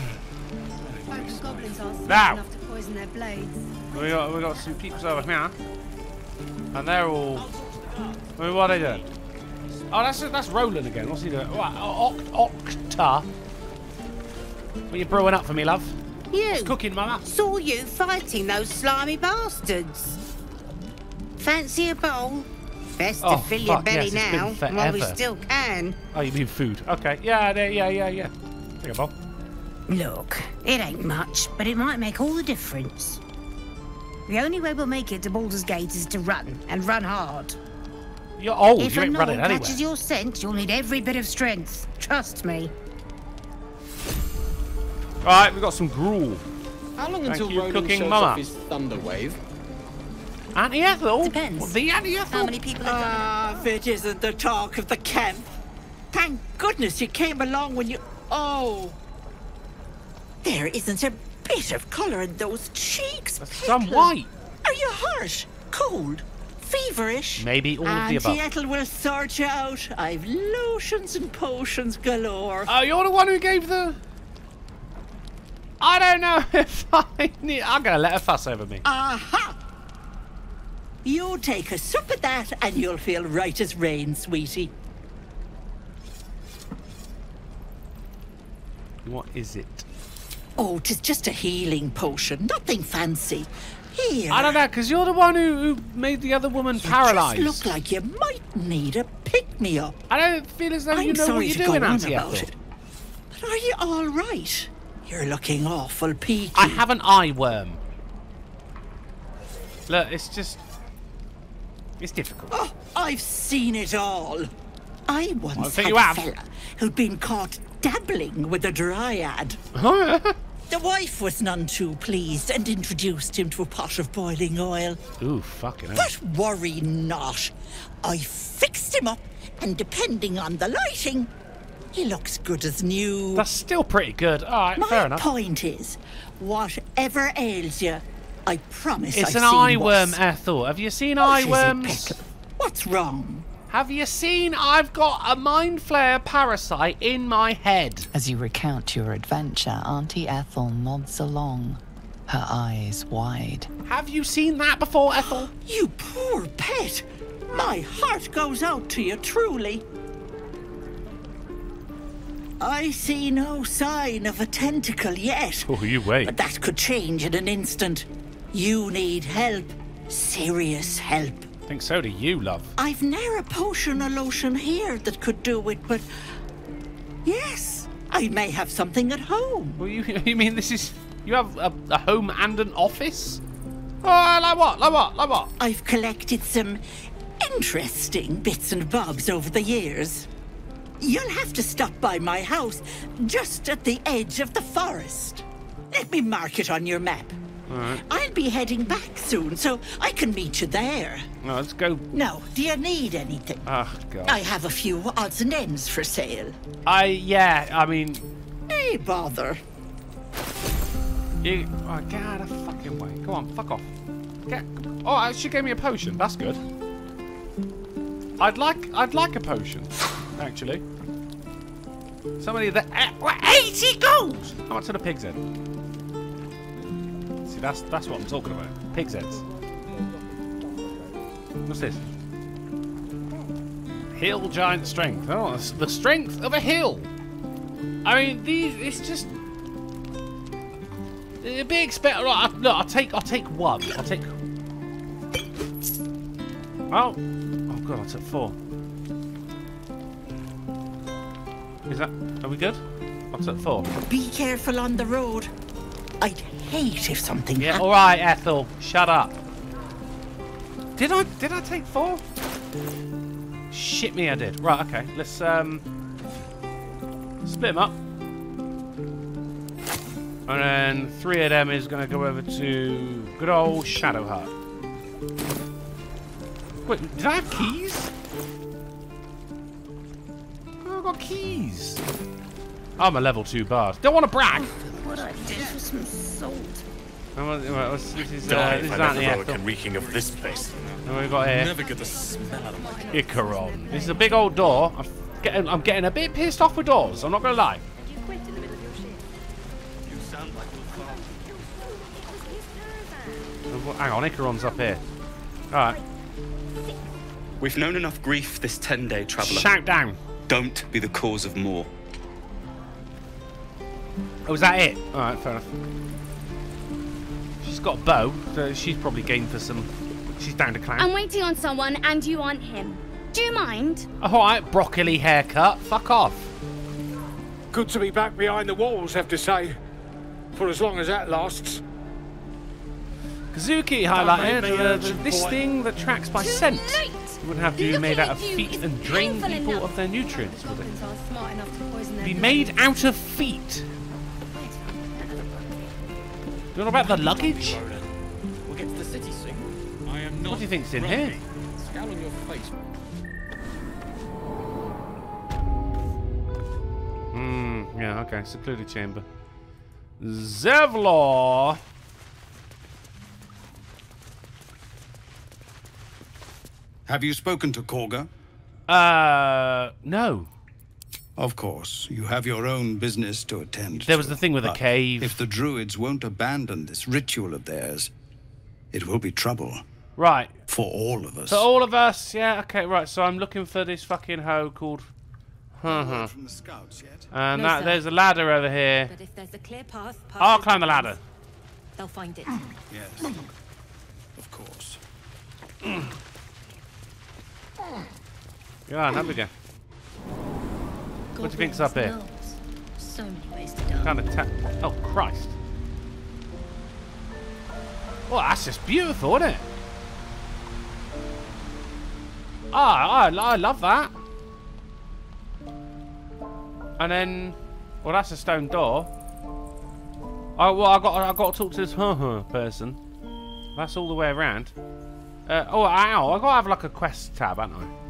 Folk goblins are smart Now. enough to poison their blades. We got we got some peeps over here, and they're all. I mean, what are they doing? Oh, that's that's Rolan again. What's he doing? What? Oct Octa. What you brewing up for me, love? You. Cooking, mama. Saw you fighting those slimy bastards. Fancy a bowl? Best Oh, to fill your belly yes, now, while we still can. Oh, you mean food? Okay. Yeah, yeah, yeah, yeah. There you go. Look, it ain't much, but it might make all the difference. The only way we'll make it to Baldur's Gate is to run, and run hard. You're old. if you a ain't running anywhere. catches your scent, you'll need every bit of strength. Trust me. Right, we've got some gruel. How long Thank until you, Rolan cooking shows mama. off his thunder wave? Auntie Ethel. Depends. The Auntie Ethel. How many people are Ah, if it isn't the talk of the camp. Thank goodness you came along when you. Oh! There isn't a bit of colour in those cheeks. Some white. Are you hurt? Cold? Feverish? Maybe all of the above. Auntie Ethel will sort you out. I've lotions and potions galore. Oh, you're the one who gave the. I don't know if I need. I'm gonna let her fuss over me. Aha! You take a sup of that and you'll feel right as rain, sweetie. What is it? Oh, 'tis just a healing potion, nothing fancy. Here. I don't know, because you're the one who, who made the other woman You paralysed. just look like you might need a pick-me-up. I don't feel as though I'm you know what to you're doing, Auntie about Ethel. it. But are you all right? You're looking awful peaky. I have an eye worm. Look, it's just. It's difficult. Oh, I've seen it all. I once I think had a fella who'd been caught dabbling with a dryad. The wife was none too pleased and introduced him to a pot of boiling oil. Ooh, fucking hell. But worry not. I fixed him up, and depending on the lighting, he looks good as new. That's still pretty good. All right, My fair enough. My point is, whatever ails you, I promise It's I've an seen eye worse. worm, Ethel. Have you seen What eye is it, worms? What's wrong? Have you seen I've got a mind flayer parasite in my head? As you recount your adventure, Auntie Ethel nods along, her eyes wide. Have you seen that before, Ethel? You poor pet. My heart goes out to you, truly. I see no sign of a tentacle yet. Oh, you wait. But that could change in an instant. You need help. Serious help. I think so do you, love. I've ne'er a potion or lotion here that could do it, but yes, I may have something at home. Well, you, you mean this is. You have a, a home and an office? Oh, like what? Like what? Like what? I've collected some interesting bits and bobs over the years. You'll have to stop by my house just at the edge of the forest. Let me mark it on your map. I'll be heading back soon, so I can meet you there. No, let's go. Now, do you need anything? Ah, oh, God. I have a few odds and ends for sale. I, yeah, I mean. Hey, bother. You. Oh, get out of fucking way. Come on, fuck off. Get. Oh, she gave me a potion. That's good. I'd like. I'd like a potion, actually. Somebody that. eh, what, 80 gold! How much are the pig's head? See, that's that's what I'm talking about. Pig's heads. What's this? Hill giant strength. Oh, the strength of a hill. I mean, these. It's just. A bit expect. Right, I- look, I'll take. I'll take one. I'll take. Oh, oh god! I took four. Is that? Are we good? What's that for? Be careful on the road. I'd hate if something Yeah. All right, Ethel. Shut up. Did I? Did I take four? Shit me, I did. Right. Okay. Let's um. Split them up. And then three of them is going to go over to good old Shadowheart. Wait, did I have keys? I've got keys. I'm a level two bard. Don't want to brag. What I did for some salt. Well, well, This is, uh, Die this is I Auntie never Ethel. reeking of this place. What we got here? Never get the smell out of my Icaron. This is a big old door. I'm getting, I'm getting a bit pissed off with doors. I'm not gonna lie. Well, Hang on, Icaron's up here. All right. We've known enough grief this 10 day traveller. Shout down. Don't be the cause of more. Oh, is that it? All right, fair enough. She's got a bow, so she's probably game for some. She's down to clown. I'm waiting on someone and you aren't him. Do you mind? All right, broccoli haircut. Fuck off. Good to be back behind the walls, have to say. For as long as that lasts. Kazuki highlighted uh, this thing that tracks by scent. It would have to be made out of feet and drain people of their nutrients, would it? Goblins are smart enough to poison their Be made out of feet. You know about the luggage? We'll get to the city soon. I am not. What do you think's in here? Scowl on your face. Hmm, yeah, okay. Secluded chamber. Zevlor! Have you spoken to Kagha? Uh, no. Of course. You have your own business to attend There was to. the thing with the cave. If the druids won't abandon this ritual of theirs, it will be trouble Right. for all of us. For all of us, yeah, okay, right. So I'm looking for this fucking hoe called. Huh huh. From the scouts yet? And No, that, sir. there's a ladder over here. But if there's a clear path, past I'll climb the entrance, ladder. They'll find it. Yes. Of course. Yeah, on, up we go. What do you think's up here? So many ways to die. Kind of tap. Oh Christ! Well, that's just beautiful, isn't it? Ah, I, I love that. And then, well, that's a stone door. Oh well, I got I got to talk to this person. That's all the way around. Uh, oh, ow! I got to have like a quest tab, haven't I?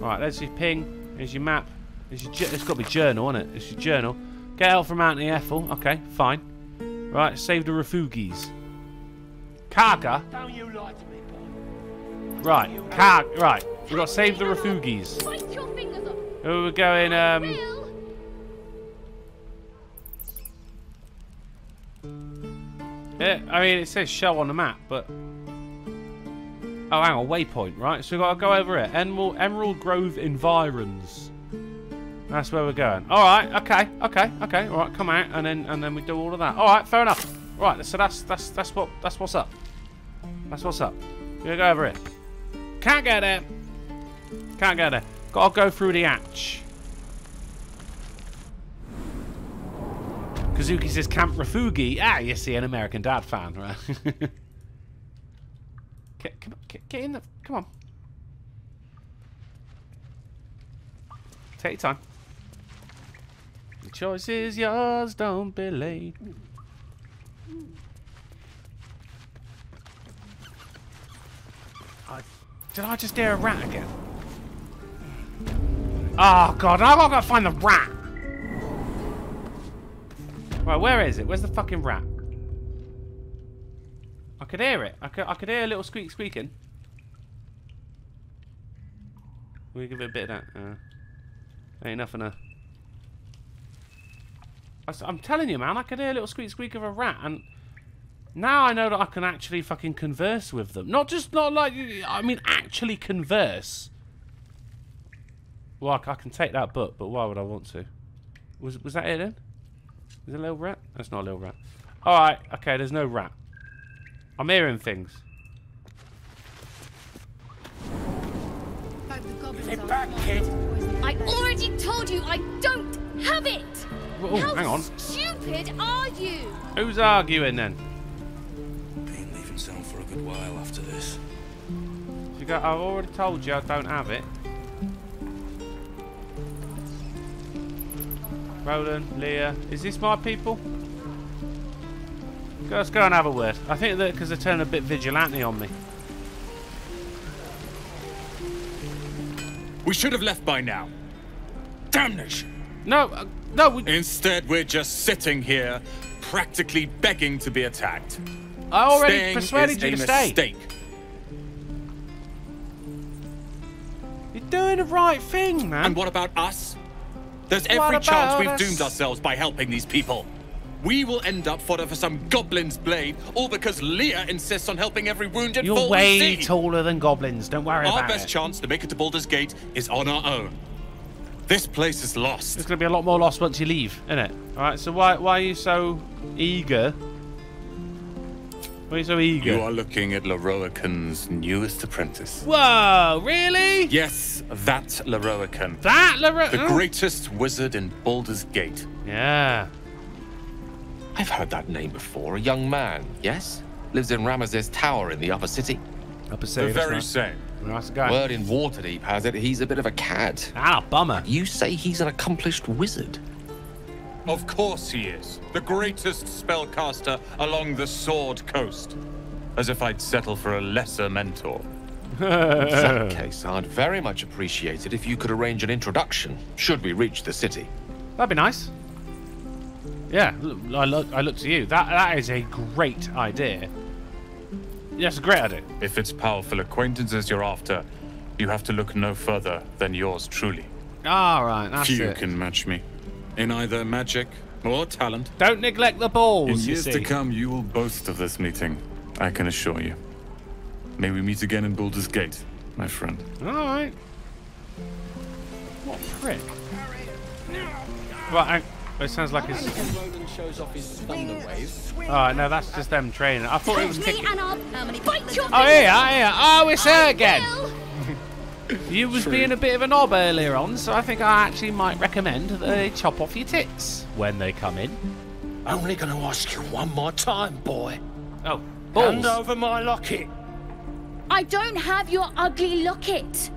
Right, there's your ping. There's your map. There's your it's got to be journal, isn't it? It's your journal. Get help from Auntie Ethel. Okay, fine. Right, save the refugees. Kagha. Don't you lie to me, boy. Right, Kar. Right, we got to save the refugees. Oh, we're going. Um. Yeah, I mean it says show on the map, but oh, hang on, waypoint, right? So we've got to go over it. Emerald, Emerald Grove Environs. That's where we're going. All right, okay, okay, okay. All right, come out, and then and then we do all of that. All right, fair enough. Right, so that's that's that's what that's what's up. That's what's up. We're gonna go over it. Can't get there. Can't get there. Gotta go through the hatch. Kazuki says Camp Refugi. Ah, you see, an American Dad fan, right? get, come get, get in the. Come on. Take your time. The choice is yours, don't be late. I, did I just dare a rat again? Oh god, I've got to find the rat! Right, where is it? Where's the fucking rat? I could hear it. I could, I could hear a little squeak squeaking. We give it a bit of that. Uh, ain't nothing. Uh. I, am telling you, man, I could hear a little squeak squeak of a rat, and now I know that I can actually fucking converse with them. Not just not like I mean, actually converse. Well, I, I can take that book, but why would I want to? Was was that it then? Is it a little rat? That's not a little rat. Alright, okay, there's no rat. I'm hearing things. Get back, kid. I already told you I don't have it. Oh, How hang on. stupid are you? Who's arguing then? Been leaving town for a good while after this. You got, I've already told you I don't have it. Rolan, Lia, is this my people? Let's go and have a word. I think that because they're turning a bit vigilante on me. We should have left by now. Damnation! No, uh, no. We... Instead, we're just sitting here, practically begging to be attacked. I already Staying persuaded is you a to stay. mistake. You're doing the right thing, man. And what about us? There's What every chance we've us? doomed ourselves by helping these people. We will end up fodder for some goblin's blade, all because Lia insists on helping every wounded You're way sea. taller than goblins. Don't worry Our about best chance to make it to Baldur's Gate is on our own. This place is lost. There's going to be a lot more lost once you leave, isn't it? All right. So why why are you so eager? Why are you so eager? You are looking at Lorroakan's newest apprentice. Whoa! Really? Yes, that Leroican. That Lero- The oh. greatest wizard in Baldur's Gate. Yeah. I've heard that name before. A young man, yes? Lives in Ramazith's Tower in the upper city. Upper The very same. Nice guy. Word in Waterdeep has it he's a bit of a cad. Ah, bummer. You say he's an accomplished wizard. Of course he is. The greatest spellcaster along the Sword Coast. As if I'd settle for a lesser mentor. In that case, I'd very much appreciate it if you could arrange an introduction, should we reach the city. That'd be nice. Yeah, I look. I look to you. That that is a great idea. Yes, a great idea. If it's powerful acquaintances you're after, you have to look no further than yours truly. All right, that's Few it. can match me. In either magic or talent. Don't neglect the balls. In you years to come, you will boast of this meeting. I can assure you. May we meet again in Baldur's Gate, my friend. All right. What prick. Right, I, it sounds like it's. Rolan shows off his thunder wave. All ah, right, no, that's just them training. I thought it was Me kicking. and I'll bite your Oh fingers yeah, oh yeah. Oh, it's her again. You was being a bit of a knob earlier on, so I think I actually might recommend that they chop off your tits when they come in. Only gonna ask you one more time, boy. Oh, Hand over my locket. I don't have your ugly locket.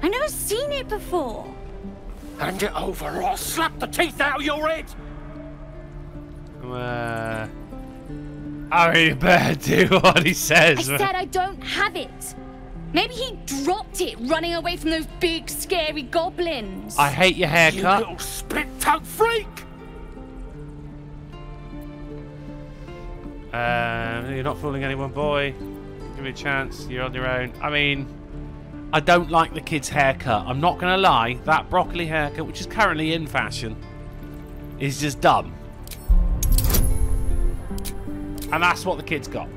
I've never seen it before. Hand it over or I'll slap the teeth out of your head. Uh, I mean, you better do what he says. I said I don't have it. Maybe he dropped it running away from those big, scary goblins. I hate your haircut. You little split tongue freak! Um, you're not fooling anyone, boy. Give me a chance. You're on your own. I mean, I don't like the kid's haircut. I'm not going to lie. That broccoli haircut, which is currently in fashion, is just dumb. And that's what the kid's got.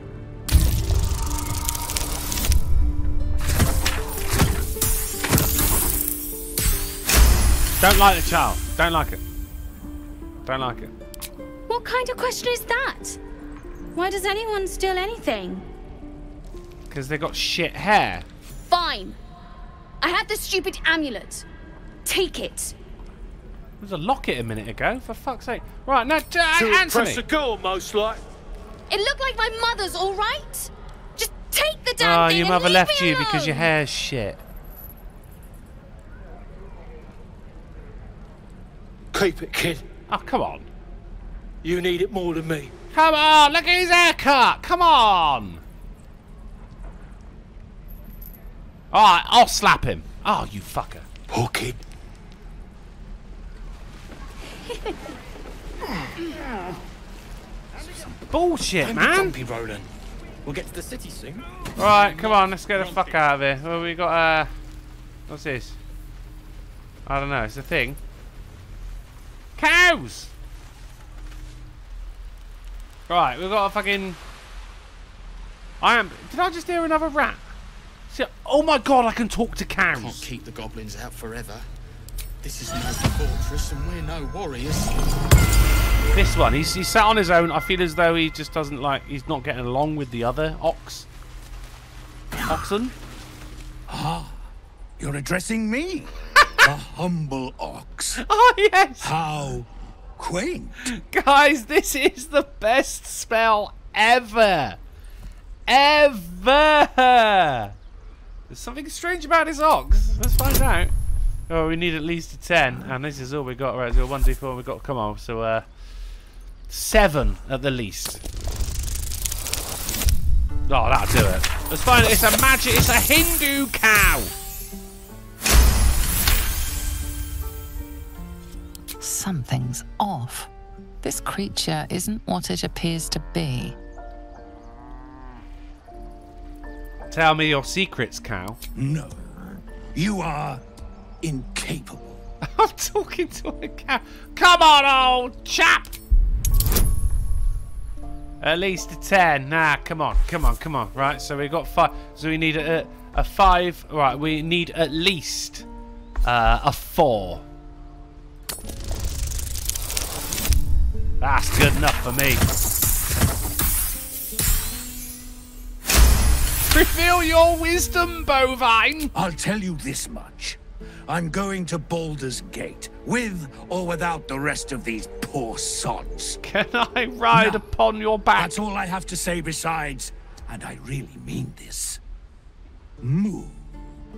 Don't like the child. Don't like it. Don't like it. What kind of question is that? Why does anyone steal anything? Because they got shit hair. Fine. I have the stupid amulet. Take it. There was a locket a minute ago, for fuck's sake. Right, now, uh, To Anthony. impress a girl, most like. It looked like my mother's, all right? Just take the damn Oh, thing your and mother leave left me you because your hair's shit. Keep it, kid. Oh, come on. You need it more than me. Come on, look at his haircut. Come on. Alright, I'll slap him. Oh, you fucker. Poor kid. Bullshit, Don't be man. grumpy, Rolan. We'll get to the city soon. Alright, come on, let's get the fuck out of here. Well, we got, uh... What's this? I don't know, it's a thing. Cows! Right, we've got a fucking... I am... Did I just hear another rat? See, oh my god, I can talk to cows. Can't keep the goblins out forever. This is no fortress and we're no warriors. This one, he's, he's sat on his own. I feel as though he just doesn't like, he's not getting along with the other ox. Oxen? Ah, you're addressing me, the humble ox. Oh, yes. How quaint. Guys, this is the best spell ever. Ever. There's something strange about his ox. Let's find out. Oh, we need at least a 10. And this is all we got. Right, so 1d4 we got. Come on. So, uh, 7 at the least. Oh, that'll do it. Let's find it. It's a magic. It's a Hindu cow. Something's off. This creature isn't what it appears to be. Tell me your secrets, cow. No, you are incapable. I'm talking to a cow. Come on, old chap. At least a 10. Nah, come on, come on, come on. Right, so we got five. So we need a, a, 5. Right, we need at least uh, a 4. That's good enough for me. Reveal your wisdom, bovine. I'll tell you this much. I'm going to Baldur's Gate, with or without the rest of these poor sods. Can I ride No. upon your back? That's all I have to say besides, and I really mean this. Moo.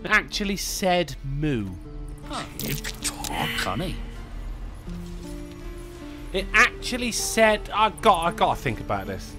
Actually said moo. Talk. Funny. It actually said. I got. I got to think about this.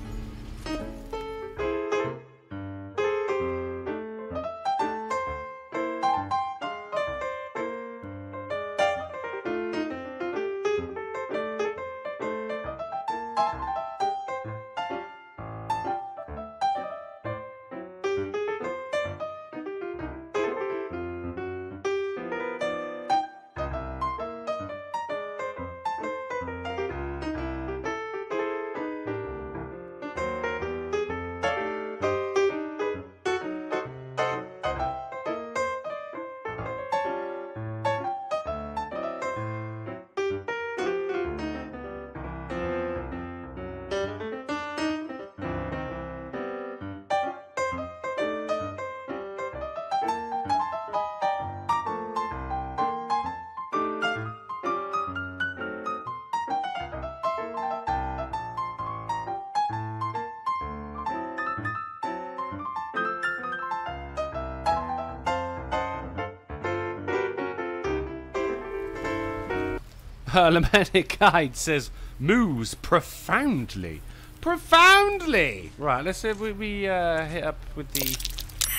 Herlemanic Guide says moves profoundly. profoundly. Right, let's see if we, we uh, hit up with the.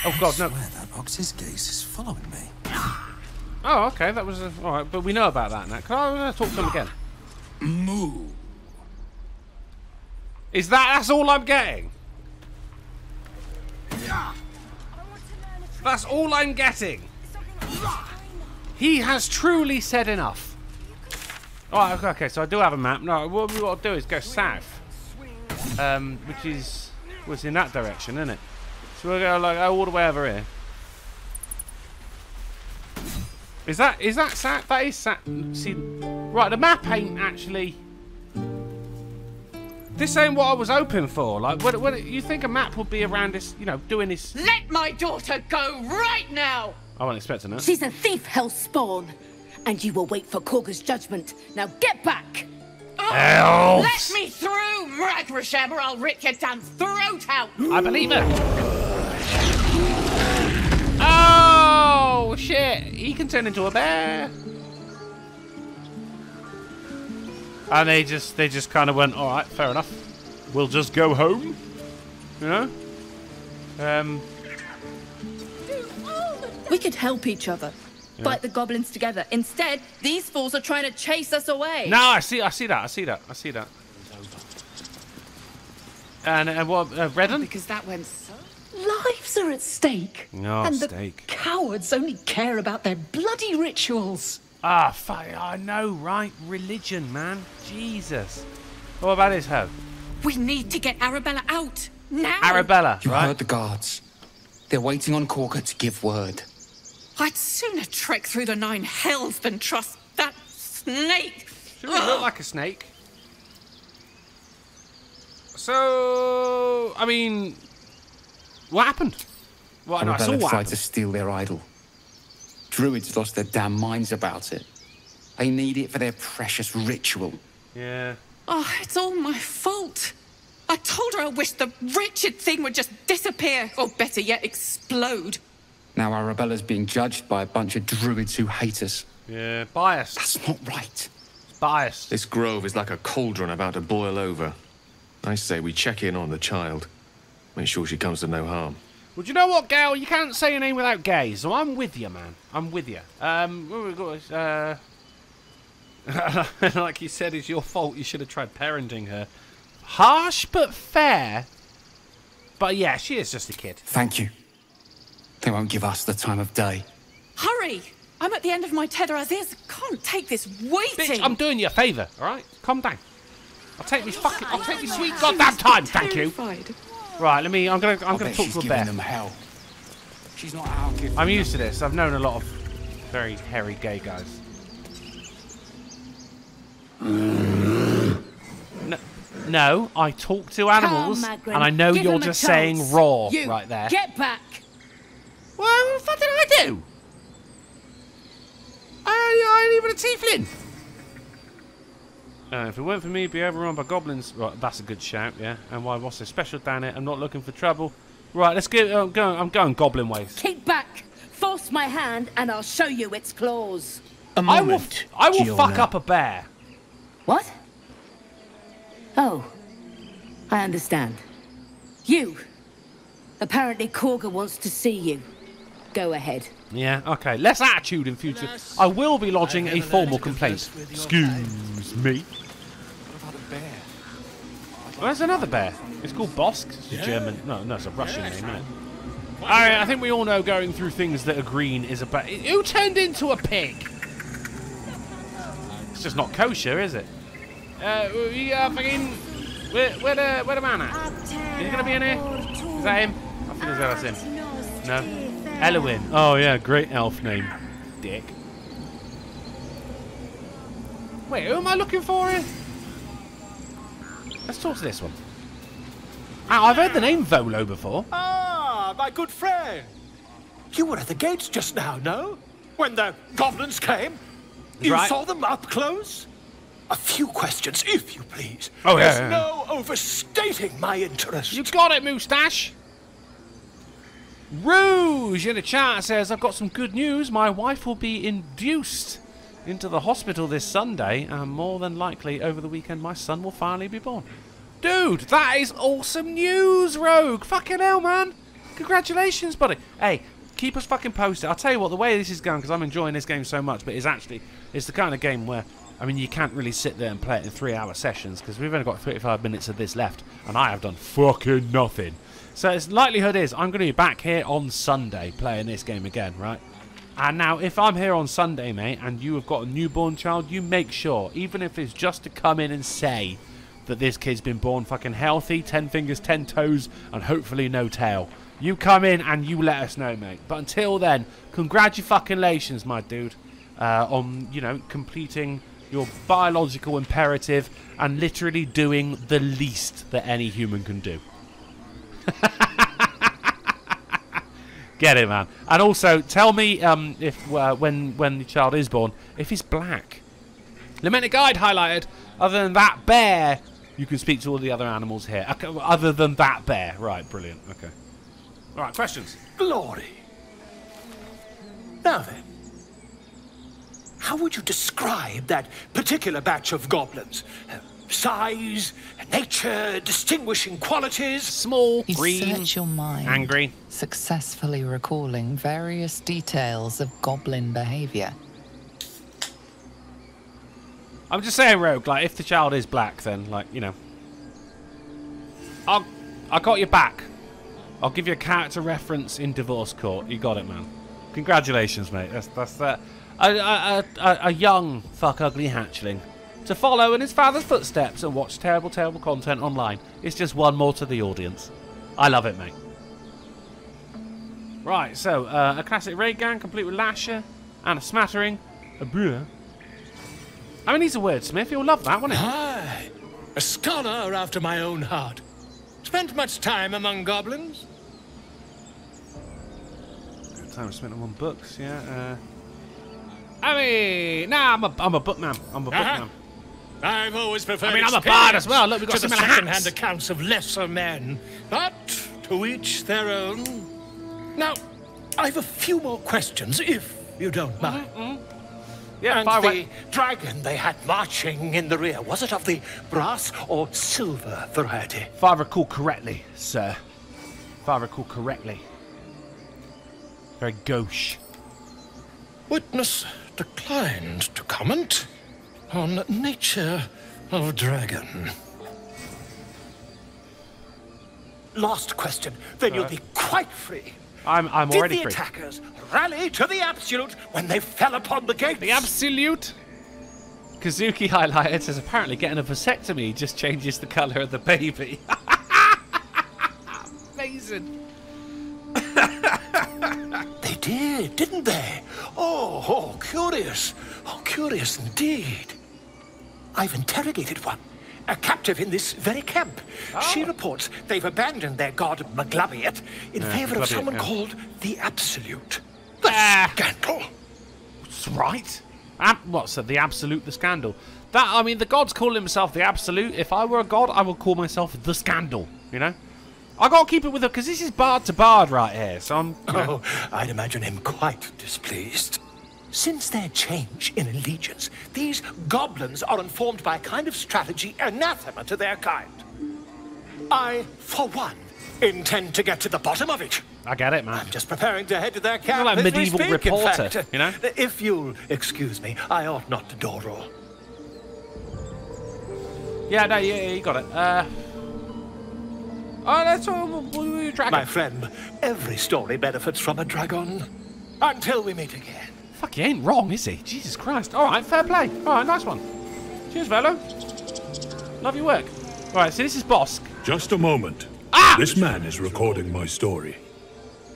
Oh God, no. Swear that Ox's gaze is following me. Oh, okay, that was uh, all right, but we know about that now. Can I uh, talk to him again? Moo. Is that that's all I'm getting? That's all I'm getting. He has truly said enough. Oh, okay, okay, so I do have a map. No, what we got to do is go south, um, which is was in that direction, isn't it? So we'll go like all the way over here. Is that is that sat? That is sat. See, right, the map ain't actually. This ain't what I was hoping for. Like, what, when you think a map would be around this, you know, doing this. Let my daughter go right now! I wasn't expecting that. She's a thief, Hellspawn. And you will wait for Kagha's judgment. Now get back! Elves! Let me through, Ragrasham, or I'll rip your damn throat out! I believe it. Oh shit! He can turn into a bear. And they just they just kind of went, all right, fair enough. We'll just go home. You know. Um. We could help each other. Yeah. Fight the goblins together. Instead, these fools are trying to chase us away. No, I see, I see that, I see that, I see that. And and what, uh, Redden? Because that went so. Lives are at stake. No and steak. the cowards only care about their bloody rituals. Ah, fuck, I know, right? Religion, man. Jesus. What about this, Ho? We need to get Arabella out. Now! Arabella, You right? heard the guards. They're waiting on Kagha to give word. I'd sooner trek through the nine hells than trust that snake. She doesn't look like a snake. So, I mean, what happened? Well, no, I saw Arabella what tried happened. to steal their idol. Druids lost their damn minds about it. They need it for their precious ritual. Yeah. Oh, it's all my fault. I told her I wished the wretched thing would just disappear, or better yet, explode. Now Arabella's being judged by a bunch of druids who hate us. Yeah, biased. That's not right. Biased. This grove is like a cauldron about to boil over. I say we check in on the child. Make sure she comes to no harm. Well, do you know what, Gale? You can't say a name without gay, so I'm with you, man. I'm with you. Um, what we got? Uh, like you said, it's your fault. You should have tried parenting her. Harsh but fair. But yeah, she is just a kid. Thank you. They won't give us the time of day. Hurry! I'm at the end of my tether as is. Can't take this waiting. Bitch, I'm doing you a favour, all right? Calm down. I'll take me fucking. I'll take me sweet goddamn time. Thank you. Right, let me. I'm gonna. I'm I gonna bet talk she's to a giving bear. them hell. She's not our kid. I'm used to this. I've known a lot of very hairy gay guys. No, no, I talk to animals, Come, and I know Give you're just saying raw You, right there. Get back! What the fuck did I do? I, I ain't even a tiefling. Uh, if it weren't for me being overrun by goblins, right, that's a good shout, yeah. And why? was so special down it? I'm not looking for trouble. Right, let's get. I'm going. I'm going goblin ways. Keep back! Force my hand and I'll show you its claws. A I will. moment, I will fuck Giona. up a bear. What? Oh, I understand. You. Apparently Kagha wants to see you. Go ahead. Yeah. Okay. Less attitude in future. I will be lodging a formal complaint. Excuse me. Where's another bear? It's called Bosk. It's a German. No, no, it's a Russian name, isn't it? Alright, I think we all know going through things that are green is a bad. Who turned into a pig? It's just not kosher, is it? Uh, we uh, fucking. Where, where the where the man at? Is he gonna be in here? Is that him? I think that's him. No. Elwyn. Oh yeah, great elf name. Dick. Wait, who am I looking for here? Let's talk to this one. Ah, I've heard the name Volo before. Ah, my good friend. You were at the gates just now, no? When the goblins came? You Right. saw them up close? A few questions, if you please. Oh, yeah, There's yeah, no overstating my interest. You got it, Moustache. Rouge in the chat says, I've got some good news. My wife will be induced into the hospital this Sunday, and more than likely over the weekend, my son will finally be born. Dude, that is awesome news, Rogue. Fucking hell, man. Congratulations, buddy. Hey, keep us fucking posted. I'll tell you what, the way this is going, because I'm enjoying this game so much, but it's actually, it's the kind of game where, I mean, you can't really sit there and play it in three hour sessions, because we've only got 35 minutes of this left, and I have done fucking nothing. So its likelihood is I'm going to be back here on Sunday playing this game again, right? And now, if I'm here on Sunday, mate, and you have got a newborn child, you make sure, even if it's just to come in and say that this kid's been born fucking healthy, 10 fingers, 10 toes, and hopefully no tail. You come in and you let us know, mate. But until then, congratulations, my dude, uh, on, you know, completing your biological imperative and literally doing the least that any human can do. Get it, man. And also, tell me um, if uh, when when the child is born, if he's black. Lamented Guide highlighted. Other than that bear, you can speak to all the other animals here. Okay, other than that bear, right? Brilliant. Okay. All right. Questions. Glory. Now then, how would you describe that particular batch of goblins? Uh, size, nature, distinguishing qualities? Small, You search your mind, angry. successfully recalling various details of goblin behavior. I'm just saying, Rogue. Like, if the child is black, then like you know, I'll I got your back. I'll give you a character reference in divorce court. You got it, man. Congratulations, mate. That's that's that. A, a, a, a young fuck ugly hatchling to follow in his father's footsteps and watch terrible, terrible content online. It's just one more to the audience. I love it, mate. Right, so uh, a classic raid gun complete with lasher and a smattering, a brewer. I mean, he's a wordsmith. You'll love that, won't he? Aye, a scholar after my own heart. Spent much time among goblins? Good time spent among books, yeah. Uh, I mean, nah, I'm a, I'm a bookman. I'm a Uh-huh. bookman. I've always preferred I mean, I'm a bard as well. Look, we've got to the second-hand accounts of lesser men. But to each their own. Now, I've a few more questions, if you don't mind. Mm-hmm. Yeah, and fire the dragon they had marching in the rear, was it of the brass or silver variety? If I recall correctly, sir. If I recall correctly. Very gauche. Witness declined to comment on nature of dragon. Last question, then you'll be quite free. I'm, I'm Did already the free. attackers rally to the absolute when they fell upon the gate? The absolute? Kazuki highlighted says apparently getting a vasectomy just changes the colour of the baby. Amazing. They did, didn't they? Oh, oh, curious. Oh, curious indeed. I've interrogated one, a captive in this very camp. She oh. reports they've abandoned their god Maglubiyet in Yeah, favor of someone yeah. called the Absolute. The ah. scandal. That's right. Ab- what's that? The absolute, the scandal. That I mean, the gods call himself the absolute. If I were a god, I would call myself the scandal. You know, I gotta keep it with her because this is bard to bard right here. So I'm. You oh, know, Oh, I'd imagine him quite displeased. Since their change in allegiance, these goblins are informed by a kind of strategy anathema to their kind. I, for one, intend to get to the bottom of it. I get it, man. I'm just preparing to head to their camp. like as we medieval speak, reporter, fact. you know? If you'll excuse me, I ought not to door roll. yeah, no, yeah, yeah, you got it. Uh. Oh, that's all. Dragon. My friend, every story benefits from a dragon. Until we meet again. Fuck, he ain't wrong, is he? Jesus Christ. All right, fair play. All right, nice one. Cheers, Volo. Love your work. All right, so this is Bosk. Just a moment. Ah! This man is recording my story.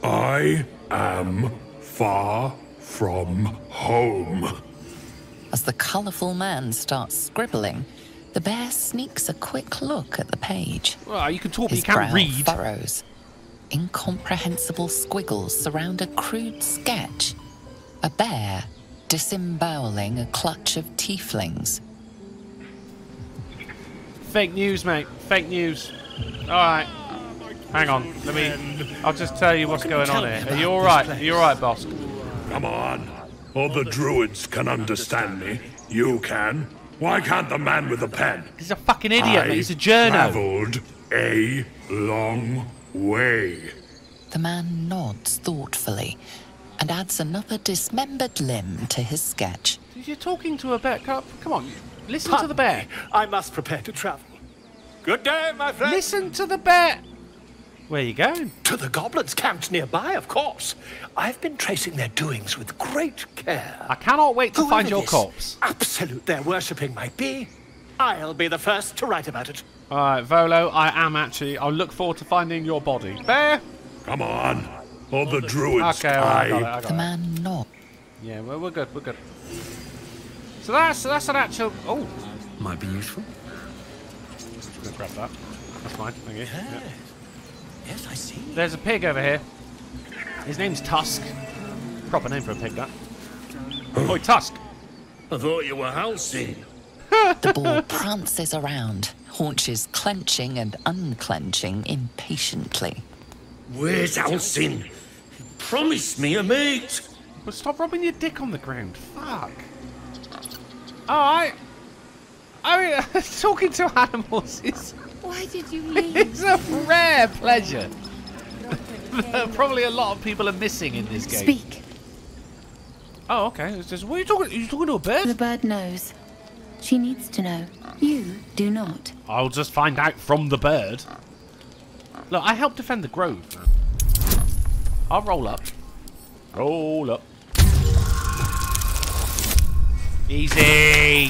I am far from home. As the colourful man starts scribbling, the bear sneaks a quick look at the page. Well, you can talk, but you can't read. furrows. Incomprehensible squiggles surround a crude sketch. A bear disemboweling a clutch of tieflings. Fake news, mate. Fake news. All right. Hang on. Let me. I'll just tell you what's going on here. Are you all right? Are you all right, boss? Come on. All the druids can understand me. You can. Why can't the man with the pen? He's a fucking idiot, mate. He's a journo. Travelled a long way. The man nods thoughtfully and adds another dismembered limb to his sketch. You're talking to a bear. Come come on, listen to the bear. me. I must prepare to travel. Good day, my friend. Listen to the bear. Where are you going? To the goblins camped nearby, of course. I've been tracing their doings with great care. I cannot wait to Whoever find your this corpse. Absolute their worshipping might be. I'll be the first to write about it. All right, Volo, I am actually. I'll look forward to finding your body. Bear. Come on. Or the druids Okay, all right, I got it. I got The it. man nods. Yeah, well, we're good. We're good. So that's so that's an actual. Oh, Might be useful. just gonna grab that. That's fine. Thank you. Yeah. Yes, I see. There's a pig over here. His name's Tusk. Proper name for a pig, that. Oi, Tusk. I thought you were Halsin. The boar prances around, haunches clenching and unclenching impatiently. Where's Halsin? Promise me a mate. Well, stop rubbing your dick on the ground. Fuck. Oh, Alright. I mean, talking to animals is, Why did you leave? is a rare pleasure. Probably a lot of people are missing in this game. Speak. Oh, okay. It's just, what are you talking? Are you talking to a bird? The bird knows. She needs to know. You do not. I'll just find out from the bird. Look, I helped defend the grove. I'll roll up. Roll up. Easy.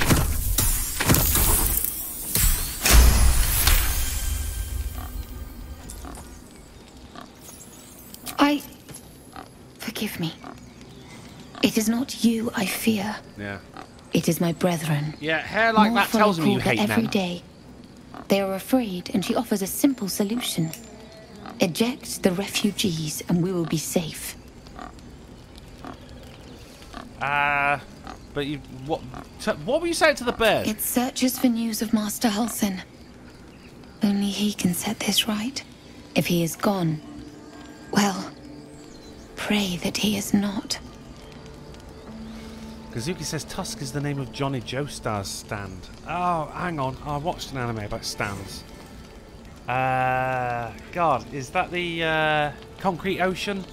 I. Forgive me. It is not you I fear. Yeah. It is my brethren. Yeah, hair like More that tells me you follow hate Kagha every men. day. They are afraid, and she offers a simple solution. Eject the refugees, and we will be safe. Uh, but you what? what were you saying to the bird? It searches for news of Master Halsin. Only he can set this right. If he is gone, well, pray that he is not. Kazuki says Tusk is the name of Johnny Joestar's stand. Oh, hang on. I watched an anime about stands. Uh, God, is that the uh, Concrete Ocean?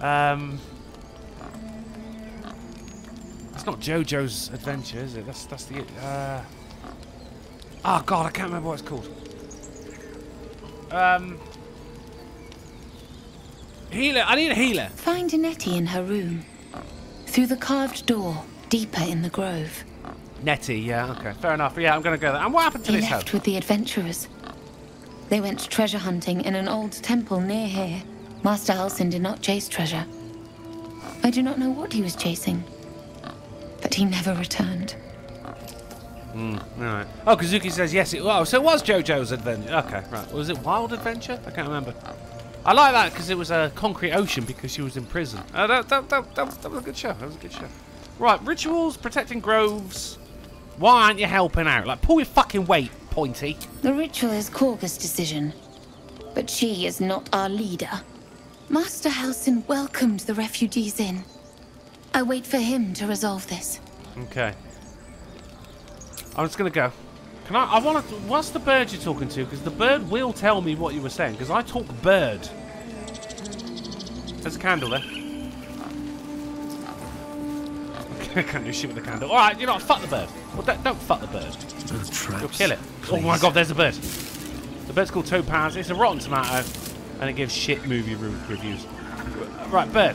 Um, that's not JoJo's Adventure, is it? That's that's the. Uh, oh God, I can't remember what it's called. Um, healer. I need a healer. Find Nettie in her room. Through the carved door, deeper in the grove. Nettie. Yeah. Okay. Fair enough. Yeah, I'm gonna go there. And what happened to He this left house? with the adventurers. They went treasure hunting in an old temple near here. Master Halsin did not chase treasure. I do not know what he was chasing, but he never returned. Mm, right. Oh, Kazuki says yes. It, oh, so it was JoJo's Adventure. Okay, right. Was it Wild Adventure? I can't remember. I like that because it was a concrete ocean because she was in prison. Uh, that, that, that, that, was, that was a good show. That was a good show. Right, rituals, protecting groves. Why aren't you helping out? Like, pull your fucking weight, Pointy. The ritual is Kagha's decision, but she is not our leader. Master Halsin welcomed the refugees in. I wait for him to resolve this. Okay. I'm just gonna go. Can I? I want to. What's the bird you're talking to? Because the bird will tell me what you were saying. Because I talk bird. There's a candle there. I can't do shit with the candle. All right, you know, what, fuck the bird. Well, don't, don't fuck the bird. You'll kill it. Oh my god, there's a bird. The bird's called Topaz. It's a rotten tomato, and it gives shit movie re- reviews. Right, bird.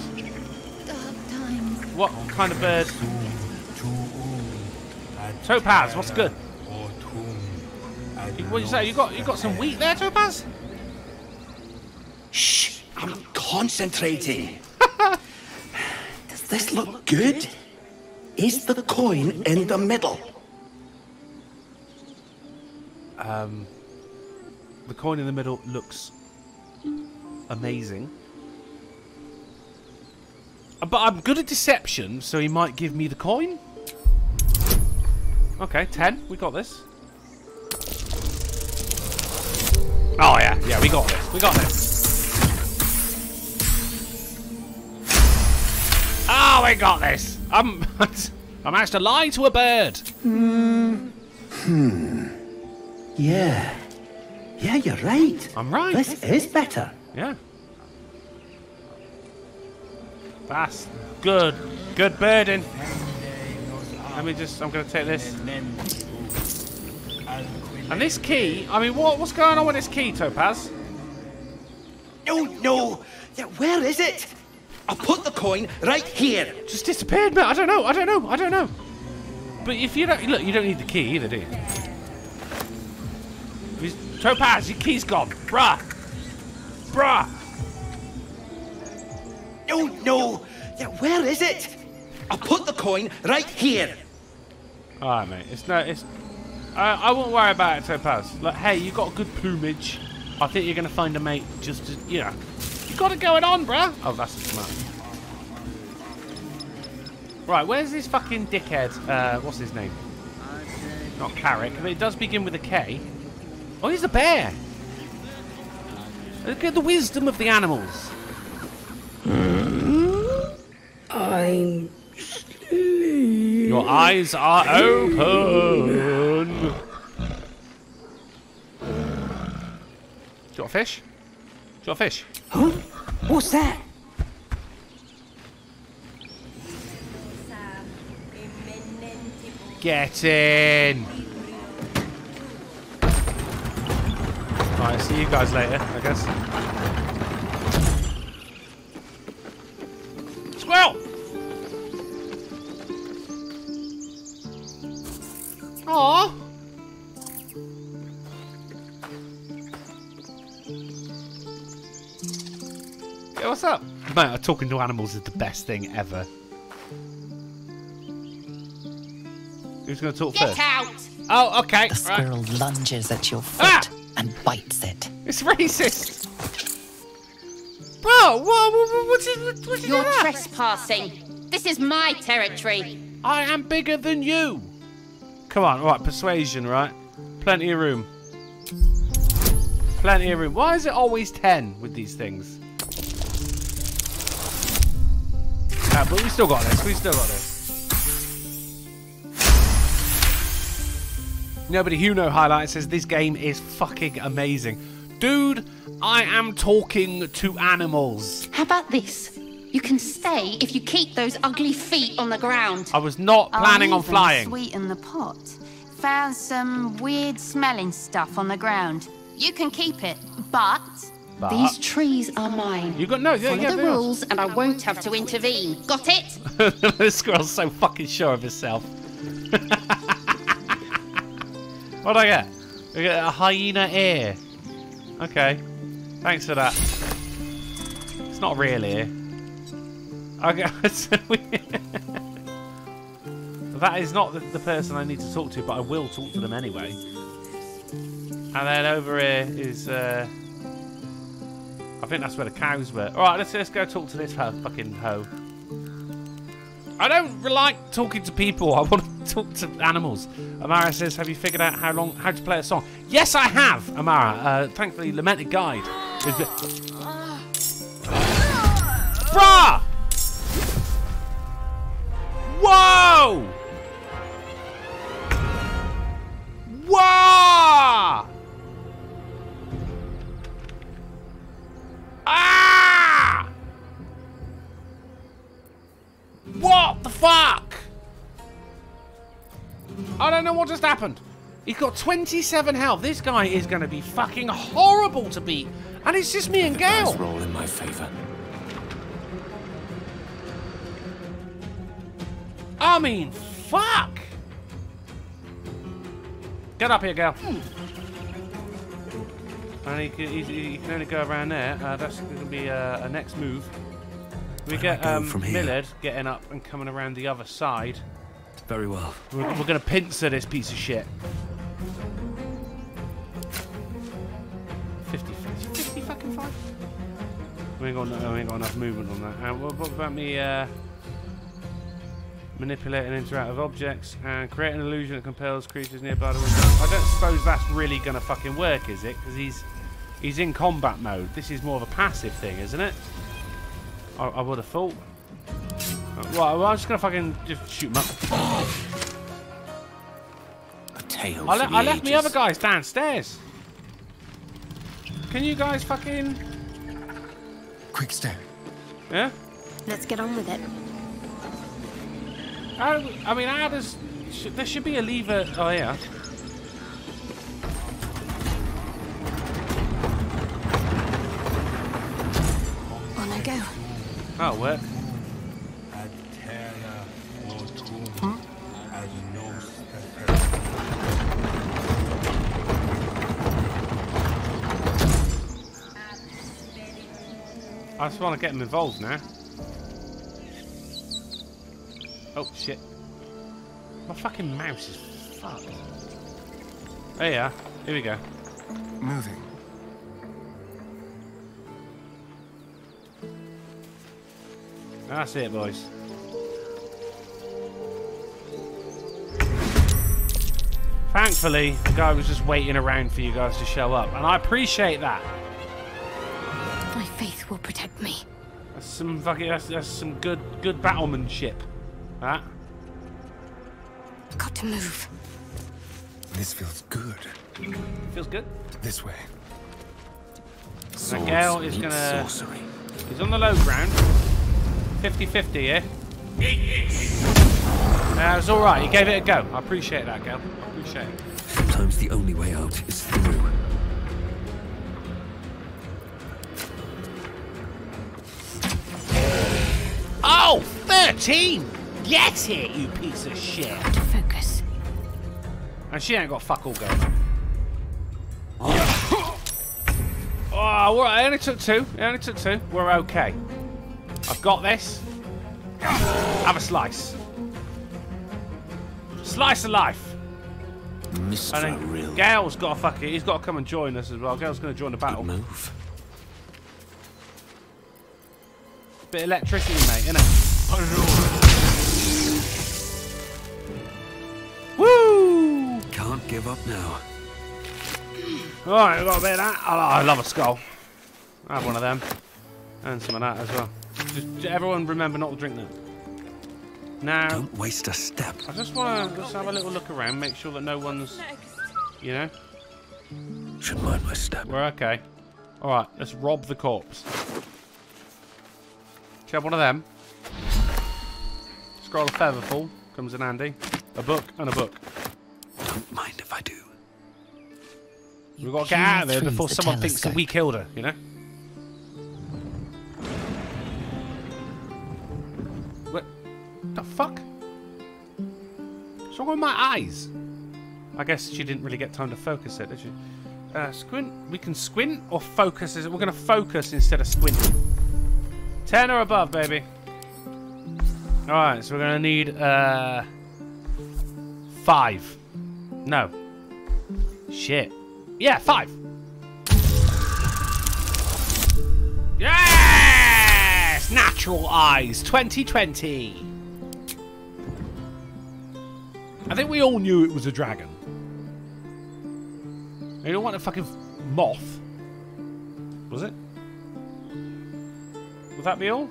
What kind of bird? Topaz, what's good? You- What you say? You got you got some wheat there, Topaz? Shh, I'm concentrating. Does this look good? Is the coin in the middle? Um, the coin in the middle looks amazing. Uh, But I'm good at deception, so he might give me the coin. Okay, 10. We got this. Oh, yeah. Yeah, we got this. We got this. Oh, we got this. I'm, I managed to lie to a bird. Hmm. Hmm. Yeah. Yeah, you're right. I'm right. This is better. Yeah. That's good. Good birding. Let me just, I'm going to take this. And this key, I mean, what, what's going on with this key, Topaz? No, no. Where is it? I'll put the coin right here. Just disappeared, man. I don't know. I don't know. I don't know. But if you don't, look, you don't need the key either, do you? He's- Topaz, your key's gone. Bruh. Bruh. No, no. Yeah, where is it? I'll put the coin right here. All right, mate. It's no, it's. I, I won't worry about it, Topaz. Look, hey, you got good plumage. I think you're gonna find a mate. Just to, you know, you got it going on, bruh. Oh, that's a smart. Right, where's this fucking dickhead? Uh, what's his name? Not Carrick. I mean, it does begin with a K. Oh, he's a bear. Look at the wisdom of the animals. I'm Your eyes are open. Do you want a fish? Do you want a fish? Huh? What's that? Get in. Right, see you guys later, I guess. Squirrel! Aww. Yeah, what's up? Mate, talking to animals is the best thing ever. Who's going to talk Get first? out! Oh, okay. The right. squirrel lunges at your foot Ah! and bites it. It's racist. Bro, what, what, what's it, what's it You're that? trespassing. This is my territory. I am bigger than you. Come on, right, persuasion, right? Plenty of room. Plenty of room. Why is it always 10 with these things? Ah, but we still got this. We still got this. Nobody who know highlight says this game is fucking amazing. Dude, I am talking to animals. How about this? You can stay if you keep those ugly feet on the ground. I was not planning on flying. Sweeten the pot. Found some weird smelling stuff on the ground. You can keep it, but, But? these trees are mine. You got no, yeah, Follow yeah, the rules, and I won't have to intervene. Got it? this girl's so fucking sure of herself. what do I get? I get a hyena ear. Okay. Thanks for that. It's not real ear. Okay. that is not the, the person I need to talk to, but I will talk to them anyway. And then over here is. Uh, I think that's where the cows were. All right, let's let's go talk to this fucking hoe. I don't like talking to people. I want to talk to animals. Amara says, "Have you figured out how long how to play a song?" Yes, I have, Amara. Uh, thankfully, Lamented Guide. Bruh! Whoa! Whoa! Ah! What the fuck? I don't know what just happened. He's got 27 health. This guy is going to be fucking horrible to beat. And it's just me and Gale. roll in my favor. I mean, fuck. Get up here, Gale. And he can, he, he can only go around there. Uh, that's going to be uh, a next move. We get um, from here? Millard getting up and coming around the other side. Very well. We're, we're going to pincer this piece of shit. 50, 50, 50 fucking five. We ain't got, no, we ain't got enough movement on that. Uh, what, what about me uh, manipulating interactive objects and create an illusion that compels creatures nearby window? I don't suppose that's really going to fucking work, is it? Because he's he's in combat mode. This is more of a passive thing, isn't it? I, I would have thought. Well, I'm just gonna fucking just shoot him up. A tale I, le I left my ages. other guys downstairs. Can you guys fucking... Quick step. Yeah? Let's get on with it. How, I mean, how does... Sh there should be a lever... Oh, yeah. That'll. I just want to get him involved now. Oh, shit. My fucking mouse is fucked. There you are. Here we go. Moving. That's it, boys. Thankfully, the guy was just waiting around for you guys to show up, and I appreciate that. My faith will protect me. That's some fucking that's, that's some good good battlemanship. That. Got to move. This feels good. Feels good. This way. Now Gale is gonna. sorcery. He's on the low ground. 50-50, yeah. Uh, it's all right. You gave it a go. I appreciate that, Gale. I appreciate it. Sometimes the only way out is through. Oh, 13! Get it, you piece of shit! Focus. And she ain't got fuck all going on. Oh, we're, I only took two. I only took two. We're okay. I've got this. Have a slice. Slice of life. And Mr. then Real. Gale's got to fuck it. He's got to come and join us as well. Gale's going to join the battle. move. Bit of electricity, mate, innit? Woo! Can't give up now. Alright, we've got a bit of that. I, I love a skull. I have one of them. And some of that as well. Just everyone remember not to drink that. Now, Don't waste a step. I just want to just have a little look around, make sure that no one's, you know, Should mind my step. we're okay. Alright, let's rob the corpse. Should have one of them. Scroll of Featherfall comes in handy. A book and a book. Don't mind if I do. We've got to get out of there before the someone thinks that we killed her, you know? The fuck? What's wrong with my eyes? I guess she didn't really get time to focus it, did she? Uh, squint. We can squint or focus. We're going to focus instead of squint. 10 or above, baby. Alright, so we're going to need uh, 5. No. Shit. Yeah, 5. Yes! Natural Eyes 2020. I think we all knew it was a dragon. You don't want a fucking moth. Was it? Would that be all?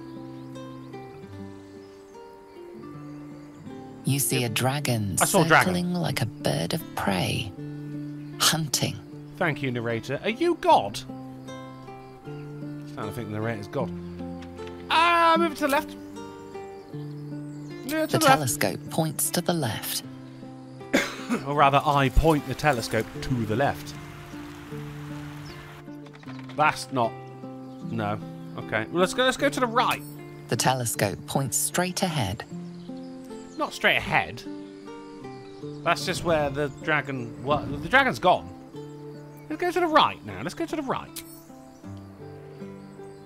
You see a dragon I saw a dragon. circling like a bird of prey, hunting. Thank you, narrator. Are you God? I Starting to think the narrator's God. Ah, move it to the left. Yeah, to The the, left. telescope points to the left. Or rather, I point the telescope to the left. That's not. No. Okay. Well, let's go. Let's go to the right. The telescope points straight ahead. Not straight ahead. That's just where the dragon. What? The dragon's gone. Let's go to the right now. Let's go to the right.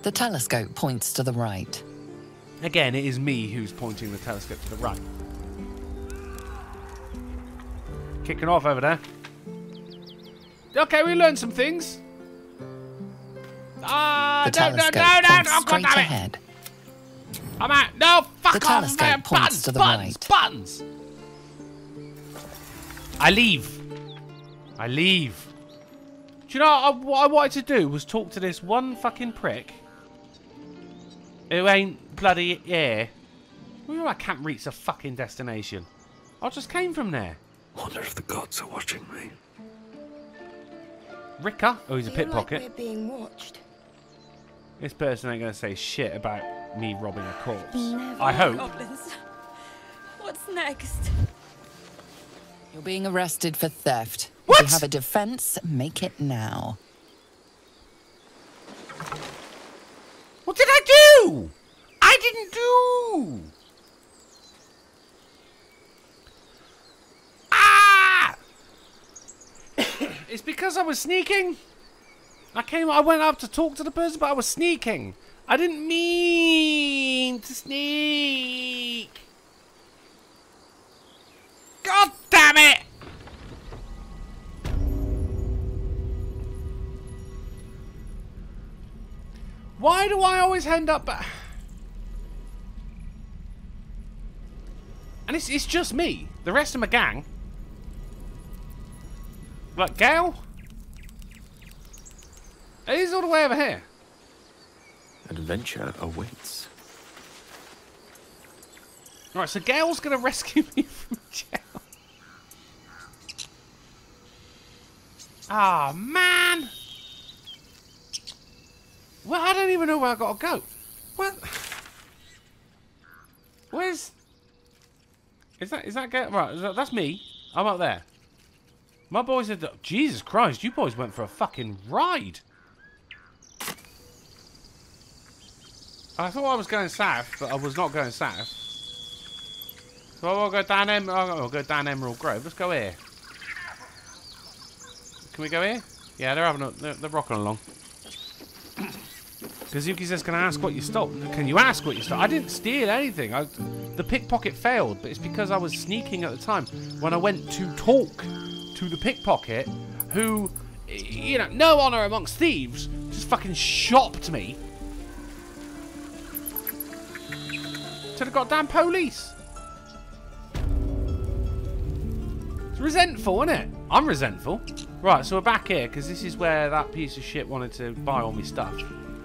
The telescope points to the right. Again, it is me who's pointing the telescope to the right. Kicking off over there. Okay, we learned some things. Ah, The no, no, telescope no, no, no, straight God damn it. ahead. I'm out. No, fuck The off, telescope man. points Buttons, to the buttons, right. buttons. I leave. I leave. Do you know I, what I wanted to do was talk to this one fucking prick who ain't bloody here What do you mean I can't reach a fucking destination? I just came from there. Wonder if the gods are watching me. Ricker? Oh, he's a Feel like pickpocket. we're being watched. This person ain't gonna say shit about me robbing a corpse. Never. I hope. Goblins. What's next? You're being arrested for theft. If you have a defense, make it now. What did I do? I didn't do. Ah! It's because I was sneaking. I came. I went up to talk to the person, but I was sneaking. I didn't mean to sneak. God damn it! Why do I always end up... And it's, it's just me. The rest of my gang. Like, Gale? He's all the way over here. Adventure awaits. Right, so Gale's going to rescue me from jail. Ah, man! Well, I don't even know where I got to go. What? Where's... Is that, is that Gale? Right, that's me. I'm up there. My boys are... Jesus Christ, you boys went for a fucking ride. I thought I was going south, but I was not going south. So I'll go down em I'll go down Emerald Grove. Let's go here. Can we go here? Yeah, they're having a, they're, they're rocking along. Kazuki says, "Can I ask what you stole? Can you ask what you stole? I didn't steal anything. I, the pickpocket failed, but it's because I was sneaking at the time when I went to talk to the pickpocket, who, you know, no honor amongst thieves, just fucking shopped me to the goddamn police. It's resentful, isn't it? I'm resentful. Right, so we're back here because this is where that piece of shit wanted to buy all my stuff.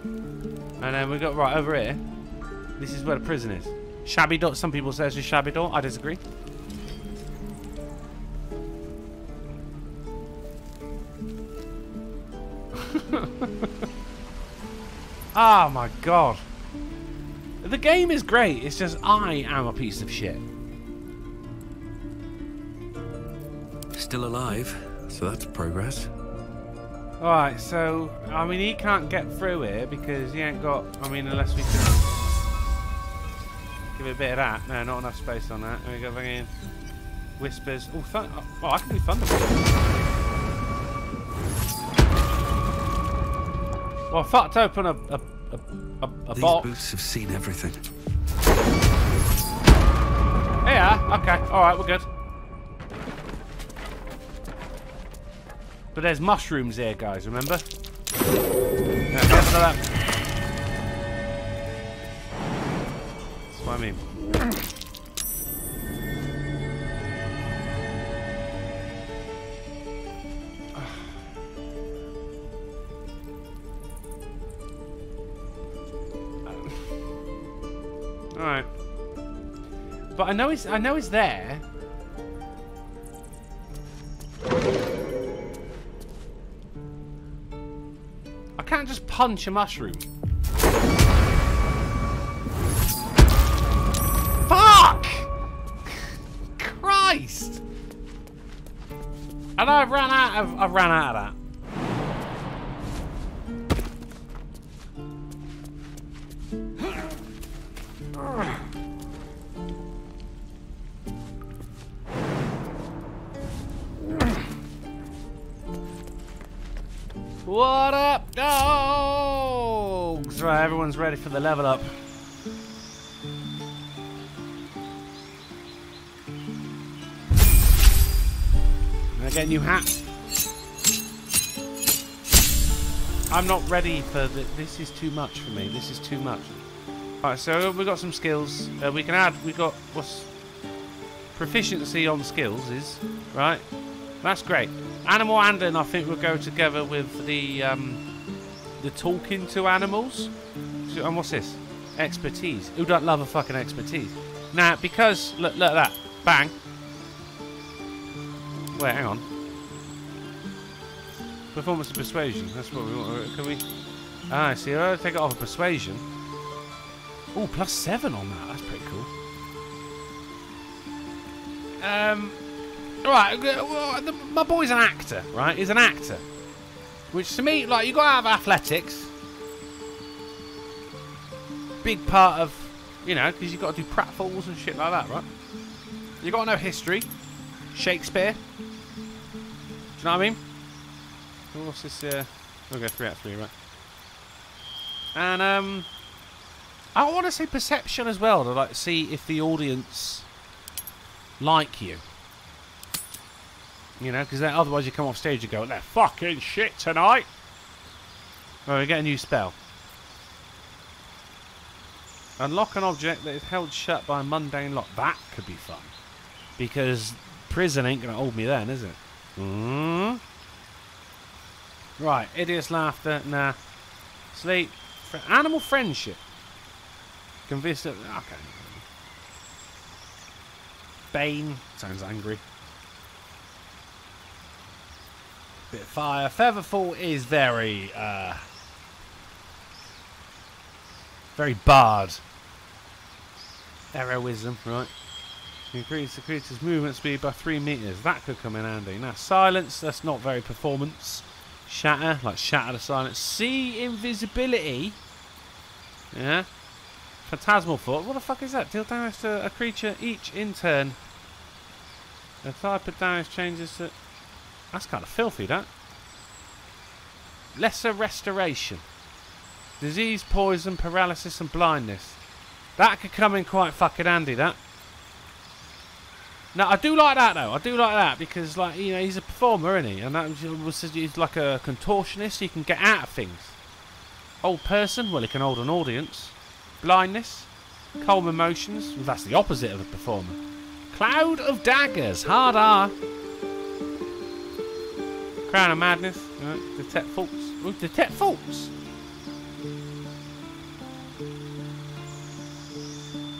And then we got right over here. This is where the prison is. Shabby door. Some people say it's a shabby door. I disagree. Oh my god. The game is great. It's just I am a piece of shit. Still alive, so that's progress. Alright, so, I mean, he can't get through here because he ain't got, I mean, unless we can give it a bit of that. No, not enough space on that. There we go, fucking whispers. Oh, oh, I can do thunder. Well, I fucked open a, a, a, a, a These box. boots have seen everything. Yeah, okay, alright, we're good. But there's mushrooms here, guys, remember? Yeah, get to that. That's what I mean. I know it's I know it's there. I can't just punch a mushroom. Fuck! Christ! And I've ran out of I've ran out of that. What up, dogs? Right, everyone's ready for the level up. Can I get a new hat? I'm not ready for the, this is too much for me. This is too much. Alright, so we've got some skills. Uh, we can add, we got what's proficiency on skills is, right? That's great. Animal handling, I think, will go together with the um, the talking to animals. And what's this? Expertise. Who don't love a fucking expertise? Now, because look, look at that, bang. Wait, hang on. Performance of persuasion. That's what we want. Can we? Ah, I see. I'll take it off of persuasion. Oh, plus seven on that. That's pretty cool. Um, right. well, the- My boy's an actor, right? He's an actor. Which to me, like, you got to have athletics. Big part of, you know, because you've got to do pratfalls and shit like that, right? you got to know history. Shakespeare. Do you know what I mean? What's this? Uh, go three out of three, right? And um, I want to say perception as well to like see if the audience like you. You know, because otherwise you come off stage and go, "They're fucking shit tonight." Well, we get a new spell. Unlock an object that is held shut by a mundane lock. That could be fun. Because prison ain't going to hold me then, is it? Mm. Right, idiot's laughter. Nah. Sleep. Fr animal friendship. Convince that. Okay. Bane. Sounds angry. Bit of fire. Featherfall is very, uh. Very barred. Heroism, right? Increase the creature's movement speed by 3 meters. That could come in handy. Now, silence, that's not very performance. Shatter, like shatter the silence. See invisibility. Yeah. Phantasmal thought. What the fuck is that? Deal damage to a creature each in turn. The type of damage changes to. That's kind of filthy, that. Lesser restoration. Disease, poison, paralysis, and blindness. That could come in quite fucking handy, that. Now, I do like that, though. I do like that because, like, you know, he's a performer, isn't he? And that was, uh, he's like a contortionist. He can get out of things. Old person, well, he can hold an audience. Blindness, calm emotions. Well, that's the opposite of a performer. Cloud of daggers, hard R. Crown of madness, right. detect thoughts. Ooh, detect thoughts.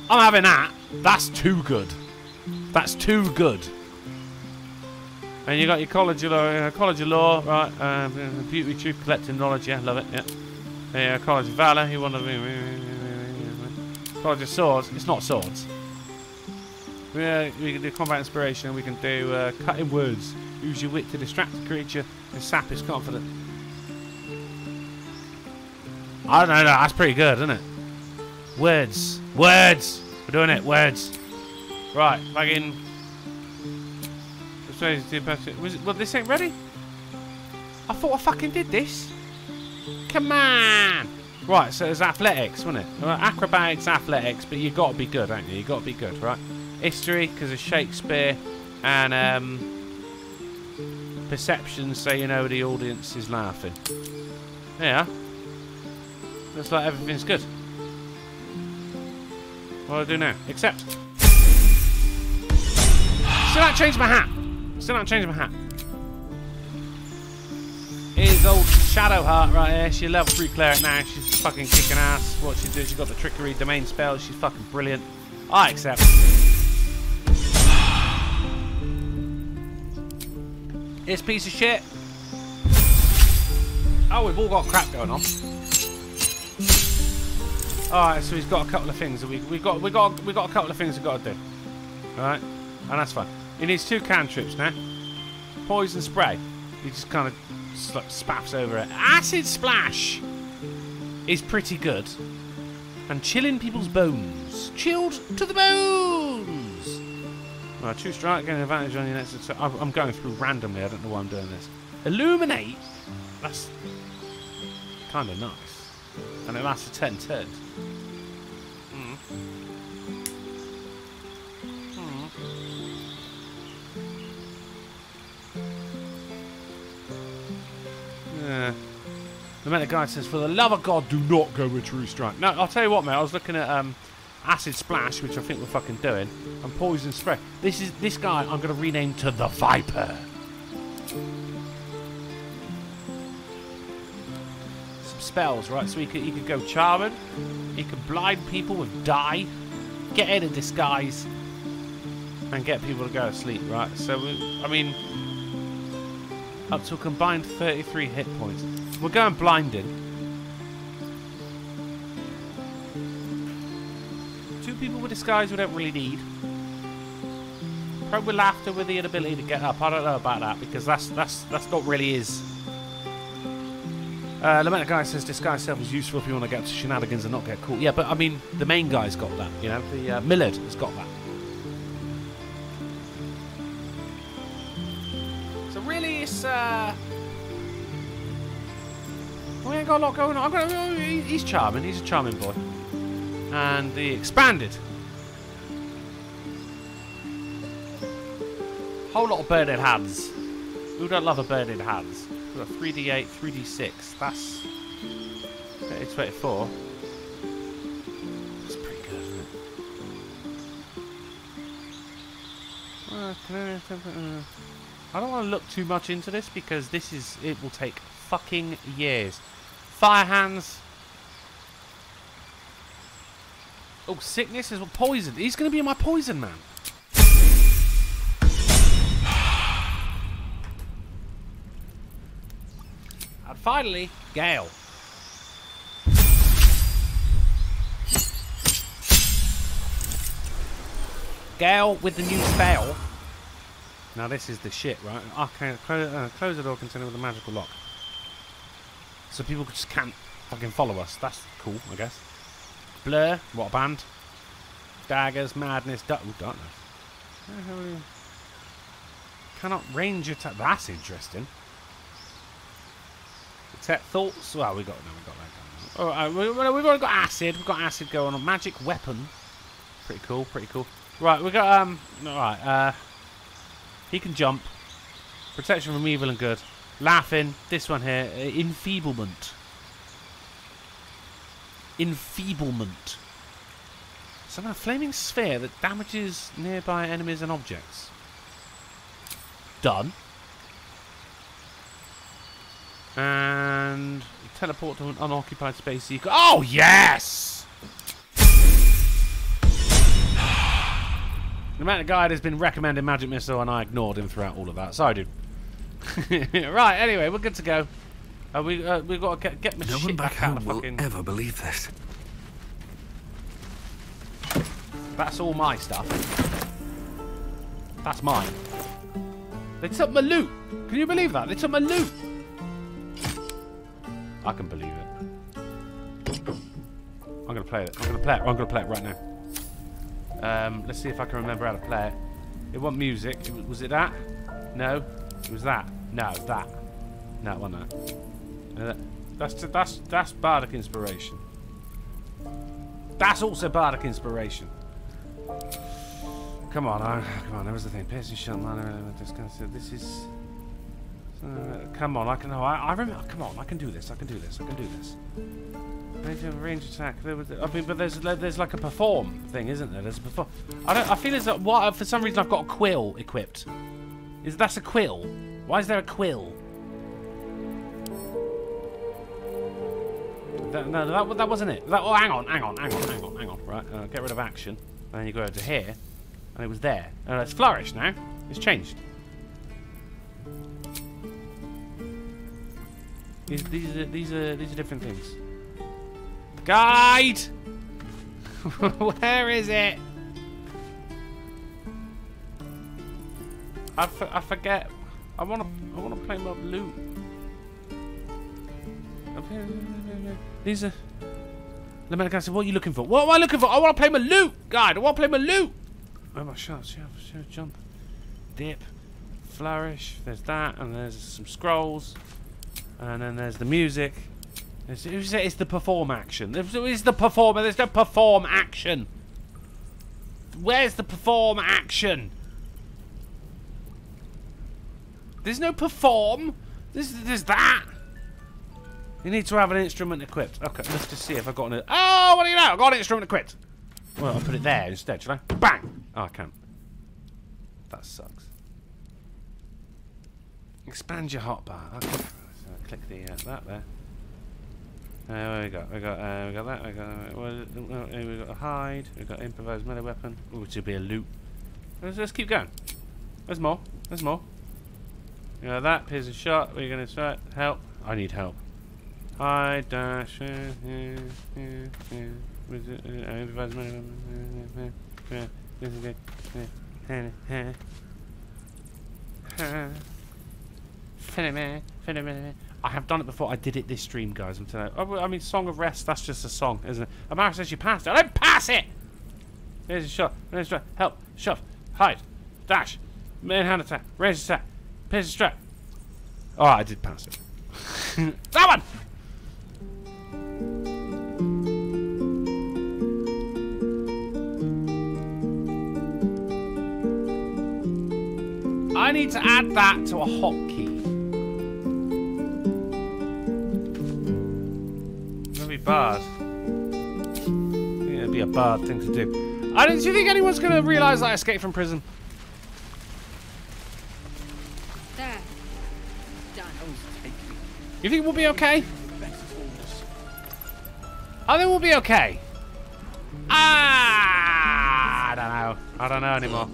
I'm having that. That's too good. That's too good. And you got your college of lore, uh, college of lore, right? Um, beauty, truth, collecting knowledge. Yeah, love it. Yeah. Yeah, college of valor. You want to college of swords. It's not swords. We, uh, we can do combat inspiration. We can do uh, cutting words. Use your wit to distract the creature and sap his confidence. I don't know. That's pretty good, isn't it? Words. Words. We're doing it. Words. Right. Fucking. Was it, well, this ain't ready? I thought I fucking did this. Come on. Right, so there's athletics, wasn't it? Well, acrobatics, athletics, but you got to be good, ain't you? you got to be good, right? History, because of Shakespeare, and um, perception, so you know the audience is laughing. Yeah. Looks like everything's good. What do I do now? Accept. Still not change my hat. Still not change my hat. Here's old Shadowheart right here. She's level 3 cleric now. She's fucking kicking ass. What she does, she got the trickery domain spell. She's fucking brilliant. I accept. This piece of shit. Oh, we've all got crap going on. Alright, so he's got a couple of things that we we got we got we got a couple of things we've got to do. Alright? And that's fine. He needs two cantrips now. Poison spray. He just kind of spaffs over it. Acid splash is pretty good. And chilling people's bones. Chilled to the bones! Right, True Strike, getting advantage on your next attack. I'm I'm going through randomly, I don't know why I'm doing this. Illuminate? That's kind of nice. And it lasts for 10 turns. Mm. Mm. Yeah. The meta guide says, for the love of God, do not go with True Strike. No, I'll tell you what, mate. I was looking at um, Acid Splash, which I think we're fucking doing, and Poison Spray. This is this guy I'm going to rename to the Viper. Some spells, right? So he could, he could go Charmed. He could blind people with dye, get in a disguise and get people to go to sleep, right? So, we, I mean, up to a combined 33 hit points. We're going blinded. People with disguise we don't really need. Probably laughter with the inability to get up. I don't know about that because that's that's that's not really is. Uh, Lamented Guide says disguise self is useful if you want to get to shenanigans and not get caught. Yeah, but I mean the main guy's got that. You know, the uh, Millard has got that. So really, it's uh, we ain't got a lot going on. He- he's charming. He's a charming boy. And the expanded. Whole lot of burning hands. Who don't love a burning hands? We've got 3d8, 3d6. That's 24. That's pretty good, isn't it? I don't want to look too much into this because this is it will take fucking years. Fire hands. Oh, sickness is poison. He's going to be my poison man. And finally, Gale. Gale with the new spell. Now this is the shit, right? Okay, close, uh, close the door containing with a magical lock. So people just can't fucking follow us. That's cool, I guess. Blur, what a band. Daggers, madness, du- ooh, darkness. Cannot range attack. That's interesting. Detect thoughts. Well, we got no, we got that going on. Oh, uh, we, we've already got acid. We've got acid going on. Magic weapon. Pretty cool. Pretty cool. Right, we got um. All right. Uh, he can jump. Protection from evil and good. Laughing. This one here. Uh, enfeeblement. Enfeeblement. Kind of flaming sphere that damages nearby enemies and objects. Done. And teleport to an unoccupied space so you. Oh, yes! The amount of guide has been recommending Magic Missile and I ignored him throughout all of that. Sorry, dude. right, anyway, we're good to go. Uh, we, uh, we've got to get, get my No shit one back back out home of will fucking... ever believe this. That's all my stuff. That's mine. They took my loot. Can you believe that? They took my loot. I can believe it. I'm gonna play it. I'm gonna play it. I'm gonna play it right now. Um, let's see if I can remember how to play it. It wasn't music. It was, was it that? No. It was that. No, that. No, it wasn't that. That's that's that's bardic inspiration. That's also bardic inspiration. Come on, I, come on. That was the thing. Piercing shot, man. This, is. Uh, come on, I can. No, I, I remember. Come on, I can do this. I can do this. I can do this. Range, range attack. I mean, but there's there's like a perform thing, isn't there? There's a perform. I don't. I feel as though what for some reason I've got a quill equipped. Is that's a quill? Why is there a quill? That, no, that, that wasn't it. That, oh, hang on, hang on, hang on, hang on, hang on. Right, uh, get rid of action. And then you go over to here, and it was there. Uh, it's flourished now. It's changed. These, these are these are these are different things. Guide. Where is it? I, I forget. I want to I want to play my loot. These are. Me said, what are you looking for? What am I looking for? I want to play my loot, guide. I want to play my loot. Where am I? Shut, jump, dip, flourish. There's that, and there's some scrolls, and then there's the music. It's, it's, the perform action. It's, the performer. There's no perform action. Where's the perform action? There's no perform. There's that. You need to have an instrument equipped. Okay, let's just see if I've got an... Oh, what do you know? I've got an instrument equipped. Well, I'll put it there instead, shall I? Bang! Oh, I can't. That sucks. Expand your hotbar. Okay. So click the uh, that there. Uh, we got, we got, uh, we got that. We got, uh, what it? Uh, we got a hide. We got improvised melee weapon, which would be a loot. Let's, let's keep going. There's more. There's more. You got that. Here's a shot. We're gonna start. Help. I need help. Hide dash. I have done it before. I did it this stream, guys. I'm telling you. Oh, I mean, Song of Rest, that's just a song, isn't it? Amara says you passed it. I don't pass it! There's a shot. There's a shot. Help. Shot. Hide. Dash. Main hand attack. Raise attack. Pierce strap. Oh, I did pass it. that one! I need to add that to a hotkey. Maybe bad. I think it'd be a bad thing to do. I don't. Do you think anyone's going to realise I escaped from prison? There. Done. You think we'll be okay? I think we'll be okay. Ah, I don't know. I don't know anymore.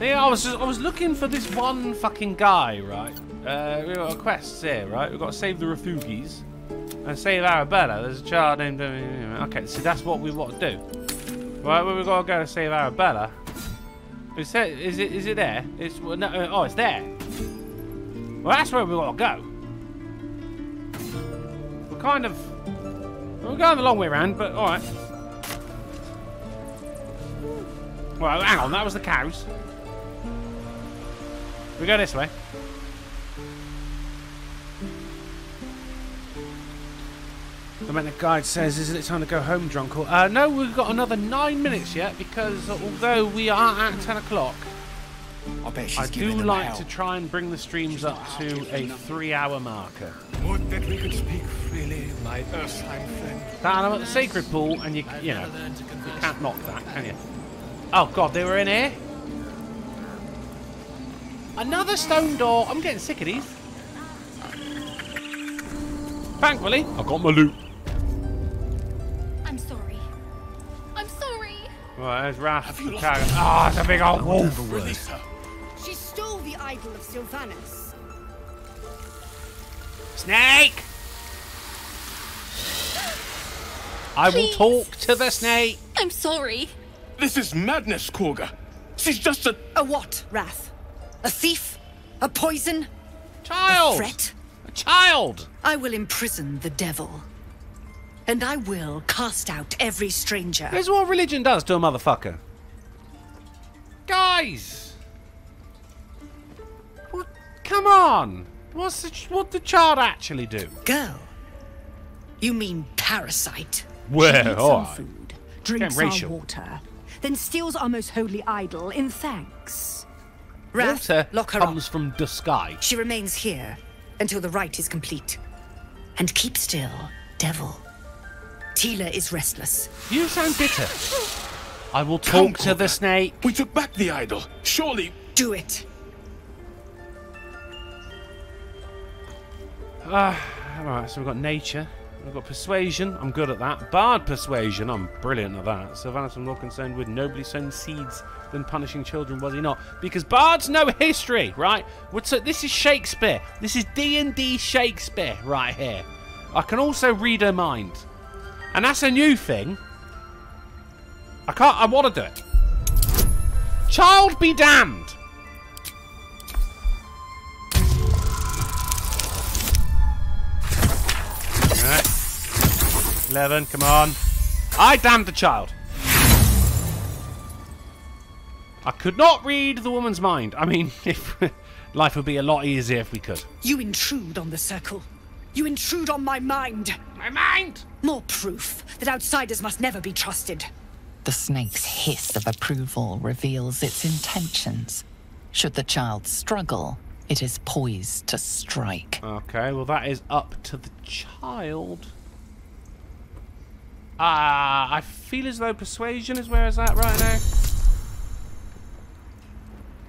Yeah, I was just, I was looking for this one fucking guy, right? Uh, we got a quest here, right? We've got to save the refugees and save Arabella. There's a child named. Okay, so that's what we want to do. Right, well, we've got to go to save Arabella. Is it? Is it? Is it there? It's no, uh, oh, it's there. Well, that's where we got to go. We're kind of we're going the long way around, but all right. Well, hang on, that was the cows. We go this way. The medic guide says, isn't it time to go home, Drunkle? Uh, no, we've got another nine minutes yet because although we are at 10 o'clock, I bet she's I do them like hell. to try and bring the streams up to a three hour marker. Would that we could speak freely, my Ursine friend. Dan, I'm at the sacred pool and you, you know, you can't knock that, can you? Oh god, they were in here? Another stone door. I'm getting sick of these. Thankfully, I got my loot. I'm sorry. I'm sorry. Right, there's Raph. the carrot. Oh, ah, it's a big old wolf. Release her. She stole the idol of Silvanus. Snake! I will talk to the snake. I'm sorry. This is madness, Kagha. She's just a. A what, Rath? A thief? A poison? Child! A threat? A child! I will imprison the devil. And I will cast out every stranger. Here's what religion does to a motherfucker. Guys! What? Come on! What's the, what the child actually do? Girl. You mean parasite? Well, She needs all some food, Drinks drinks our water, then steals our most holy idol in thanks. Wrath, Water lock her comes up. from the sky. She remains here until the rite is complete. And keep still, devil. Tila is restless. You sound bitter. I will talk to the snake. We took back the idol. Surely. Do it. Ah, alright, so we've got nature. We've got persuasion. I'm good at that. Bard persuasion. I'm brilliant at that. Silvanus was more concerned with nobly sown seeds than punishing children, was he not? Because bards know history, right? What's it? This is Shakespeare. This is D&D Shakespeare right here. I can also read her mind. And that's a new thing. I can't... I want to do it. Child be damned. 11, come on. I damned the child. I could not read the woman's mind. I mean, if life would be a lot easier if we could. You intrude on the circle. You intrude on my mind. My mind! More proof that outsiders must never be trusted. The snake's hiss of approval reveals its intentions. Should the child struggle, it is poised to strike. Okay, well that is up to the child. Ah, I feel as though persuasion is where it's at right now.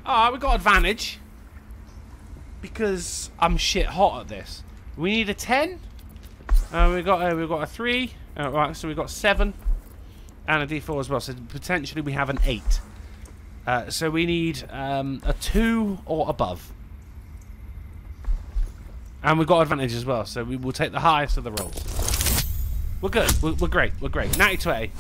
Ah, we got advantage. because I'm shit hot at this. We need a 10. Uh, we got uh, we got a 3. Uh, right, so we got 7 and a D4 as well. So potentially we have an 8. Uh, so we need um, a 2 or above. And we've got advantage as well, so we will take the highest of the rolls. We're good. We're, we're great. We're great. 90 to 8.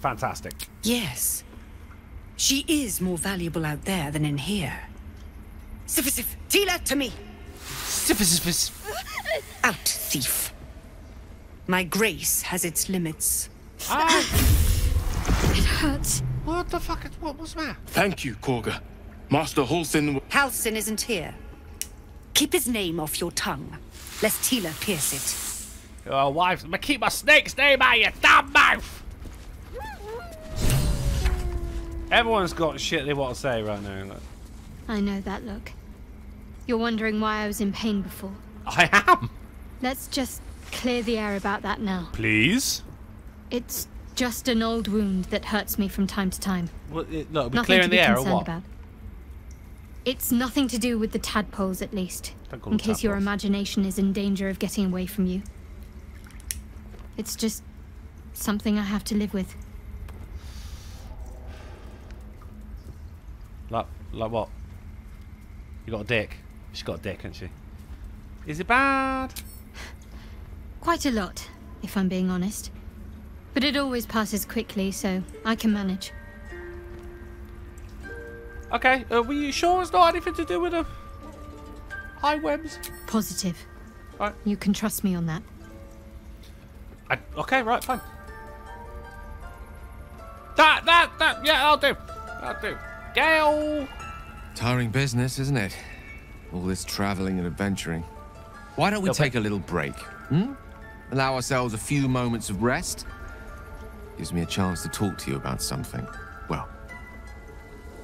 Fantastic. Yes. She is more valuable out there than in here. Sif-sif, Tila, to me. Sif-sif. Out, thief. My grace has its limits. Ah. it hurts. What the fuck? What was that? Thank you, Kagha. Master Halsin... Halsin isn't here. Keep his name off your tongue, lest Tila pierce it. Your wife's gonna keep my snake's name out of your damn mouth! Everyone's got shit they want to say right now. Look. I know that look. You're wondering why I was in pain before. I am. Let's just clear the air about that now. Please? It's just an old wound that hurts me from time to time. Well, it, look, we're nothing clearing to be the air or concerned what? about. It's nothing to do with the tadpoles, at least. In case your imagination is in danger of getting away from you. It's just something I have to live with. Like, like what? You got a dick. She's got a dick, hasn't she? Is it bad? Quite a lot, if I'm being honest. But it always passes quickly, so I can manage. Okay, uh, were you sure it's not anything to do with the high webs? Positive. Right. You can trust me on that. I, okay, right, fine. That, that, that, yeah, I'll do. I'll do. Gale! Tiring business, isn't it? All this traveling and adventuring. Why don't we Little take a little break? Hmm? Allow ourselves a few moments of rest? Gives me a chance to talk to you about something.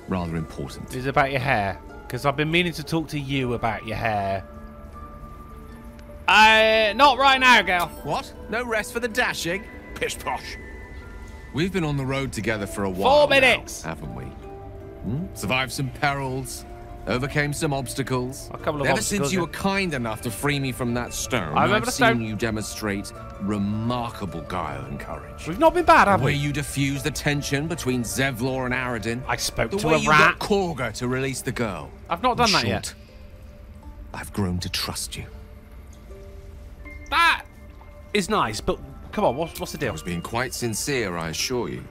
Well, rather important. Is about your hair? Because I've been meaning to talk to you about your hair. Uh, not right now, gal. What? No rest for the dashing? Pish posh. We've been on the road together for a while. Four now, minutes. haven't we? Hmm? Survived some perils, overcame some obstacles. A couple of Ever obstacles, since you yeah. were kind enough to free me from that stone, I remember I've seen stone. you demonstrate remarkable guile and courage. We've not been bad, have the way we? you diffused the tension between Zevlor and Aradin. I spoke the to way a you rat. got Kagha to release the girl. I've not In done that short, yet. I've grown to trust you. That is nice, but come on, what's, what's the deal? I was being quite sincere, I assure you.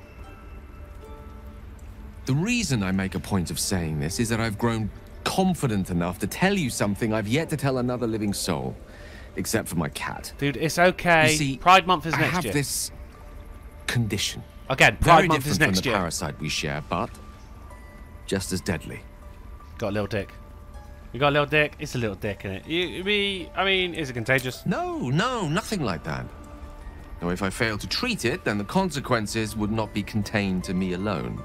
The reason I make a point of saying this is that I've grown confident enough to tell you something I've yet to tell another living soul, except for my cat. Dude, it's okay. You see, Pride Month is next year. I have year. this condition. Again, Very Pride Month different is from the year. parasite we share, but just as deadly. Got a little dick. You got a little dick? It's a little dick, innit? You, me, I mean, is it contagious? No, no, nothing like that. Now, if I fail to treat it, then the consequences would not be contained to me alone.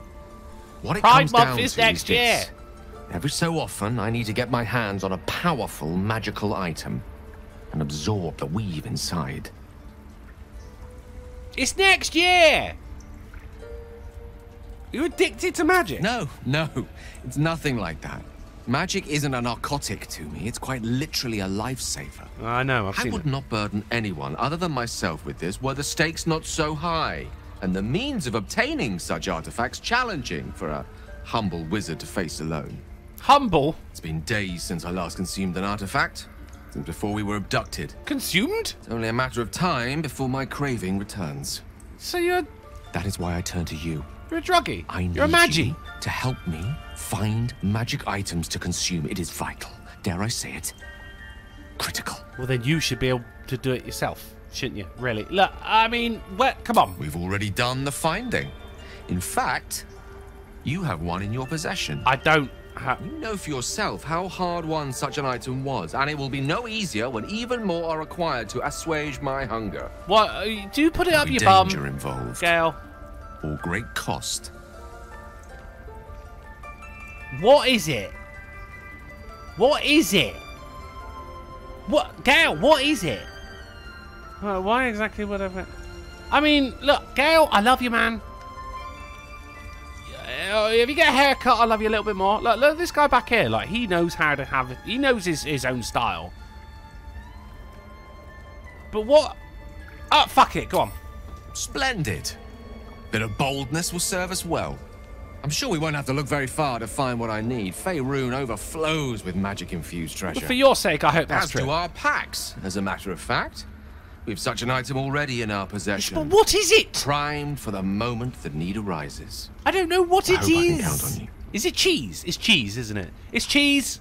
What it Pride comes Month down is to next this. year. Every so often, I need to get my hands on a powerful magical item and absorb the weave inside. It's next year! You're addicted to magic? No, no, it's nothing like that. Magic isn't a narcotic to me, it's quite literally a lifesaver. I know, I've I would it. not burden anyone other than myself with this were the stakes not so high, and the means of obtaining such artifacts challenging for a humble wizard to face alone. Humble? It's been days since I last consumed an artifact, since before we were abducted. Consumed? It's only a matter of time before my craving returns. So you're, That is why I turn to you. you're a druggie? I need you're a magi? you to help me find magic items to consume. It is vital. Dare I say it? Critical. Well, then you should be able to do it yourself, shouldn't you? Really? Look, I mean, where, come on. We've already done the finding. In fact, you have one in your possession. I don't have. You know for yourself how hard won such an item was, and it will be no easier when even more are required to assuage my hunger. What? uh, Do you put it There'll up be your bum? danger involved, Gale, or great cost. what is it? What is it? What, Gale? What is it? Why exactly would I? I mean, look, Gale, I love you, man. Uh, if you get a haircut, I'll love you a little bit more. Look, look, this guy back here, like he knows how to have. He knows his his own style. But what? Oh, fuck it. Go on. Splendid. Bit of boldness will serve us well. I'm sure we won't have to look very far to find what I need. Faerun overflows with magic-infused treasure. But for your sake, I hope that's As true. do our packs, as a matter of fact. We've such an item already in our possession. But what is it? Primed for the moment the need arises. I don't know what I it hope I can is. count on you. Is it cheese? It's cheese, isn't it? It's cheese.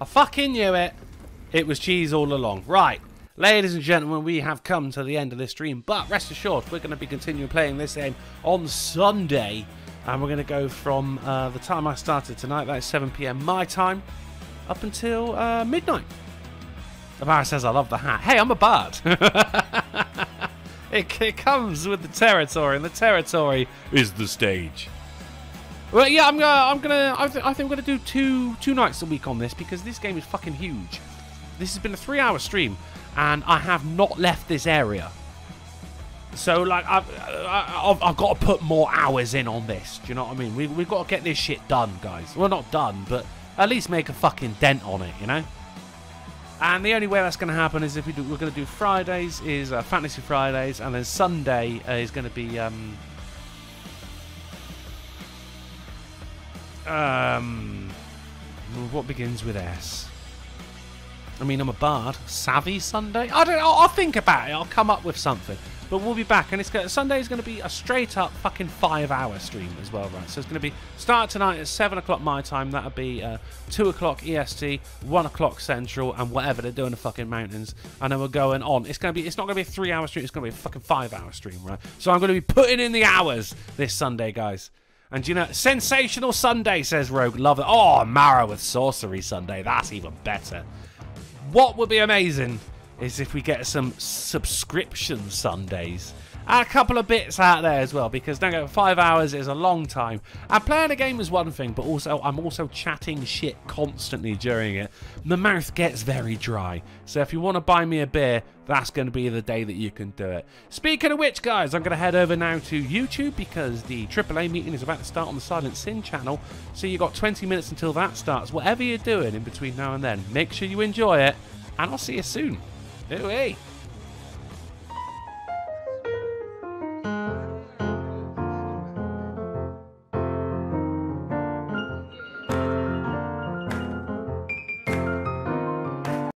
I fucking knew it. It was cheese all along. Right. Ladies and gentlemen, we have come to the end of this stream, but rest assured, we're going to be continuing playing this game on Sunday, and we're going to go from uh, the time I started tonight, that is 7 p.m. my time, up until uh, midnight. Amara says, I love the hat. Hey, I'm a bard. it, it comes with the territory, and the territory is the stage. Well, yeah, I'm gonna, I'm gonna, I, th- I think I'm gonna do two, two nights a week on this because this game is fucking huge. This has been a three-hour stream, and I have not left this area. So, like, I've, I've, I've got to put more hours in on this. Do you know what I mean? We, we've got to get this shit done, guys. Well, not done, but at least make a fucking dent on it. You know. And the only way that's going to happen is if we do, we're going to do Fridays is uh, Fantasy Fridays, and then Sunday uh, is going to be um, um, what begins with S. I mean, I'm a bard. Savvy Sunday. I don't know. I'll think about it. I'll come up with something. But we'll be back, and it's gonna, Sunday is going to be a straight up fucking five hour stream as well, right? So it's going to be start tonight at seven o'clock my time. That'll be uh, two o'clock EST, one o'clock Central, and whatever they're doing in the fucking mountains. And then we're going on. It's going to be. It's not going to be a three hour stream. It's going to be a fucking five hour stream, right? So I'm going to be putting in the hours this Sunday, guys. And you know, sensational Sunday says Rogue. Love it. Oh, Mara with sorcery Sunday. That's even better. What would be amazing is if we get some subscription Sundays. And a couple of bits out there as well, because don't five hours is a long time. And playing a game is one thing, but also I'm also chatting shit constantly during it. The mouth gets very dry. So if you want to buy me a beer, that's going to be the day that you can do it. Speaking of which, guys, I'm going to head over now to YouTube because the AAA meeting is about to start on the Silent Sin channel. So you've got 20 minutes until that starts. Whatever you're doing in between now and then, make sure you enjoy it, and I'll see you soon. Hey.